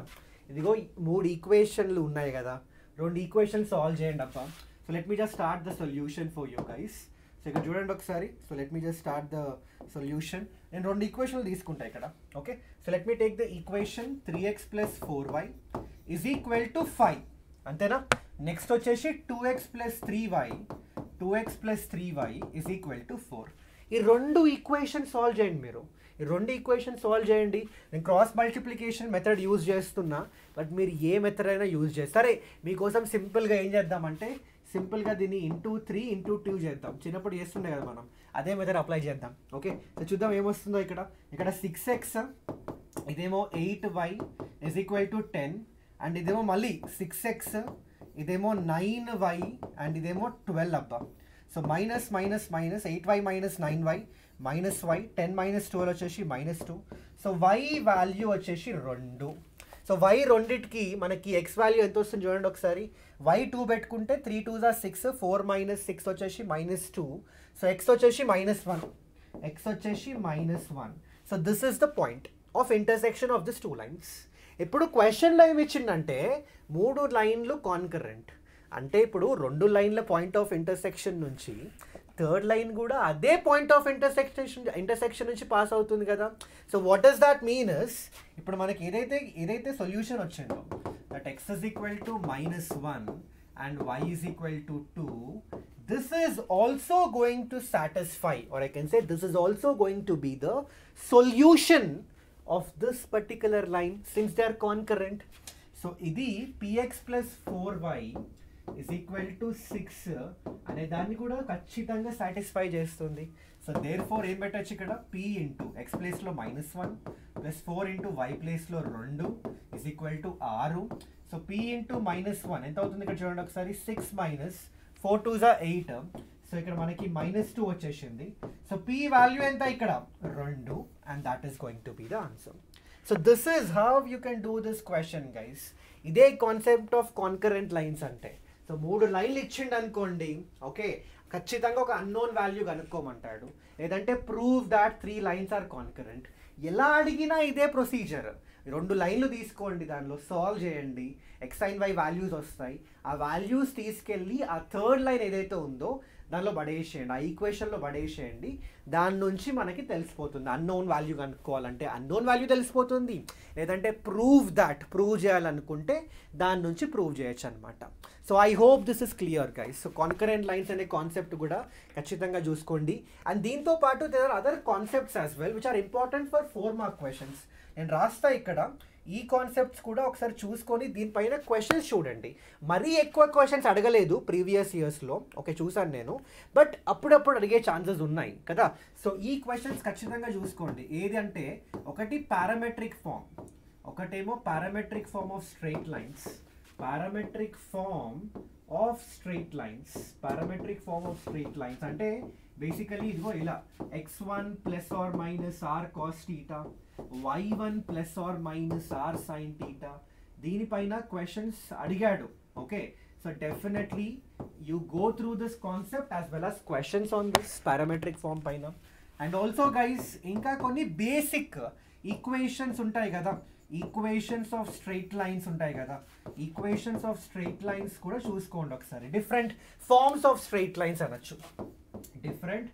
ఇదిగో మూడు ఈక్వేషన్లు ఉన్నాయి కదా. రెండు ఈక్వేషన్స్ సాల్వ్ చేయండి అప్ప so let me just start the solution for you guys so ఇక్కడ చూడండి ఒకసారి. So let me just start the solution నేను రెండు ఈక్వేషన్లు తీసుకుంటా ఇక్కడ. Okay so let me take the equation three x plus four y is equal to five అంతేనా? నెక్స్ట్ వచ్చేసి two x plus three y two x plus three y is equal to four ఈ రెండు ఈక్వేషన్ సాల్వ్ చేయండి మీరు. ఈ రెండు ఈక్వేషన్ సాల్వ్ చేయండి. నేను క్రాస్ మల్టిప్లికేషన్ మెథడ్ యూజ్ చేస్తున్నా బట్ మీరు ఏ మెథడ్ అయినా యూజ్ చేస్తారు సరే మీకోసం సింపుల్గా ఏం చేద్దామంటే సింపుల్గా దీన్ని ఇంటూ త్రీ ఇంటూ టూ చేద్దాం. చిన్నప్పుడు చేస్తుండే కదా మనం. అదే మెథడ్ అప్లై చేద్దాం. ఓకే? సో చూద్దాం ఏమొస్తుందో ఇక్కడ. ఇక్కడ సిక్స్ ఎక్స్ ఇదేమో eight y is equal to ten and ఇదేమో మళ్ళీ సిక్స్ ఎక్స్ ఇదేమో నైన్ వై అండ్ ఇదేమో ట్వెల్వ్ అబ్బా. So minus minus minus eight y minus nine y minus y ten minus twelve వచ్చేసి minus two so y value వచ్చేసి రెండు. సో వై రెండిటికి మనకి ఎక్స్ వాల్యూ ఎంత వస్తుంది చూడండి ఒకసారి. వై టూ పెట్టుకుంటే త్రీ టూ జా సిక్స్ ఫోర్ మైనస్ సిక్స్ వచ్చేసి మైనస్ టూ సో ఎక్స్ వచ్చేసి మైనస్ వన్ ఎక్స్ వచ్చేసి minus one so this is the point of intersection of this two lines ఇప్పుడు క్వశ్చన్లో ఏమి ఇచ్చిందంటే మూడు లైన్లు కాన్కరెంట్ అంటే ఇప్పుడు రెండు లైన్ల పాయింట్ ఆఫ్ ఇంటర్సెక్షన్ నుంచి థర్డ్ లైన్ కూడా అదే పాయింట్ ఆఫ్ ఇంటర్సెక్షన్ ఇంటర్సెక్షన్ నుంచి పాస్ అవుతుంది కదా. So what does that means ఇప్పుడు మనకి ఏదైతే ఏదైతే సొల్యూషన్ వచ్చిందో that x is equal to minus one and y is equal to two this is also going to satisfy or I can say this is also going to be the solution of this particular line since they are concurrent so ఇది px plus four y is equal to six అనే దాన్ని కూడా ఖచ్చితంగా సాటిస్ఫై చేస్తుంది. సో దేర్ ఫోర్ ఏం పెట్టచ్చు ఇక్కడ? పి ఇంటూ ఎక్స్ ప్లేస్లో minus one plus four into y ప్లేస్లో రెండు ఇస్ ఈక్వల్ టు ఆరు. So p into minus one ఎంత అవుతుంది ఇక్కడ చూడండి ఒకసారి? సిక్స్ మైనస్ ఫోర్ టూ జా ఎయిట్ సో ఇక్కడ మనకి మైనస్ టూ వచ్చేసింది. సో పి వాల్యూ ఎంత ఇక్కడ? రెండు and that is going to be the answer so this is how you can do this question guys ఇదే కాన్సెప్ట్ ఆఫ్ కాన్కరెంట్ లైన్స్ అంటే. సో మూడు లైన్లు ఇచ్చిండు అనుకోండి ఓకే ఖచ్చితంగా ఒక అన్నోన్ వాల్యూ కనుక్కోమంటాడు. లేదంటే prove that three lines are concurrent ఎలా అడిగినా ఇదే ప్రొసీజర్ రెండు లైన్లు తీసుకోండి దానిలో సాల్వ్ చేయండి. ఎక్స్ అండ్ వై వాల్యూస్ వస్తాయి. ఆ వాల్యూస్ తీసుకెళ్ళి ఆ థర్డ్ లైన్ ఏదైతే ఉందో దానిలో పడేసేయండి. ఆ ఈక్వేషన్లో పడేసేయండి. దాని నుంచి మనకి తెలిసిపోతుంది. అన్నోన్ వాల్యూ కనుక్కోవాలంటే అన్నోన్ వాల్యూ తెలిసిపోతుంది. లేదంటే ప్రూవ్ దాట్ ప్రూవ్ చేయాలనుకుంటే దాని నుంచి ప్రూవ్ చేయొచ్చు అనమాట so I hope this is clear guys so concurrent lines అనే కాన్సెప్ట్ కూడా ఖచ్చితంగా చూసుకోండి. అండ్ దీంతో పాటు there are other concepts as well which are important for four mark questions నేను రాస్తా ఇక్కడ. ఈ కాన్సెప్ట్స్ కూడా ఒకసారి చూసుకొని దీనిపైన క్వశ్చన్స్ చూడండి. మరీ ఎక్కువ క్వశ్చన్స్ అడగలేదు ప్రీవియస్ ఇయర్స్లో ఓకే చూసాను నేను. బట్ అప్పుడప్పుడు అడిగే ఛాన్సెస్ ఉన్నాయి కదా. సో ఈ క్వశ్చన్స్ ఖచ్చితంగా చూసుకోండి. ఏది అంటే ఒకటి పారామెట్రిక్ ఫామ్ ఒకటేమో parametric form of straight lines parametric form of straight lines parametric form of straight lines అంటే బేసికలీ ఇదిగో ఇలా x one plus r minus r cos theta y one plus r minus r sine theta దీనిపైన క్వశ్చన్స్ అడిగాడు. Okay so definitely you go through this concept as well as questions on this parametric form పైన. అండ్ ఆల్సో గైస్ ఇంకా కొన్ని బేసిక్ ఈక్వేషన్స్ ఉంటాయి కదా. ఈక్వేషన్స్ ఆఫ్ స్ట్రైట్ లైన్స్ ఉంటాయి కదా. ఈక్వేషన్స్ ఆఫ్ స్ట్రైట్ లైన్స్ కూడా చూసుకోండి ఒకసారి. Different forms of straight lines అనొచ్చు. Different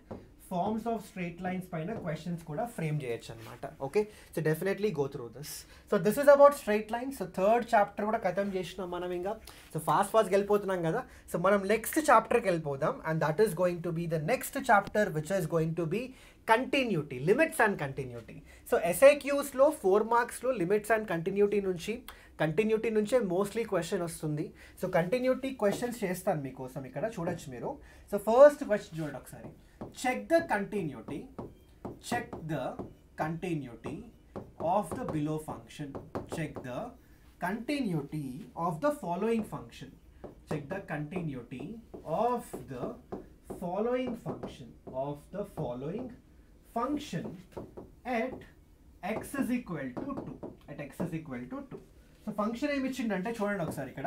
forms of straight lines పైన క్వశ్చన్స్ కూడా ఫ్రేమ్ చేయొచ్చు అనమాట okay so definitely go through this so this is about straight lines so third chapter కూడా ఖతం చేసినాం మనం ఇంకా. సో ఫాస్ట్ ఫాస్ట్ వెళ్ళిపోతున్నాం కదా. సో మనం నెక్స్ట్ చాప్టర్కి వెళ్ళిపోదాం. And that is going to be the next chapter which is going to be continuity limits and continuity so ఎస్ఐక్యూస్లో four మార్క్స్లో లిమిట్స్ అండ్ కంటిన్యూటీ నుంచి కంటిన్యూటీ నుంచే మోస్ట్లీ క్వశ్చన్ వస్తుంది. సో కంటిన్యూటీ క్వశ్చన్స్ చేస్తాను మీకోసం ఇక్కడ. చూడొచ్చు మీరు. సో ఫస్ట్ క్వశ్చన్ చూడండి ఒకసారి. check the continuity check the continuity of the below function check the continuity of the following function check the continuity of the following function of the following function at x is equal to 2 at x is equal to 2 so function ఏమి ఇచ్చిందంటే చూడండి ఒకసారి ఇక్కడ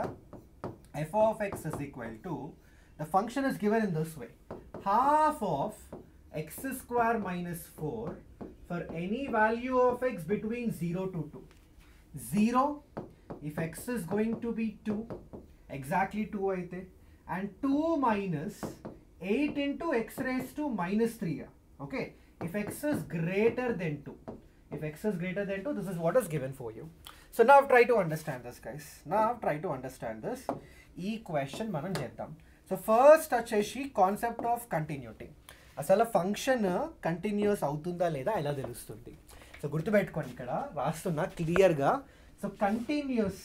f of x is equal to the function is given in this way half of x square minus 4 for any value of x between 0 to 2 0 if x is going to be 2 exactly 2 అయితే and 2 minus 8 into x raised to minus 3 okay if x is greater than 2 if x is greater than 2 this is what is given for you so now try to understand this guys now try to understand this ఈ క్వశ్చన్ మనం చేద్దాం సో ఫస్ట్ వచ్చేసి కాన్సెప్ట్ ఆఫ్ కంటిన్యూటీ అసలు ఫంక్షన్ కంటిన్యూస్ అవుతుందా లేదా ఎలా తెలుస్తుంది? సో గుర్తుపెట్టుకోండి ఇక్కడ రాస్తున్నా క్లియర్గా so continuous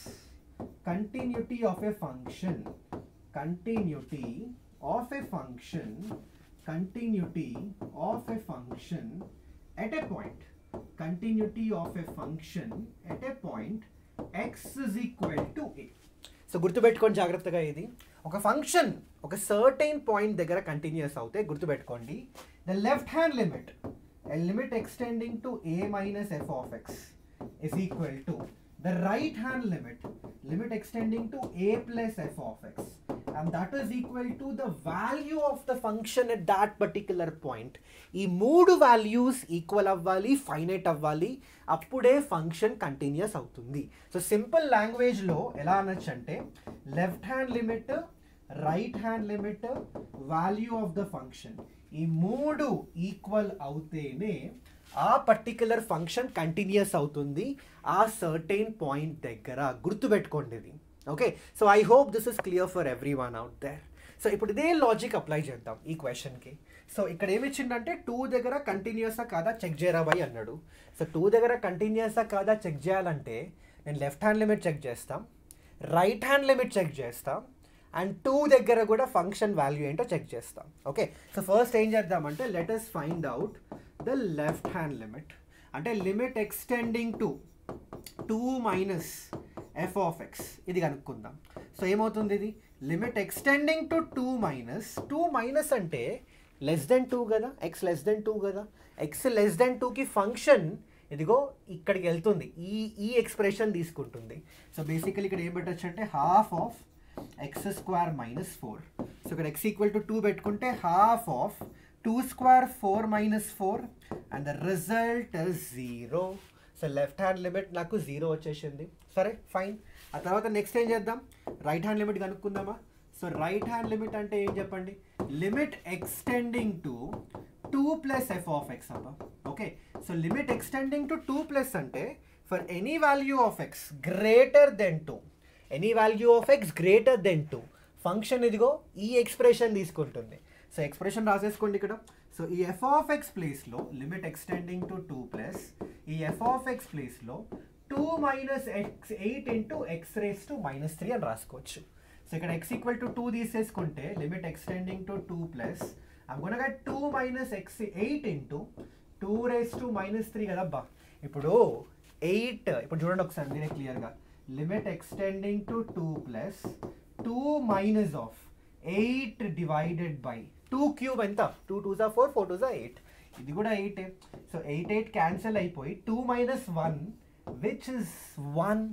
continuity of a function continuity of a function continuity of a function at a point continuity of a function at a point x is equal to a. So గుర్తుపెట్టుకోండి జాగ్రత్తగా ఇది. ఒక ఫంక్షన్ ఒక సర్టైన్ పాయింట్ దగ్గర కంటిన్యూస్ అవుతే గుర్తుపెట్టుకోండి. The left hand limit limit x tending to a minus f of x is equal to the right hand limit limit x tending to a plus f of x. And that is equal to the value of the function at that particular point. ఈ మూడు వాల్యూస్ ఈక్వల్ అవ్వాలి ఫైనైట్ అవ్వాలి. అప్పుడే ఫంక్షన్ కంటిన్యూస్ అవుతుంది. సో సింపుల్ లాంగ్వేజ్లో ఎలా అనొచ్చు అంటే left hand limit right hand limit value of the function ఈ మూడు ఈక్వల్ అవుతేనే ఆ పర్టిక్యులర్ ఫంక్షన్ కంటిన్యూస్ అవుతుంది ఆ సర్టైన్ పాయింట్ దగ్గర. గుర్తుపెట్టుకోండి ఇది. Okay so I hope this is clear for everyone out there so ఇప్పుడు ఇదే లాజిక్ అప్లై చేద్దాం ఈ క్వశ్చన్కి సో ఇక్కడ ఏమి ఇచ్చిందంటే టూ దగ్గర కంటిన్యూసా కాదా చెక్ చేయరాబాయి అన్నాడు. సో టూ దగ్గర కంటిన్యూసా కాదా చెక్ చేయాలంటే నేను లెఫ్ట్ హ్యాండ్ లిమిట్ చెక్ చేస్తాం. రైట్ హ్యాండ్ లిమిట్ చెక్ చేస్తాం. అండ్ టూ దగ్గర కూడా ఫంక్షన్ వాల్యూ ఏంటో చెక్ చేస్తాం. ఓకే సో ఫస్ట్ ఏం చేద్దామంటే let us find out the left hand limit అంటే limit x tending to two minus f of x ఇది కనుక్కుందాం. సో ఏమవుతుంది ఇది? Limit x tending to two minus two minus అంటే లెస్ దెన్ టూ కదా? ఎక్స్ లెస్ దెన్ టూ కదా? ఎక్స్ లెస్ దెన్ టూకి ఫంక్షన్ ఇదిగో ఇక్కడికి వెళ్తుంది. ఈ ఈ ఎక్స్ప్రెషన్ తీసుకుంటుంది. సో బేసికలీ ఇక్కడ ఏం పెట్టచ్చు అంటే half of x square minus four so ఇక్కడ ఎక్స్ ఈక్వల్ టు టూ పెట్టుకుంటే half of two square four minus four and the result zero so left hand limit నాకు జీరో వచ్చేసింది. సరే ఫైన్ ఆ తర్వాత నెక్స్ట్ ఏం చేద్దాం? రైట్ హ్యాండ్ లిమిట్ కనుక్కుందామా? సో రైట్ హ్యాండ్ లిమిట్ అంటే ఏం చెప్పండి? Limit x tending to two plus f of x అబ్బా. Okay so limit x tending to two plus అంటే for any value of x greater than two any value of x greater than two function ఇదిగో ఈ ఎక్స్ప్రెషన్ తీసుకుంటుంది. సో ఎక్స్ప్రెషన్ రాసేసుకోండి ఇక్కడ. సో ఈ ఎఫ్ ఆఫ్ ఎక్స్ ప్లేస్లో limit x tending to two plus ఈ ఎఫ్ ఆఫ్ ఎక్స్ ప్లేస్లో two minus x eight into x raise to minus three అని రాసుకోవచ్చు. సో ఇక్కడ ఎక్స్ ఈక్వల్ టు టూ తీసేసుకుంటే limit x tending to two plus అనుకునగా two minus x eight into two raise to minus three కదబ్బా. ఇప్పుడు ఎయిట్ ఇప్పుడు చూడండి ఒకసారి మీరే క్లియర్గా limit x tending to two plus two minus of eight divided by two cube ఎంత? టూ టూ జా ఫోర్ ఫోర్ టూ జా ఎయిట్ ఇది కూడా eight so eight eight cancel అయిపోయి two minus one which is one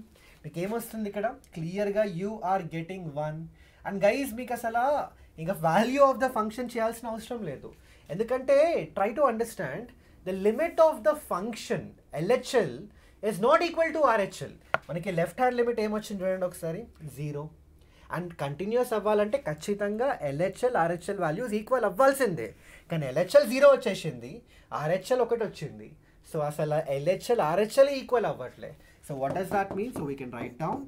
మీకు ఏమొస్తుంది ఇక్కడ? క్లియర్గా you are getting one and guys మీకు అసలు ఇంకా వాల్యూ ఆఫ్ ద ఫంక్షన్ చేయాల్సిన అవసరం లేదు. ఎందుకంటే try to understand the limit of the function LHL is not equal to RHL మనకి లెఫ్ట్ హ్యాండ్ లిమిట్ ఏమొచ్చింది చూడండి ఒకసారి. జీరో అండ్ కంటిన్యూస్ అవ్వాలంటే ఖచ్చితంగా ఎల్హెచ్ఎల్ ఆర్హెచ్ఎల్ వాల్యూస్ ఈక్వల్ అవ్వాల్సిందే. కానీ ఎల్హెచ్ఎల్ జీరో వచ్చేసింది. ఆర్హెచ్ఎల్ ఒకటి వచ్చింది. సో అసలు ఎల్హెచ్ఎల్ ఆర్హెచ్ఎల్ ఈక్వల్ అవ్వట్లే. So what does that mean so we can write down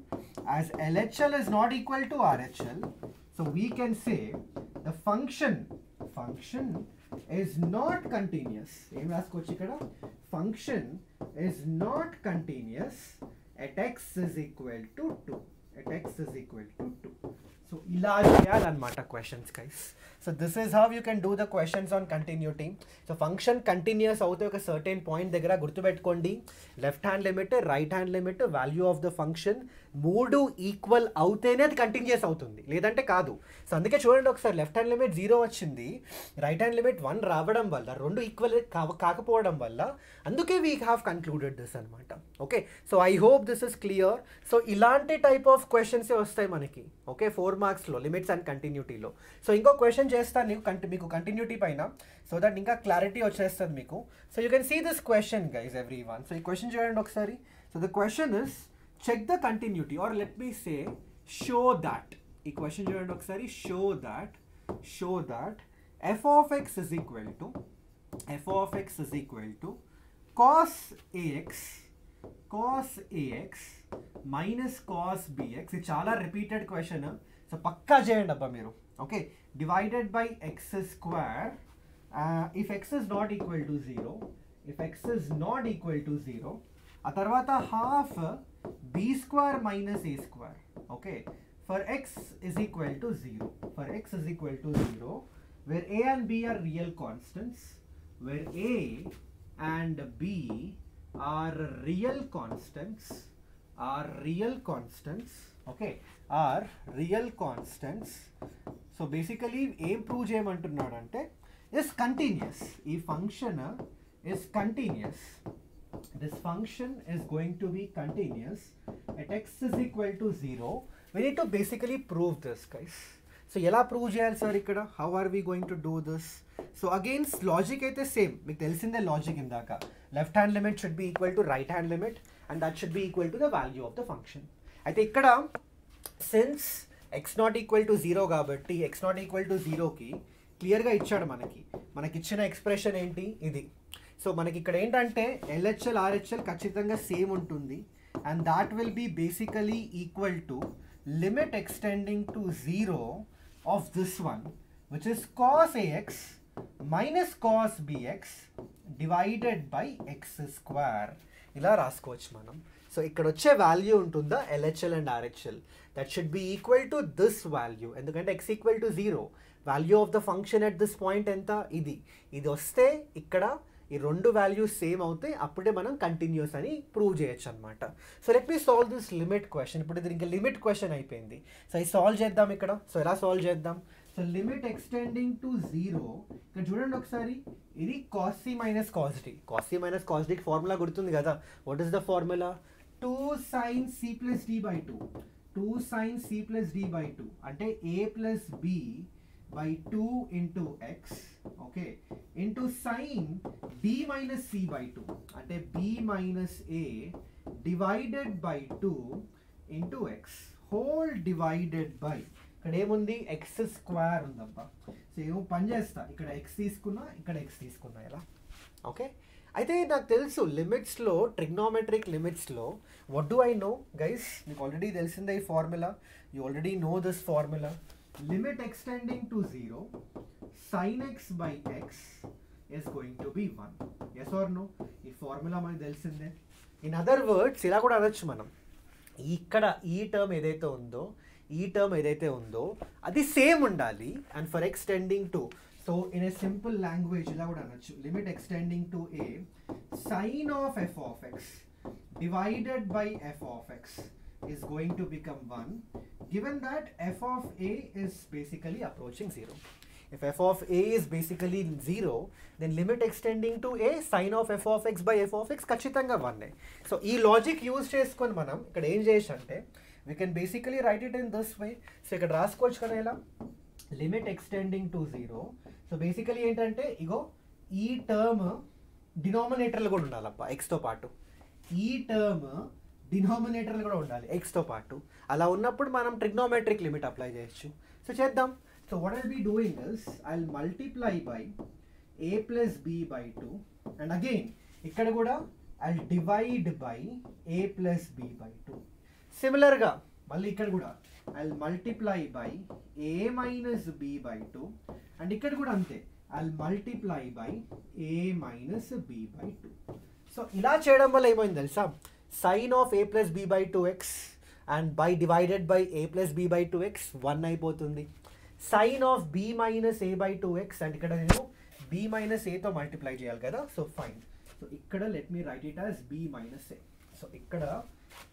as LHL is not equal to RHL so we can say the function function is not continuous. ఏం రాసుకోవచ్చు ఇక్కడ function is not continuous. At x is equal to 2 at x is equal to 2 so ఇలా చేయాలన్నమాట questions guys so this is how you can do the questions on continuity so function continuous అవుతే ఒక సర్టెన్ పాయింట్ దగ్గర గుర్తుపెట్టుకోండి left hand limit right hand limit value of the function మూడు ఈక్వల్ అవుతేనే అది కంటిన్యూస్ అవుతుంది. లేదంటే కాదు. సో అందుకే చూడండి ఒకసారి లెఫ్ట్ హ్యాండ్ లిమిట్ జీరో వచ్చింది. రైట్ హ్యాండ్ లిమిట్ వన్ రావడం వల్ల రెండు ఈక్వల్ కాకపోవడం వల్ల అందుకే వీ హ్యావ్ కన్క్లూడెడ్ దిస్ అనమాట okay so I hope this is clear so ఇలాంటి టైప్ ఆఫ్ క్వశ్చన్సే వస్తాయి మనకి. ఓకే ఫోర్ మార్క్స్లో లిమిట్స్ అండ్ కంటిన్యూటీలో సో ఇంకో క్వశ్చన్ చేస్తాను నీకు కంటి మీకు కంటిన్యూటీ పైన. సో దట్ ఇంకా క్లారిటీ వచ్చేస్తుంది మీకు. So you can see this question guys everyone so ఈ క్వశ్చన్ చూడండి ఒకసారి. So the question is check the continuity or let me say show that ఈ క్వశ్చన్ చూడండి ఒకసారి show that show that f of x is equal to f of x is equal to cos a x cos a x minus cos b x ఇది చాలా రిపీటెడ్ క్వశ్చన్ సో పక్కా చేయండి అబ్బా మీరు okay divided by x square if x is not equal to zero if x is not equal to zero ఆ తర్వాత half b square minus a square okay for x is equal to zero for x is equal to zero where a and b are real constants where a and b are real constants are real constants okay are real constants so basically ఏం ప్రూవ్ చేయమంటున్నాడు అంటే ఇస్ కంటిన్యూస్ ఈ function is continuous This function is going to be continuous at x is equal to zero we need to basically prove this guys so ఎలా ప్రూవ్ చేయాలి సార్ ఇక్కడ how are we going to do this so again logic అయితే సేమ్ మీకు తెలిసిందే లాజిక్ ఇందాక left hand limit should be equal to right hand limit and that should be equal to the value of the function అయితే ఇక్కడ since x not equal to zero కాబట్టి ఎక్స్ నాట్ ఈక్వల్ టు జీరోకి క్లియర్గా ఇచ్చాడు మనకి మనకి ఇచ్చిన ఎక్స్ప్రెషన్ ఏంటి ఇది సో మనకి ఇక్కడ ఏంటంటే ఎల్హెచ్ఎల్ ఆర్హెచ్ఎల్ ఖచ్చితంగా సేమ్ ఉంటుంది. And that will be basically equal to limit x tending to zero of this one which is cos a x minus cos b x divided by x square ఇలా రాసుకోవచ్చు మనం. సో ఇక్కడ వచ్చే వాల్యూ ఉంటుందా? LHL and RHL. That should be equal to this value ఎందుకంటే x equal to zero value of the function at this point ఎంత? ఇది. ఇది వస్తే ఇక్కడ ఈ రెండు వాల్యూస్ సేమ్ అవుతే అప్పుడే మనం కంటిన్యూస్ అని ప్రూవ్ చేయొచ్చు అనమాట so let me solve this limit question ఇప్పుడు ఇది ఇంకా లిమిట్ క్వశ్చన్ అయిపోయింది. సో ఇది సాల్వ్ చేద్దాం ఇక్కడ. సో ఎలా సాల్వ్ చేద్దాం? So limit x tending to zero ఇక్కడ చూడండి ఒకసారి. ఇది cos c minus cos d cos c minus కాస్టీకి formula గుర్తుంది కదా. What is the formula two sine c plus d by two two sine c plus d by two అంటే a plus b by two into x okay into sine b minus c by two అంటే b minus a divided by two into x whole divided by ఇక్కడ ఏముంది? ఎక్స్ స్క్వేర్ ఉందబ్బా. సో ఏమో పని చేస్తా. ఇక్కడ ఎక్స్ తీసుకున్నా ఇక్కడ ఎక్స్ తీసుకున్నా ఇలా ఓకే అయితే నాకు తెలుసు లిమిట్స్లో ట్రిగ్నోమెట్రిక్ లిమిట్స్లో what do I know guys మీకు ఆల్రెడీ తెలిసిందే ఈ formula you already know this formula limit x tending to zero sine x by x is going to be one yes or no? ఈ ఫార్ములా మనకు తెలిసిందే. ఇన్ అదర్ వర్డ్స్ ఇలా కూడా అనొచ్చు మనం. ఇక్కడ ఈ టర్మ్ ఏదైతే ఉందో ఈ టర్మ్ ఏదైతే ఉందో అది సేమ్ ఉండాలి. And for x tending to so in a simple language ఇలా కూడా అనొచ్చు. Limit x tending to a sine of f of x divided by f of x is going to become 1 given that f of a is basically approaching 0 if f of a is basically zero then limit x tending to a sine of f of x by f of x ఖచ్చితంగా వన్ సో ఈ లాజిక్ యూజ్ చేసుకొని మనం ఇక్కడ ఏం చేయొచ్చు అంటే we can basically write it in this way so ఇక్కడ రాసుకోవచ్చు కదా ఇలా limit x tending to zero so basically ఏంటంటే ఇగో ఈ టర్మ్ డినామినేటర్లు కూడా ఉండాలప్ప ఎక్స్తో పాటు. ఈ టర్మ్ డినామినేటర్లు కూడా ఉండాలి. ఎక్స్తో పాటు. అలా ఉన్నప్పుడు మనం ట్రిగ్నోమెట్రిక్ లిమిట్ అప్లై చేయొచ్చు. సో చేద్దాం. So what I'll be doing is I multiply by a plus b by two and again ఇక్కడ కూడా I divide by a plus b by two సిమిలర్గా మళ్ళీ ఇక్కడ కూడా I multiply by a minus b by two and ఇక్కడ కూడా అంతే I multiply by a minus b by two so ఇలా చేయడం వల్ల ఏమైంది తెలుసా? Sine of a plus b by two x and by divided by a plus b by two x one అయిపోతుంది. Sine of b minus a by two x and ఇక్కడ నేను బి మైనస్ ఏతో మల్టిప్లై చేయాలి కదా సో ఫైన్ సో ఇక్కడ let me write it as b minus a so ఇక్కడ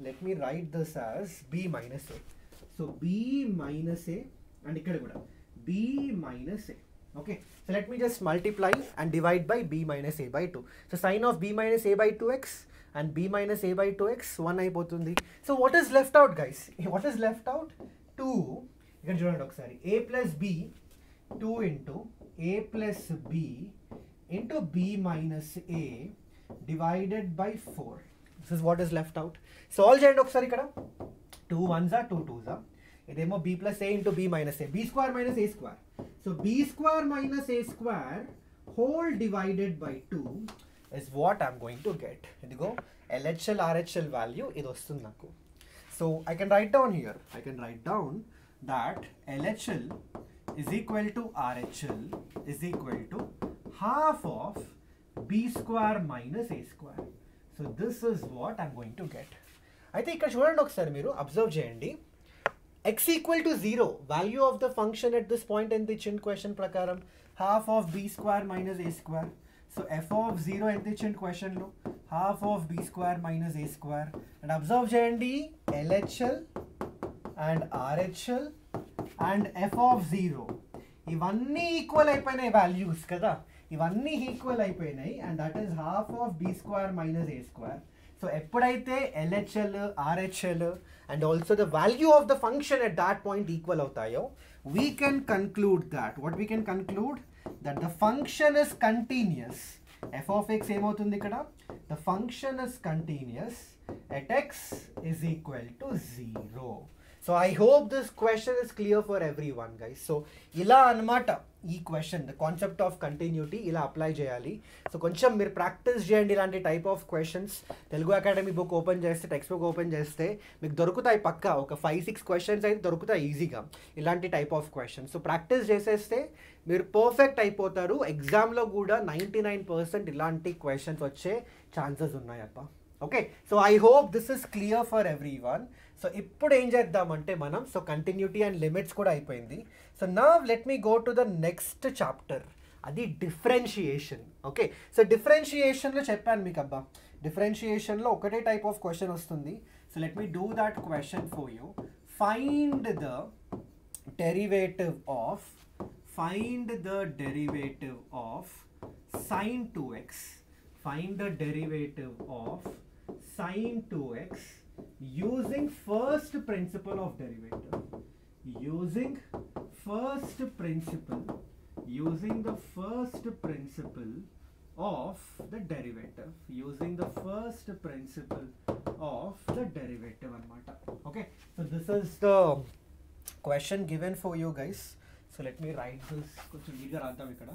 let me write this as b minus a so b minus a and ఇక్కడ కూడా b minus a okay? So let me just multiply and divide by b minus a by 2 so sine of b minus a by 2x and b minus a by 2x 1 అయిపోతుంది so what is left out guys what is left out 2 ఇక్కడ చూడండి ఒకసారి a plus b 2 into a plus b into b minus a divided by 4 this is what is left out solve చేయండి ఒకసారి ఇక్కడ టూ వన్స్ టూ టూస్ ఇదేమో b plus a into b minus a b square minus a square so b square minus a square whole divided by two Is what I'm going to get ఇదిగో ఎల్హెచ్ఎల్ ఆర్హెచ్ఎల్ వాల్యూ ఇది వస్తుంది నాకు so I can write down here I can write down that LHL is equal to RHL is equal to half of b square minus a square. So this is what I'm going to get. అయితే ఇక్కడ చూడండి ఒకసారి మీరు అబ్జర్వ్ చేయండి x equal to zero value of the function at this point ఎంత ఇచ్చింది క్వశ్చన్ ప్రకారం half of b square minus a square So f of zero ఎంత ఇచ్చింది క్వశ్చన్లో half of b square minus a square and observe చేయండి LHL and RHL and f of zero ఇవన్నీ ఈక్వల్ అయిపోయినాయి వాల్యూస్ కదా. ఇవన్నీ ఈక్వల్ అయిపోయినాయి. And that is half of b square minus a square so ఎప్పుడైతే LHL RHL and also the value of the function at that point equal అవుతాయో we can conclude that what we can conclude that the function is continuous f of x ఏమవుతుంది ఇక్కడ the function is continuous at x is equal to zero so I hope this question is clear for everyone guys so ఇలా అనమాట ఈ question the concept of continuity ఇలా అప్లై చేయాలి సో కొంచెం మీరు ప్రాక్టీస్ చేయండి ఇలాంటి type of questions Telugu academy book open చేస్తే టెక్స్ట్ బుక్ ఓపెన్ చేస్తే మీకు దొరుకుతాయి పక్కా ఒక ఫైవ్ సిక్స్ క్వశ్చన్స్ అయితే దొరుకుతాయి ఈజీగా ఇలాంటి type of questions so practice చేసేస్తే మీరు పర్ఫెక్ట్ అయిపోతారు ఎగ్జామ్లో కూడా నైంటీ నైన్ పర్సెంట్ ఇలాంటి క్వశ్చన్స్ వచ్చే chances ఉన్నాయప్ప okay so I hope this is clear for everyone so ఇప్పుడు ఏం చేద్దామంటే మనం సో కంటిన్యూటీ అండ్ లిమిట్స్ కూడా అయిపోయింది. సో నా let me go to the next chapter అది డిఫరెన్షియేషన్ ఓకే సో డిఫరెన్షియేషన్లో చెప్పాను మీకు అబ్బా డిఫరెన్షియేషన్లో ఒకటే టైప్ ఆఫ్ క్వశ్చన్ వస్తుంది. So let me do that question for you find the derivative of find the derivative of sine two x find the derivative of sine two x using first principle of derivative using first principle using the first principle of the derivative using the first principle of the derivative anamata okay so this is the question given for you guys so let me write this కొంచెం నీట్గా రాద్దాం ఇక్కడ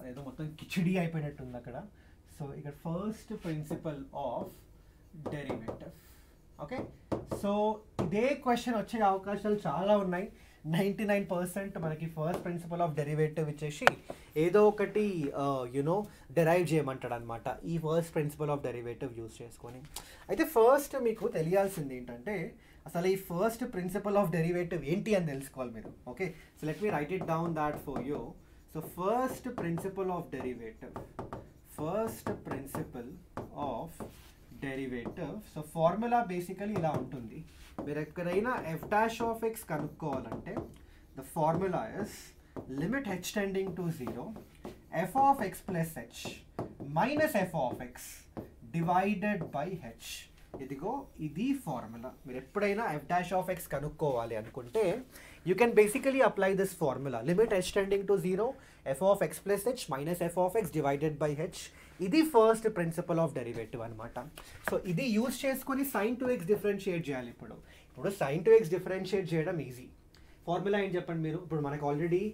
అదేదో మొత్తం కిచిడి అయిపోయినట్టుంది అక్కడ సో ఇక్కడ first principle of derivative okay so ఇదే క్వశ్చన్ వచ్చే అవకాశాలు చాలా ఉన్నాయి. నైంటీ నైన్ పర్సెంట్ మనకి ఫస్ట్ ప్రిన్సిపల్ ఆఫ్ డెరివేటివ్ ఇచ్చేసి ఏదో ఒకటి యునో డెరైవ్ చేయమంటాడు అనమాట ఈ first principle of derivative use చేసుకొని. అయితే ఫస్ట్ మీకు తెలియాల్సింది ఏంటంటే అసలు ఈ ఫస్ట్ ప్రిన్సిపల్ ఆఫ్ డెరివేటివ్ ఏంటి అని తెలుసుకోవాలి మీరు. Okay so let me write it down that for you so first principle of derivative first principle of derivative so formula basically ఇలా ఉంటుంది. మీరు ఎక్కడైనా f dash of x కనుక్కోవాలంటే the formula is limit h tending to zero f of x plus h minus f of x divided by h ఇదిగో ఇది ఫార్ములా మీరు ఎప్పుడైనా ఎఫ్ డాష్ ఆఫ్ ఎక్స్ కనుక్కోవాలి అనుకుంటే you can basically apply this formula limit h tending to zero f of x plus h minus f of x divided by h ఇది ఫస్ట్ ప్రిన్సిపల్ ఆఫ్ డెరివేటివ్ అనమాట సో ఇది యూస్ చేసుకుని సైన్ టు ఎక్స్ డిఫరెన్షియేట్ చేయాలి ఇప్పుడు. ఇప్పుడు సైన్ టు ఎక్స్ డిఫరెన్షియేట్ చేయడం ఈజీ ఫార్ములా ఏం చెప్పండి మీరు? ఇప్పుడు మనకు ఆల్రెడీ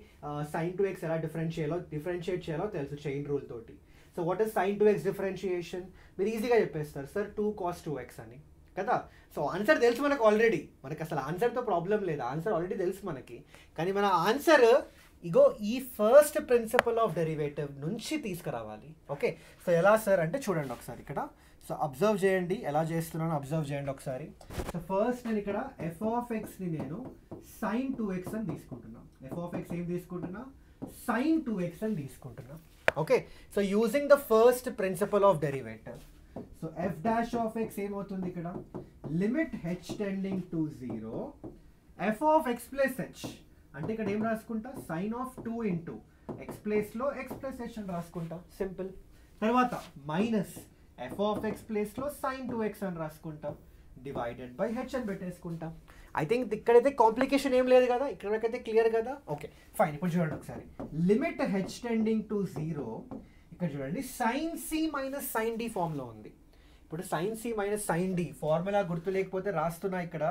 సైన్ టు ఎక్స్ ఎలా డిఫరెన్స్ చేయాలో డిఫరెన్షియేట్ చేయాలో తెలుసు చైన్ రూల్ తోటి. So what is sine two x differentiation మీరు ఈజీగా చెప్పేస్తారు. Sir two cos two x అని. కదా? సో ఆన్సర్ తెలుసు మనకు ఆల్రెడీ మనకి అసలు ఆన్సర్తో ప్రాబ్లం లేదు. ఆన్సర్ ఆల్రెడీ తెలుసు మనకి. కానీ మన ఆన్సర్ ఇగో ఈ ఫస్ట్ ప్రిన్సిపల్ ఆఫ్ డెరివేటివ్ నుంచి తీసుకురావాలి. ఓకే సో ఎలా సార్ అంటే చూడండి ఒకసారి ఇక్కడ. సో అబ్జర్వ్ చేయండి. ఎలా చేస్తున్నాను అబ్జర్వ్ చేయండి ఒకసారి. సో ఫస్ట్ నేను ఇక్కడ ఎఫ్ ఆఫ్ ఎక్స్ని నేను సైన్ టూ ఎక్స్ అని తీసుకుంటున్నా. ఎఫ్ ఆఫ్ ఎక్స్ ఏం తీసుకుంటున్నా? సైన్ టూ ఎక్స్ అని తీసుకుంటున్నా. Okay so using the first principle of derivative so f dash of x ఏమవుతుంది ఇక్కడ? Limit h tending to zero f of x plus h అంటే ఇక్కడ ఏం రాసుకుంటా? Sine of two into x ప్లేస్లో ఎక్స్ ప్లస్ హెచ్ అని రాసుకుంటా. సింపుల్ తర్వాత మైనస్ ఎఫ్ ఆఫ్ ఎక్స్ ప్లేస్లో సైన్ టూ ఎక్స్ అని రాసుకుంటాం. డివైడెడ్ బై హెచ్ అని పెట్టేసుకుంటాం. ఐ థింక్ ఇక్కడైతే కాంప్లికేషన్ ఏం లేదు కదా? ఇక్కడ అయితే క్లియర్ కదా? ఓకే ఫైన్ ఇప్పుడు చూడండి ఒకసారి. Limit h tending to zero ఇక్కడ చూడండి sine C minus sine D ఫామ్లో ఉంది. ఇప్పుడు sine C minus sine D formula గుర్తు లేకపోతే రాస్తున్నా ఇక్కడ.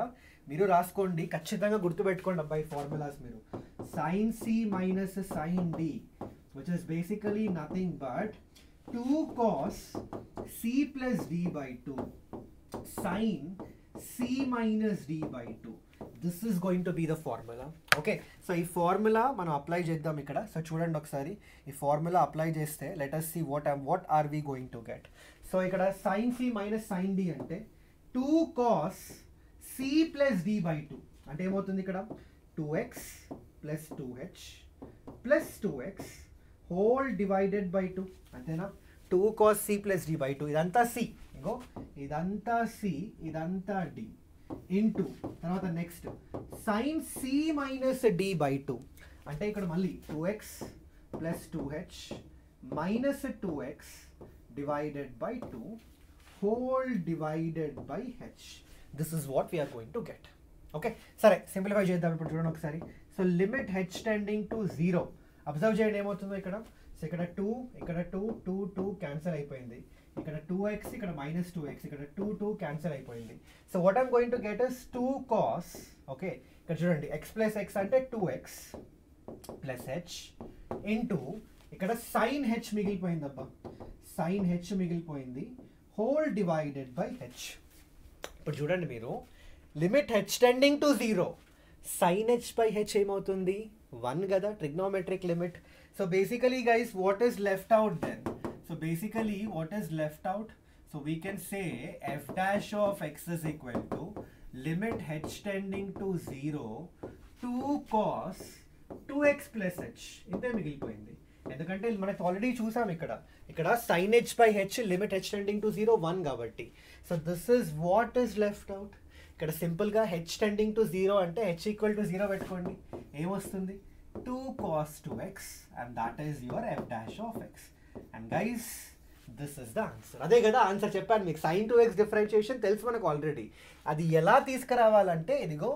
మీరు రాసుకోండి ఖచ్చితంగా గుర్తుపెట్టుకోండి అబ్బాయి ఫార్ములాస్ మీరు. Sine C minus sine D which is basically nothing but two cos C plus D by two sine C minus D by two this is going to be the formula okay so ఈ ఫార్ములా మనం అప్లై చేద్దాం ఇక్కడ. సో చూడండి ఒకసారి. ఈ ఫార్ములా అప్లై చేస్తే let see what what are we going to get so ఇక్కడ sine C minus sine D అంటే two cos C plus D by two అంటే ఏమవుతుంది ఇక్కడ? Two x plus two h plus two x whole divided by two అంతేనా? Two cos C plus D by two ఇదంతా సి ఇంకో ఇదంతా సి ఇదంతా డి ఇంటూ తర్వాత next sine C minus D by two అంటే ఇక్కడ మళ్ళీ two x plus two h minus two x divided by two whole divided by h this is what we are going to get. Okay? సరే సింప్లిఫై చేద్దాం ఇప్పుడు చూడండి ఒకసారి. So limit h tending to zero. Observe చేయండి ఏమవుతుందో ఇక్కడ. సో ఇక్కడ టూ ఇక్కడ టూ టూ టూ క్యాన్సిల్ అయిపోయింది. ఇక్కడ టూ ఎక్స్ ఇక్కడ మైనస్ టూ ఎక్స్ ఇక్కడ టూ టూ క్యాన్సిల్ అయిపోయింది. So what I'm going to get is two cos okay? ఇక్కడ చూడండి ఎక్స్ ప్లస్ ఎక్స్ అంటే two x plus h into ఇక్కడ సైన్ హెచ్ మిగిలిపోయింది అబ్బా సైన్ హెచ్ మిగిలిపోయింది. హోల్ డివైడెడ్ బై హెచ్ ఇప్పుడు చూడండి మీరు. Limit h tending to zero sine h by h ఏమవుతుంది? వన్ కదా trigonometric limit so basically guys what is left out then so basically what is left out so we can say f dash of x is equal to limit h tending to zero two cos two x plus h ఇంతే మిగిలిపోయింది. ఎందుకంటే మనకు ఆల్రెడీ చూసాం ఇక్కడ. ఇక్కడ sine h by h limit h tending to zero one కాబట్టి. So this is what is left out ఇక్కడ సింపుల్గా హెచ్ టెండింగ్ టు జీరో అంటే హెచ్ ఈక్వల్ టు జీరో పెట్టుకోండి. ఏమొస్తుంది? Two cos two x and that is your f dash of x and guys this is the answer అదే కదా ఆన్సర్ చెప్పాను మీకు. సైన్ టు ఎక్స్ డిఫరెన్షియేషన్ తెలుసు మనకు ఆల్రెడీ అది ఎలా తీసుకురావాలంటే ఇదిగో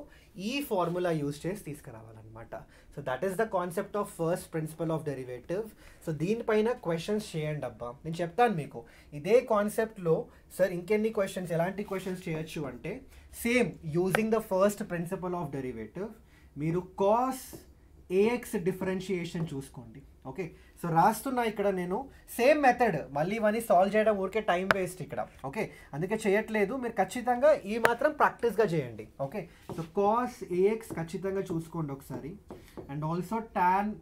ఈ ఫార్ములా యూజ్ చేసి తీసుకురావాలన్నమాట. So that is the concept of first principle of derivative so దీనిపైన క్వశ్చన్స్ చేయండి అబ్బా. నేను చెప్తాను మీకు. ఇదే కాన్సెప్ట్లో సార్ ఇంకెన్ని క్వశ్చన్స్ ఎలాంటి క్వశ్చన్స్ చేయొచ్చు అంటే same using the first principle of derivative మీరు కాస్ ఏఎక్స్ డిఫరెన్షియేషన్ చూసుకోండి. ఓకే సో రాస్తున్నా ఇక్కడ నేను. సేమ్ మెథడ్ మళ్ళీ ఇవన్నీ సాల్వ్ చేయడం ఊరికే టైం వేస్ట్ ఇక్కడ. ఓకే అందుకే చేయట్లేదు. మీరు ఖచ్చితంగా ఈ మాత్రం ప్రాక్టీస్గా చేయండి. ఓకే సో కాస్ ఏఎక్స్ ఖచ్చితంగా చూసుకోండి ఒకసారి. And also tan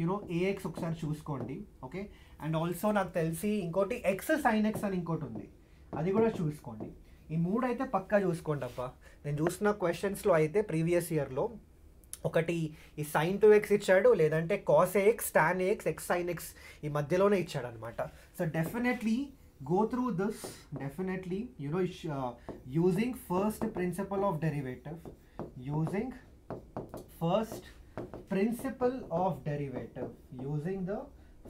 you know a x ఒకసారి చూసుకోండి. ఓకే అండ్ ఆల్సో నాకు తెలిసి ఇంకోటి ఎక్స్ సైన్ ఎక్స్ అని ఇంకోటి ఉంది. అది కూడా చూసుకోండి. ఈ మూడు అయితే పక్కా చూసుకోండి అప్ప నేను చూసిన క్వశ్చన్స్లో అయితే ప్రీవియస్ ఇయర్లో ఒకటి ఈ సైన్ టు ఎక్స్ ఇచ్చాడు లేదంటే cos x tan x x sin x ఈ మధ్యలోనే ఇచ్చాడు అనమాట so definitely go through this definitely you know using first principle of derivative using first principle of derivative using the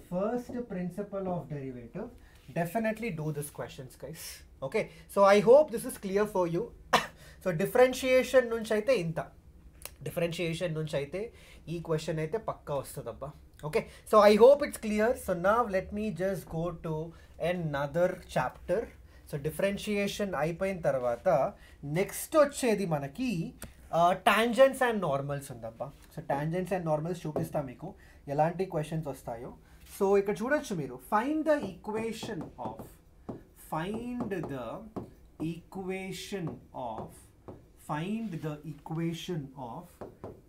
first principle of derivative definitely do this questions guys okay so i hope this is clear for you so differentiation నుంచి అయితే ఇంత differentiation నుంచి అయితే ఈ క్వశ్చన్ అయితే పక్కా వస్తుందబ్బా. Okay so I hope it's clear so నా let me just go to another chapter so differentiation అయిపోయిన తర్వాత నెక్స్ట్ వచ్చేది మనకి టాంజెంట్స్ అండ్ నార్మల్స్ ఉందబ్బా. సో టాంజెంట్స్ అండ్ నార్మల్స్ చూపిస్తా మీకు. ఎలాంటి క్వశ్చన్స్ వస్తాయో. సో ఇక్కడ చూడొచ్చు మీరు. Find the equation of find the equation of find the equation of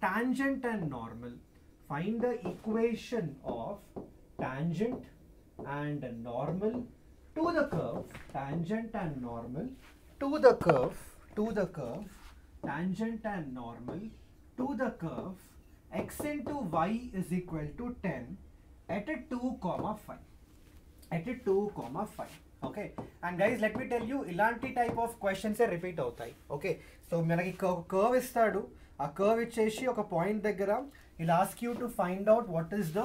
tangent and normal. Find the equation of tangent and normal to the curve tangent and normal to the curve to the curve tangent and normal to the curve x into y is equal to 10 at a 2 comma 5 at a 2 comma 5 okay and guys let me tell you ఇలాంటి టైప్ ఆఫ్ క్వశ్చన్సే రిపీట్ అవుతాయి. ఓకే సో మనకి కర్వ్ ఇస్తాడు. ఆ కర్వ్ ఇచ్చేసి ఒక పాయింట్ దగ్గర I'll ask you to find out what is the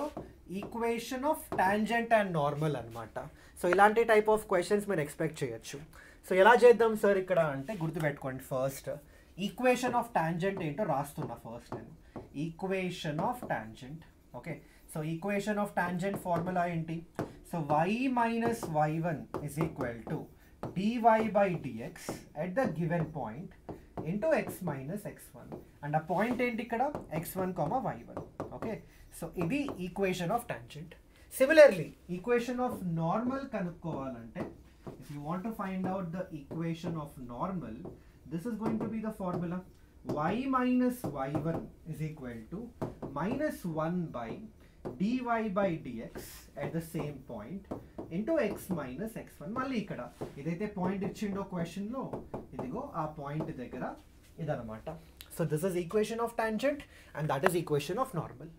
equation of tangent and normal అనమాట సో ఇలాంటి టైప్ ఆఫ్ క్వశ్చన్స్ మీరు ఎక్స్పెక్ట్ చేయొచ్చు. సో ఎలా చేద్దాం సార్ ఇక్కడ అంటే గుర్తుపెట్టుకోండి ఫస్ట్ ఈక్వేషన్ ఆఫ్ టాంజెంట్ ఏంటో రాస్తున్నా ఫస్ట్ నేను. Equation of tangent okay so equation of tangent formula ఏంటి so y minus y1 is equal to dy by dx at the given point into x minus x1 and a point ఏంటి ఇక్కడ x1 comma y1 okay so ఇది equation of tangent similarly equation of normal కనుక్కోవాలంటే if you want to find out the equation of normal this is going to be the formula y minus y1 is equal to minus 1 by dy by dx at the same point into x minus x1 మళ్ళీ ఇక్కడ. ఇదైతే పాయింట్ ఇచ్చిండో క్వశ్చన్లో ఇదిగో ఆ పాయింట్ దగ్గర ఇదనమాట so this is equation of tangent and that is equation of normal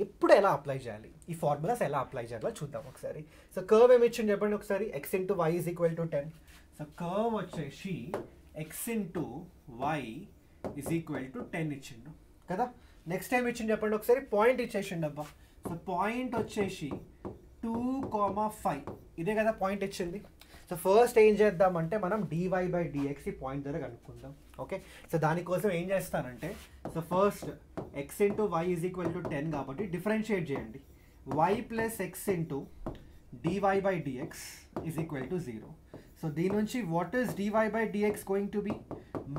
ఇప్పుడు ఎలా అప్లై చేయాలి? ఈ ఫార్ములాస్ ఎలా అప్లై చేయాలో చూద్దాం ఒకసారి. సో కర్వ్ ఏమి ఇచ్చింది చెప్పండి ఒకసారి? X into y is equal to ten so curve వచ్చేసి x into y is equal to ten ఇచ్చిండు. కదా? నెక్స్ట్ టైం ఇచ్చింది చెప్పండి ఒకసారి? పాయింట్ ఇచ్చేసిండు అబ్బా. సో పాయింట్ వచ్చేసి టూ కామా ఫైవ్ ఇదే కదా పాయింట్ ఇచ్చింది. సో ఫస్ట్ ఏం చేద్దామంటే మనం డివై బై డిఎక్స్ ఈ పాయింట్ దగ్గర కనుక్కుందాం. ఓకే సో దానికోసం ఏం చేస్తానంటే so first x into y is equal to ten కాబట్టి డిఫరెన్షియేట్ చేయండి. Y plus x into dy by dx is equal to zero so దీని నుంచి what is dy by dx going to be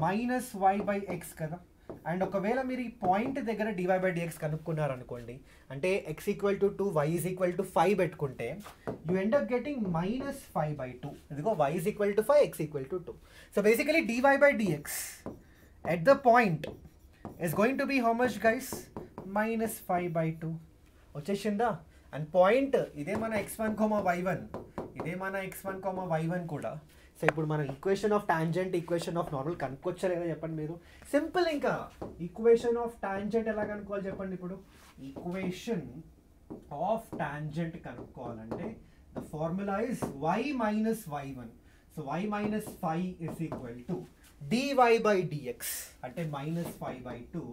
minus y by x కదా. అండ్ ఒకవేళ మీరు ఈ పాయింట్ దగ్గర డివై బై డిఎక్స్ కనుక్కున్నారనుకోండి అంటే x equal to two y is equal to five పెట్టుకుంటే you end up getting minus five by two ఇదిగో y is equal to five x equal to two so basically dy by dx at the point is going to be how much guys minus five by two వచ్చేసిందా? అండ్ పాయింట్ ఇదే మన x one comma y one ఇదే మన x one comma y one కూడా. సో ఇప్పుడు మనం equation of tangent equation of normal కనుక్కోవచ్చు లేదా చెప్పండి మీరు? సింపుల్ ఇంకా. ఈక్వేషన్ ఆఫ్ టాంజెంట్ ఎలా కనుక్కోవాలి చెప్పండి ఇప్పుడు? Equation of tangent కనుక్కోవాలంటే the formula is y minus y one so y minus five is equal to dy by dx అంటే minus five by two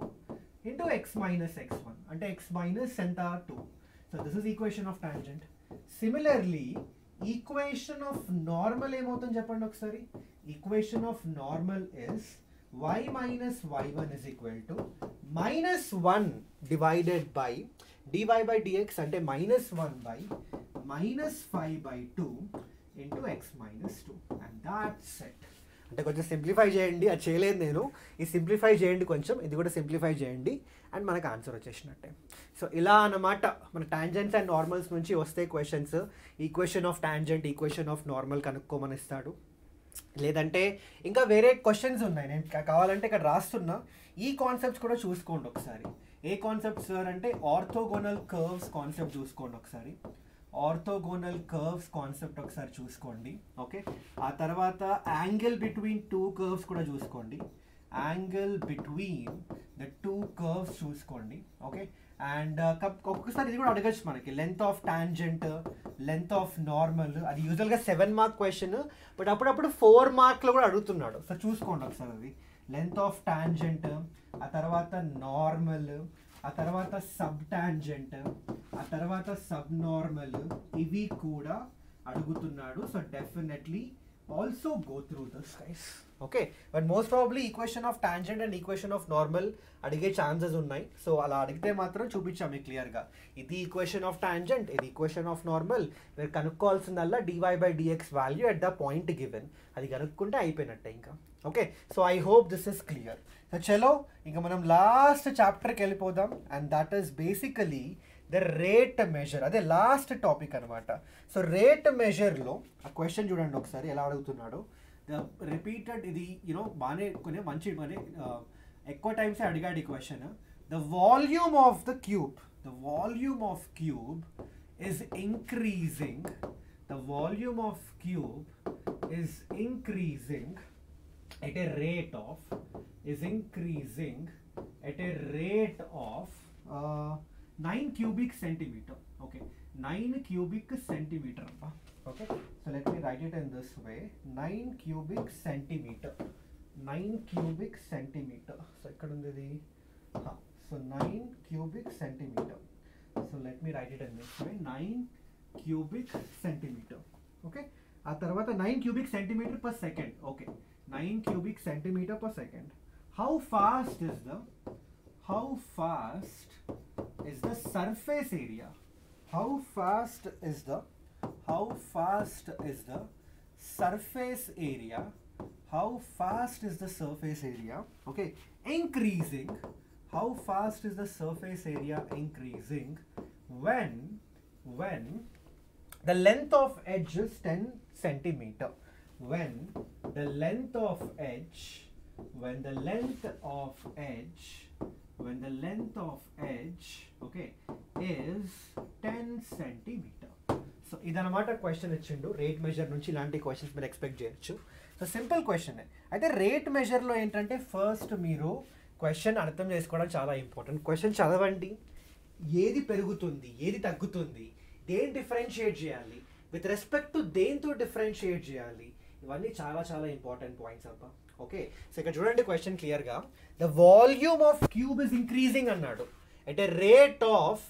into x minus x one అంటే ఎక్స్ మైనస్ ఎంత? Two so this is equation of tangent similarly equation of normal ఏమవుతుంది చెప్పండి ఒకసారి? Equation of normal is y minus y one is equal to minus one divided by dy by dx అంటే minus one by minus five by two into x minus two and that's it అంటే కొంచెం సింప్లిఫై చేయండి అది చేయలేదు నేను. ఈ సింప్లిఫై చేయండి కొంచెం ఇది కూడా సింప్లిఫై చేయండి అండ్ మనకు ఆన్సర్ వచ్చేసినట్టే. సో ఇలా అన్నమాట మన టాంజెంట్స్ అండ్ నార్మల్స్ నుంచి వస్తే questions equation of tangent equation of normal కనుక్కోమని ఇస్తాడు లేదంటే ఇంకా వేరే క్వశ్చన్స్ ఉన్నాయి. నేను కావాలంటే ఇక్కడ రాస్తున్నా. ఈ కాన్సెప్ట్స్ కూడా చూసుకోండి ఒకసారి. ఏ కాన్సెప్ట్ సార్ అంటే ఆర్థోగోనల్ కర్వ్స్ కాన్సెప్ట్ చూసుకోండి ఒకసారి. ఆర్థోగోనల్ కర్వ్స్ కాన్సెప్ట్ ఒకసారి చూసుకోండి ఓకే? ఆ తర్వాత యాంగిల్ బిట్వీన్ టూ కర్వ్స్ కూడా చూసుకోండి. Angle between the two curves చూసుకోండి ఓకే? అండ్ ఒక్కొక్కసారి ఇది కూడా అడగచ్చు మనకి. Length of tangent length of normal అది యూజువల్గా సెవెన్ మార్క్ క్వశ్చన్ బట్ అప్పుడప్పుడు ఫోర్ మార్క్లో కూడా అడుగుతున్నాడు. సో చూసుకోండి ఒకసారి అది. లెంత్ ఆఫ్ టాంజెంట్ ఆ తర్వాత నార్మల్ ఆ తర్వాత సబ్ టాంజెంట్ ఆ తర్వాత సబ్ నార్మల్ ఇవి కూడా అడుగుతున్నాడు. So definitely also go through this guys okay but most probably equation of tangent and equation of normal అడిగే ఛాన్సెస్ ఉన్నాయి. సో అలా అడిగితే మాత్రం చూపించాము క్లియర్గా. ఇది ఈక్వేషన్ ఆఫ్ టాంజెంట్ ఇది ఈక్వేషన్ ఆఫ్ నార్మల్. మీరు కనుక్కోవాల్సిందల్లా dy by dx value at the point given అది కనుక్కుంటే అయిపోయినట్టే ఇంకా. Okay so I hope this is clear చలో ఇంకా మనం లాస్ట్ చాప్టర్కి వెళ్ళిపోదాం. And that is basically the rate measure అదే లాస్ట్ టాపిక్ అనమాట సో రేట్ మెజర్లో ఆ క్వశ్చన్ చూడండి ఒకసారి ఎలా అడుగుతున్నాడు? ద రిపీటెడ్ ఇది యూనో బాగానే కొన్ని మంచి మరి ఎక్కువ టైమ్స్ అడిగాడు ఈ question the volume of the cube the volume of cube is increasing the volume of cube is increasing at a rate of is increasing at a rate of uh, 9 cubic centimeter okay 9 cubic centimeter appa. okay so let me write it in this way 9 cubic centimeter 9 cubic centimeter so ఇక్కడ ఉంది ఇది huh. so 9 cubic centimeter so let me write it in this way 9 cubic centimeter okay ఆ తర్వాత 9 cubic centimeter per second okay 9 cubic centimeter per second. How fast is the how fast is the surface area? How fast is the how fast is the surface area? How fast is the surface area? Okay, increasing. How fast is the surface area increasing when when the length of edge is 10 centimeter when the length of edge when the length of edge when the length of edge okay is 10 centimeter. So ఇదనమాట క్వశ్చన్ ఇచ్చిండు. రేట్ మెజర్ నుంచి ఇలాంటి క్వశ్చన్స్ మీరు ఎక్స్పెక్ట్ చేయొచ్చు. సో సింపుల్ క్వశ్చన్ అయితే రేట్ మెజర్లో ఏంటంటే ఫస్ట్ మీరు క్వశ్చన్ అర్థం చేసుకోవడం చాలా ఇంపార్టెంట్ క్వశ్చన్ చదవండి. ఏది పెరుగుతుంది? ఏది తగ్గుతుంది? దేని డిఫరెన్షియేట్ చేయాలి? విత్ రెస్పెక్ట్ టు దేంతో డిఫరెన్షియేట్ చేయాలి? ఇవన్నీ చాలా చాలా ఇంపార్టెంట్ పాయింట్స్ అబ్బా. ఓకే సో ఇక్కడ చూడండి క్వశ్చన్ క్లియర్గా the volume of cube is increasing అన్నాడు. At a rate of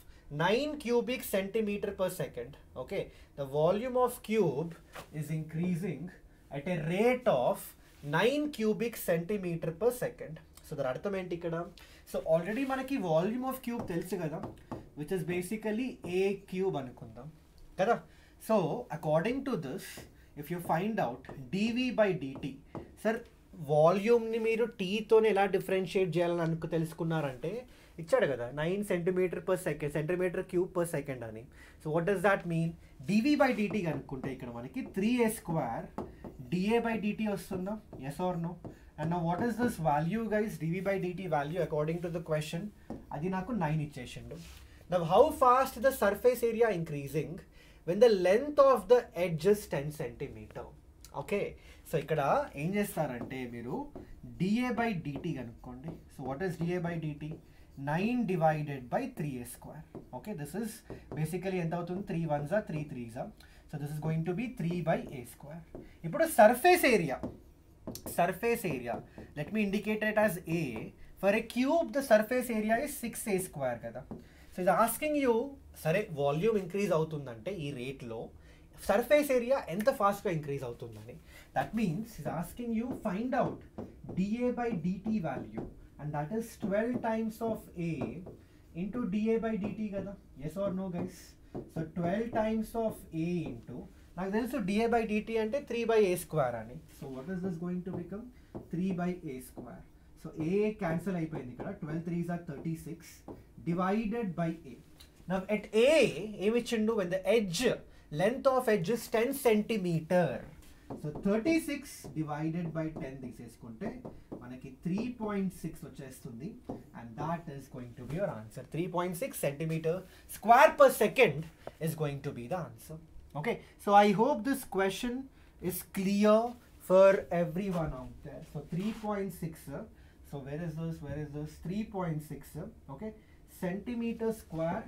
nine cubic centimetre per second okay the volume of cube is increasing at a rate of nine cubic centimetre per second so దాని అర్థం ఏంటి ఇక్కడ? సో ఆల్రెడీ మనకి వాల్యూమ్ ఆఫ్ క్యూబ్ తెలుసు కదా which is basically a cube అనుకుందాం. కదా? So according to this if you find out dv by dt sir వాల్యూమ్ని మీరు టీతోనే ఎలా డిఫరెన్షియేట్ చేయాలని అనుకు తెలుసుకున్నారంటే ఇచ్చాడు కదా nine centimetre per second centimetre cube per second అని. So what does that mean dv by dt అనుకుంటే ఇక్కడ మనకి three a square da by dt వస్తుందా? Yes or no and what is this value guys dv by dt value according to the question అది నాకు nine ఇచ్చేసిండు. Now how fast the surface area increasing when the length of the edges ten centimetre okay so ఇక్కడ ఏం చేస్తారంటే మీరు డిఏ బై డిటి కనుక్కోండి. So what is da by dt nine divided by three a square okay this is basically ఎంత అవుతుంది? Three ones are three threes are so this is going to be three by a square ఇప్పుడు surface area surface area let me indicated as a for a cube the surface area is six a square కదా. సో ఇది ఆస్కింగ్ యూ సరే వాల్యూమ్ ఇంక్రీజ్ అవుతుందంటే ఈ రేట్లో సర్ఫేస్ ఏరియా ఎంత ఫాస్ట్గా ఇంక్రీజ్ అవుతుందని. That means is asking you find out da by dt value and that is twelve times of a into da by dt కదా. Yes or no guys so twelve times of a into నాకు తెలుసు డిఏ బై డిటి అంటే త్రీ బై ఏ స్క్వేర్ అని. So what is this going to become three by a square so a cancel అయిపోయింది ఇక్కడ. Twelve threes are thirty six divided by a now at a ఏమి ఇచ్చిండు when the edge length of edge is ten centimetre so thirty six divided by ten తీసేసుకుంటే మనకి త్రీ పాయింట్ సిక్స్ వచ్చేస్తుంది. And that is going to be your answer three point six centimetre square per second is going to be the answer. Okay, so I hope this question is clear for everyone out there. So 3.6, uh, so where is this? Where is this? 3.6, uh, okay, centimeter square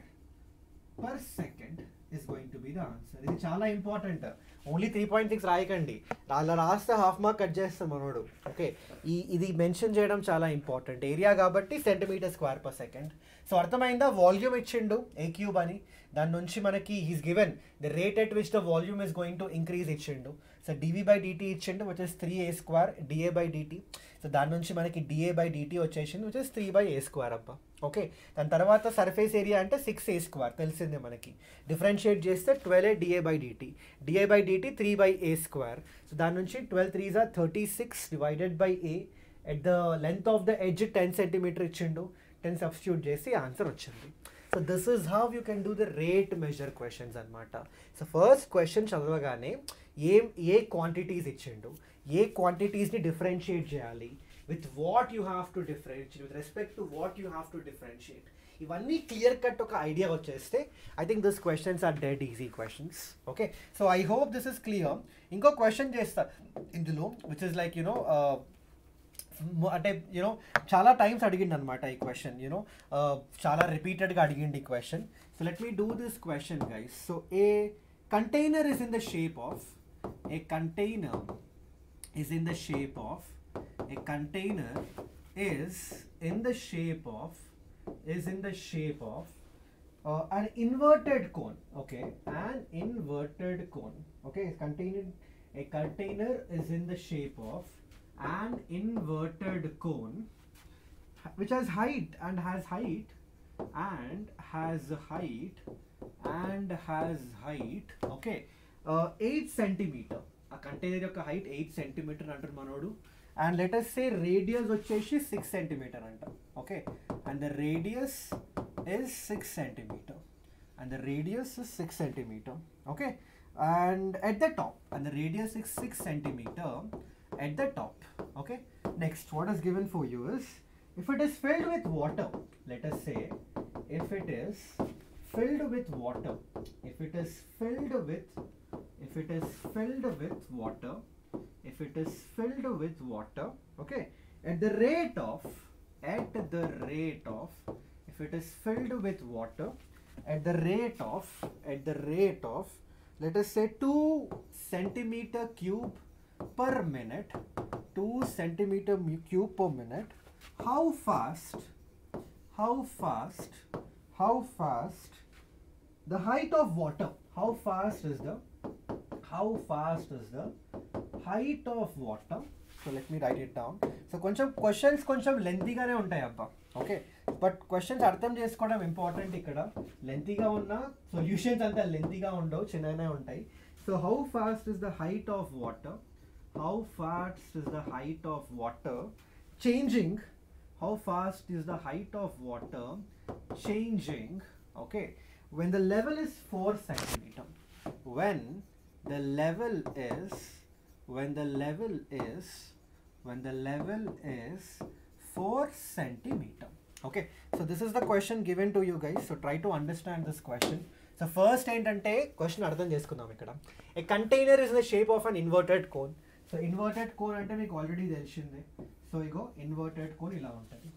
per second is going to be the answer ఇది చాలా important only three point six రాయకండి. అలా రాస్తే హాఫ్ మార్క్ కట్ చేస్తాం మనోడు. ఓకే ఈ ఇది మెన్షన్ చేయడం చాలా ఇంపార్టెంట్ ఏరియా కాబట్టి centimetre square per second so అర్థమైందా? వాల్యూమ్ ఇచ్చిండు ఏ క్యూబ్ అని. దాని నుంచి మనకి he's given the rate at which the volume is going to increase ఇచ్చిండు. సో డివి బై డిటీ ఇచ్చిండు which is three a square da by dt so దాని నుంచి మనకి డిఏ బై డిటీ వచ్చేసింది which is three by a square అబ్బా. ఓకే దాని తర్వాత సర్ఫేస్ ఏరియా అంటే సిక్స్ ఏ స్క్వేర్ తెలిసిందే మనకి. డిఫరెన్షియేట్ చేస్తే twelve a da by dt da by dt three by a square so దాని నుంచి twelve threes are thirty six divided by a at the length of the edge ten centimetre ఇచ్చిండు. టెన్ సబ్స్టిట్యూట్ చేసి ఆన్సర్ వచ్చింది. So this is how you can do the rate measure questions అనమాట సో ఫస్ట్ క్వశ్చన్ చదవగానే ఏం ఏ క్వాంటిటీస్ ఇచ్చిండు? ఏ క్వాంటిటీస్ని డిఫరెన్షియేట్ చేయాలి? With what you have to differentiate with respect to what you have to differentiate ఇవన్నీ క్లియర్ కట్ ఒక ఐడియా వచ్చేస్తే I think this questions are dead easy questions okay so I hope this is clear ఇంకో క్వశ్చన్ చేస్తా. ఇందులో which is like you know అంటే యూనో చాలా టైమ్స్ అడిగిండు అనమాట ఈ క్వశ్చన్ యూనో చాలా రిపీటెడ్గా అడిగిండు ఈ question so let me do this question guys so a container is in the shape of a container is in the shape of a container is in the shape of is in the shape of uh, an inverted cone okay? An inverted cone okay? Container a container is in the shape of an inverted cone which has height and has height and has height and has height okay? Uh, 8 centimeter ఆ కంటైనర్ యొక్క హైట్ ఎయిట్ సెంటీమీటర్ అంటారు మనోడు. అండ్ లెటర్స్ సే రేడియస్ వచ్చేసి సిక్స్ సెంటీమీటర్ అంట. Okay and the radius is six centimetre and the radius is six centimetre okay and at the top and the radius is six centimetre at the top okay next what is given for you is if it is filled with water let us say if it is filled with water if it is filled with if it is filled with water if it is filled with water okay at the rate of at the rate of if it is filled with water at the rate of at the rate of let us say 2 centimeter cube per minute 2 centimeter cube per minute how fast how fast how fast the height of water how fast is the how fast is the height of water so let me write it down so కొంచెం క్వశ్చన్స్ కొంచెం లెంతీగానే ఉంటాయి అబ్బా ఓకే బట్ క్వశ్చన్స్ అర్థం చేసుకోవడం ఇంపార్టెంట్ ఇక్కడ లెంతీగా ఉన్న సొల్యూషన్స్ అంతా లెంతీగా ఉండవు చిన్నగానే ఉంటాయి so how fast is the height of water how fast is the height of water changing how fast is the height of water changing okay when the level is 4 centimeter when the level is when the level is when the level is 4 centimeter. Okay so this is the question given to you guys. So try to understand this question. So first ఏంటంటే క్వశ్చన్ అర్థం చేసుకుందాం ఇక్కడ. A container is the shape of an inverted cone so inverted cone అంటే మీకు ఆల్రెడీ తెలిసిందే. సో ఇగో ఇన్వర్టెడ్ కోన్ ఇలా ఉంటుంది.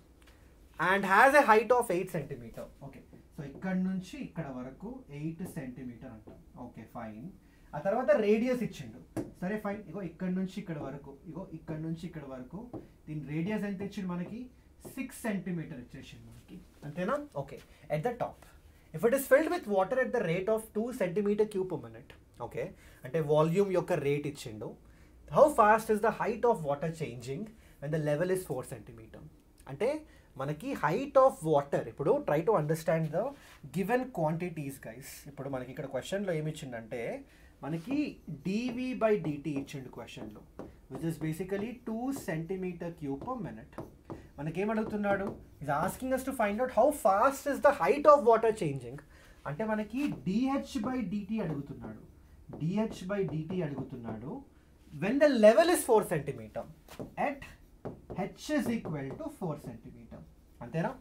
And has a height of eight centimetre okay so ఇక్కడ నుంచి ఇక్కడ వరకు ఎయిట్ సెంటీమీటర్ అంటాం. ఓకే ఫైన్ ఆ తర్వాత రేడియస్ ఇచ్చిండు. సరే ఫైన్ ఇగో ఇక్కడ నుంచి ఇక్కడ వరకు ఇగో ఇక్కడ నుంచి ఇక్కడ వరకు దీని రేడియస్ ఎంత ఇచ్చిండు మనకి? సిక్స్ సెంటీమీటర్ ఇచ్చేసిండు మనకి. అంతేనా? Okay at the top if it is filled with water at the rate of two centimetre cube minute okay అంటే వాల్యూమ్ యొక్క రేట్ ఇచ్చిండు. How fast is the height of water changing and the level is four centimetre అంటే మనకి హైట్ ఆఫ్ వాటర్ ఇప్పుడు try to understand the given quantities guys ఇప్పుడు మనకి ఇక్కడ క్వశ్చన్లో ఏమి ఇచ్చిందంటే మనకి డివి బై డిటి ఇచ్చిండు క్వశ్చన్లో which is basically two centimetre cube per minute మనకేం అడుగుతున్నాడు is asking us to find out how fast is the height of water changing అంటే మనకి డిహెచ్ బై డిటి అడుగుతున్నాడు. డిహెచ్ బై డిటి అడుగుతున్నాడు. When the level is four centimetre at h is equal to four centimetre అంతేనా?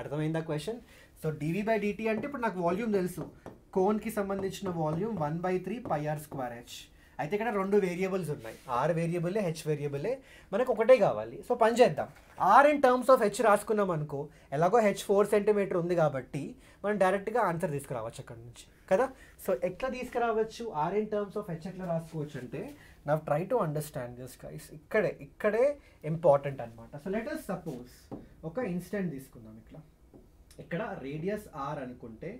అర్థమైందా question so dv by dt అంటే ఇప్పుడు నాకు వాల్యూమ్ తెలుసు. కోన్కి సంబంధించిన volume one by three pi r square h అయితే ఇక్కడ రెండు వేరియబుల్స్ ఉన్నాయి. ఆర్ వేరియబులే హెచ్ వేరియబులే మనకు ఒకటే కావాలి. సో పని చేద్దాం. R in terms of h రాసుకున్నాం అనుకో ఎలాగో హెచ్ ఫోర్ సెంటీమీటర్ ఉంది కాబట్టి మనం డైరెక్ట్గా ఆన్సర్ తీసుకురావచ్చు అక్కడ నుంచి. కదా? సో ఎట్లా తీసుకురావచ్చు? R in terms of h ఎట్లా రాసుకోవచ్చు అంటే నా try to understand this guys ఇక్కడే ఇక్కడే ఇంపార్టెంట్ అనమాట సో లెట్ అస్ సపోజ్ ఒక ఇన్స్టెంట్ తీసుకుందాం ఇట్లా. ఇక్కడ రేడియస్ ఆర్ అనుకుంటే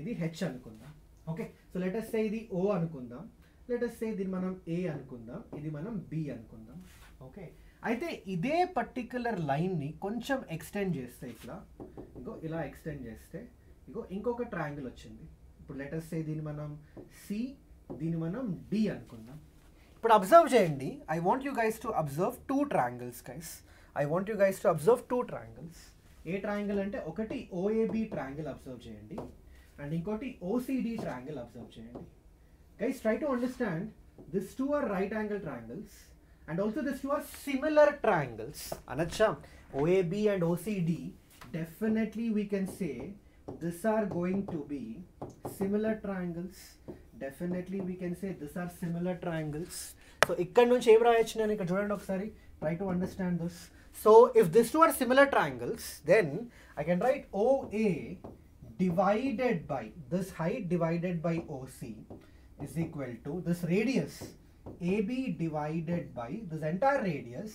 ఇది హెచ్ అనుకుందాం. ఓకే? సో లెటస్ సే ఇది ఓ అనుకుందాం. లెటస్ సే దీన్ని మనం ఏ అనుకుందాం. ఇది మనం బి అనుకుందాం. ఓకే? అయితే ఇదే పర్టిక్యులర్ లైన్ని కొంచెం ఎక్స్టెండ్ చేస్తే ఇట్లా ఇగో ఇలా ఎక్స్టెండ్ చేస్తే ఇగో ఇంకొక ట్రయాంగిల్ వచ్చింది. ఇప్పుడు లెటస్ సే దీన్ని మనం సి దీన్ని మనం డి అనుకుందాం. ఇప్పుడు అబ్జర్వ్ చేయండి. I want you guys to observe two triangles guys I want you guys to observe two triangles A triangle అంటే ఒకటి ఓఏబి ట్రయాంగిల్ అబ్జర్వ్ చేయండి. అండ్ ఇంకోటి ఓసిడి ట్రయాంగిల్ అబ్జర్వ్ చేయండి. Guys try to understand this two are right angle triangles and also this two are similar triangles అనొచ్చా? OAB and OCD definitely we can say this are going to be similar triangles definitely we can say this are similar triangles so ఇక్కడ నుంచి ఏం రాయొచ్చు నేను? ఇక్కడ చూడండి ఒకసారి. Try to understand this so if this two are similar triangles then I can write OA divided by this height divided by OC is equal to this radius AB divided by this entire radius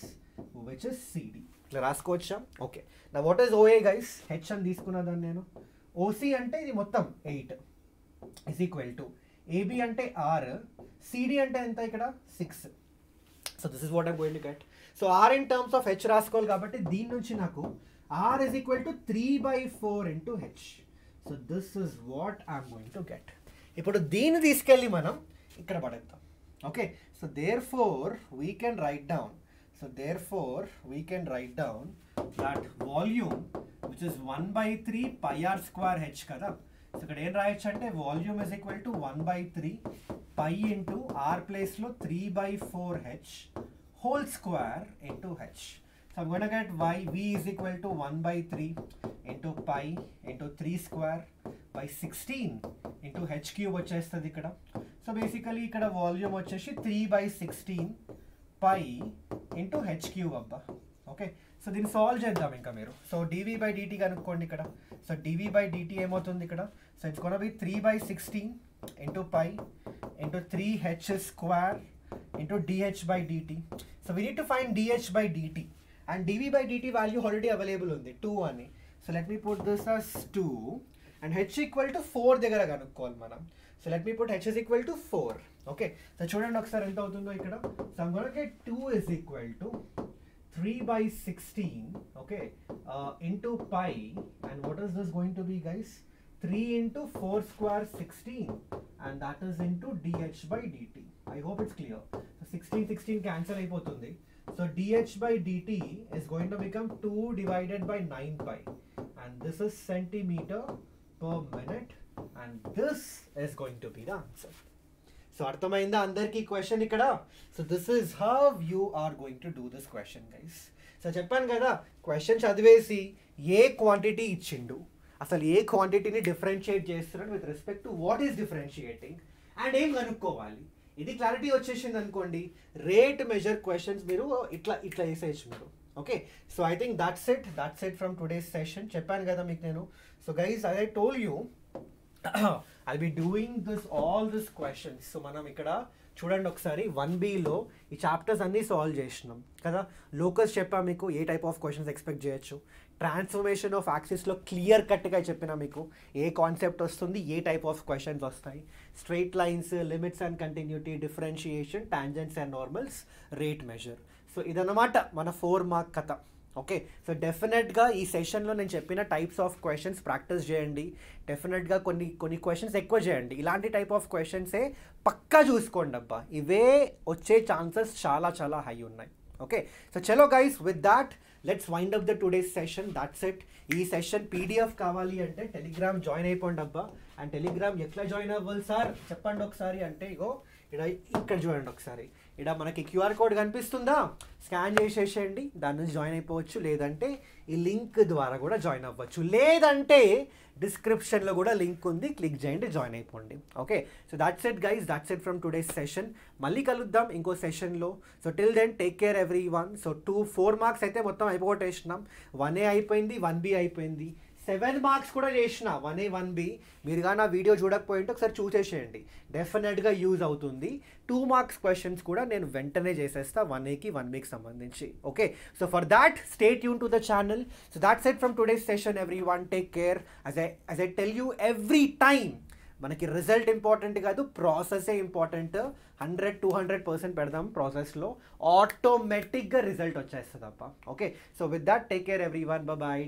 which is CD. ఇట్లా రాసుకోవచ్చా ఓకే నా what is OA guys h అని తీసుకున్నదాన్ని నేను. ఓసి అంటే ఇది మొత్తం eight is equal to AB అంటే ఆర్ సిడి అంటే ఎంత ఇక్కడ? Six so this is what I'm going to get so r in terms of h రాసుకోవాలి కాబట్టి దీని నుంచి నాకు r is equal to three by four into h so this is what I'm going to get ఇప్పుడు దీన్ని తీసుకెళ్ళి మనం ఇక్కడ పడేద్దాం. Okay so therefore we can write down so therefore we can write down that volume which is one by three pi r square h కదా? సో ఇక్కడ ఏం రాయొచ్చు అంటే volume is equal to one by three pi into r ప్లేస్లో three by four h whole square into h. So I'm going to get y v is equal to 1 by 3 into pi into 3 square by 16 into h cube వచ్చేస్తుంది ఇక్కడ. సో బేసికలీ ఇక్కడ వాల్యూమ్ వచ్చేసి three by sixteen pi into h cube అబ్బా. ఓకే సో దీన్ని సాల్వ్ చేద్దాం ఇంకా మీరు. సో డివి బై డిటి కనుక్కోండి ఇక్కడ. సో డివి బై డిటి ఏమవుతుంది ఇక్కడ? So it's gonna be three by sixteen into pi into three h square into dh by dt. So we need to find dh by dt. And dv by dt value already available ఉంది 2 అని so let me put this as 2 and h equal to four దగ్గర కనుక్కోవాలి మనం so let me put h is equal to four okay so చూడండి ఒకసారి ఎంత అవుతుందో ఇక్కడ so I'm gonna get 2 is equal to 3 by 16 okay uh, into pi and what is this going to be guys 3 into 4 square 16 and that is into dh by dt I hope it's clear so 16 16 cancel అయిపోతుంది so dh by dt is going to become 2 divided by 9 pi and this is centimeter per minute and this is going to be the answer so అర్థమైందా అందరికీ క్వశ్చన్ ఇక్కడ so this is how you are going to do this question guys so చెప్పాను కదా క్వశ్చన్ చదివేసి ఏ క్వాంటిటీ ఇచ్చిండు అసలు ఏ క్వాంటిటీని డిఫరెన్షియేట్ చేస్తున్నాడు with respect to what is differentiating and ఏం కనుక్కోవాలి? ఇది క్లారిటీ వచ్చేసింది అనుకోండి. రేట్ మెజర్ క్వశ్చన్స్ మీరు ఇట్లా ఇట్లా వేసేయచ్చు మీరు. Okay so I think that's it that's it from today's session చెప్పాను కదా మీకు నేను. So guys I told you I be doing this all this questions so మనం ఇక్కడ చూడండి ఒకసారి. వన్ బీలో ఈ చాప్టర్స్ అన్నీ సాల్వ్ చేసినాం. కదా? లోకల్స్ చెప్పా మీకు ఏ టైప్ ఆఫ్ క్వశ్చన్స్ ఎక్స్పెక్ట్ చేయొచ్చు. ట్రాన్స్ఫర్మేషన్ ఆఫ్ యాక్సిస్లో క్లియర్ కట్గా చెప్పిన మీకు ఏ కాన్సెప్ట్ వస్తుంది ఏ టైప్ ఆఫ్ క్వశ్చన్స్ వస్తాయి. Straight lines limits and continuity differentiation tangents and normals rate measure so ఇదన్నమాట మన ఫోర్ మార్క్ కథ. ఓకే సో డెఫినెట్గా ఈ సెషన్లో నేను చెప్పిన టైప్స్ ఆఫ్ క్వశ్చన్స్ ప్రాక్టీస్ చేయండి. డెఫినెట్గా కొన్ని కొన్ని క్వశ్చన్స్ ఎక్కువ చేయండి. ఇలాంటి టైప్ ఆఫ్ క్వశ్చన్సే పక్కా చూసుకోండి అబ్బా. ఇవే వచ్చే ఛాన్సెస్ చాలా చాలా హై ఉన్నాయి. ఓకే సో చలో guys with that let's wind up the today's session that's it ఈ సెషన్ పీడిఎఫ్ కావాలి అంటే టెలిగ్రామ్ జాయిన్ అయిపోండి అబ్బా. అండ్ టెలిగ్రామ్ ఎట్లా జాయిన్ అవ్వాలి సార్? చెప్పండి ఒకసారి అంటే ఇగో ఇక్కడ ఇక్కడ చూడండి ఒకసారి. ఇక్కడ మనకి క్యూఆర్ కోడ్ కనిపిస్తుందా? స్కాన్ చేసేసేయండి. దాని నుంచి జాయిన్ అయిపోవచ్చు. లేదంటే ఈ లింక్ ద్వారా కూడా జాయిన్ అవ్వచ్చు. లేదంటే డిస్క్రిప్షన్లో కూడా లింక్ ఉంది. క్లిక్ చేయండి జాయిన్ అయిపోండి. Okay? So that's it guys that's it from today's session మళ్ళీ కలుద్దాం ఇంకో సెషన్లో so till then take care everyone so two four marks అయితే మొత్తం అయిపోగొట్టేసినాం. వన్ ఏ అయిపోయింది వన్ బి అయిపోయింది. సెవెన్ మార్క్స్ కూడా చేసిన వన్ ఏ వన్ బి. మీరు కానీ ఆ వీడియో చూడకపోయింటే ఒకసారి చూసేసేయండి. డెఫినెట్గా యూజ్ అవుతుంది. టూ మార్క్స్ క్వశ్చన్స్ కూడా నేను వెంటనే చేసేస్తా వన్ ఏకి వన్ బీకి సంబంధించి. Okay so for that stay Yoon to the channel so that's it from today's session everyone take care as I as I tell you every time మనకి రిజల్ట్ ఇంపార్టెంట్ కాదు ప్రాసెసే important hundred to hundred percent పెడదాం ప్రాసెస్లో ఆటోమేటిక్గా రిజల్ట్ వచ్చేస్తుంది అప్ప okay so with that take care everyone bye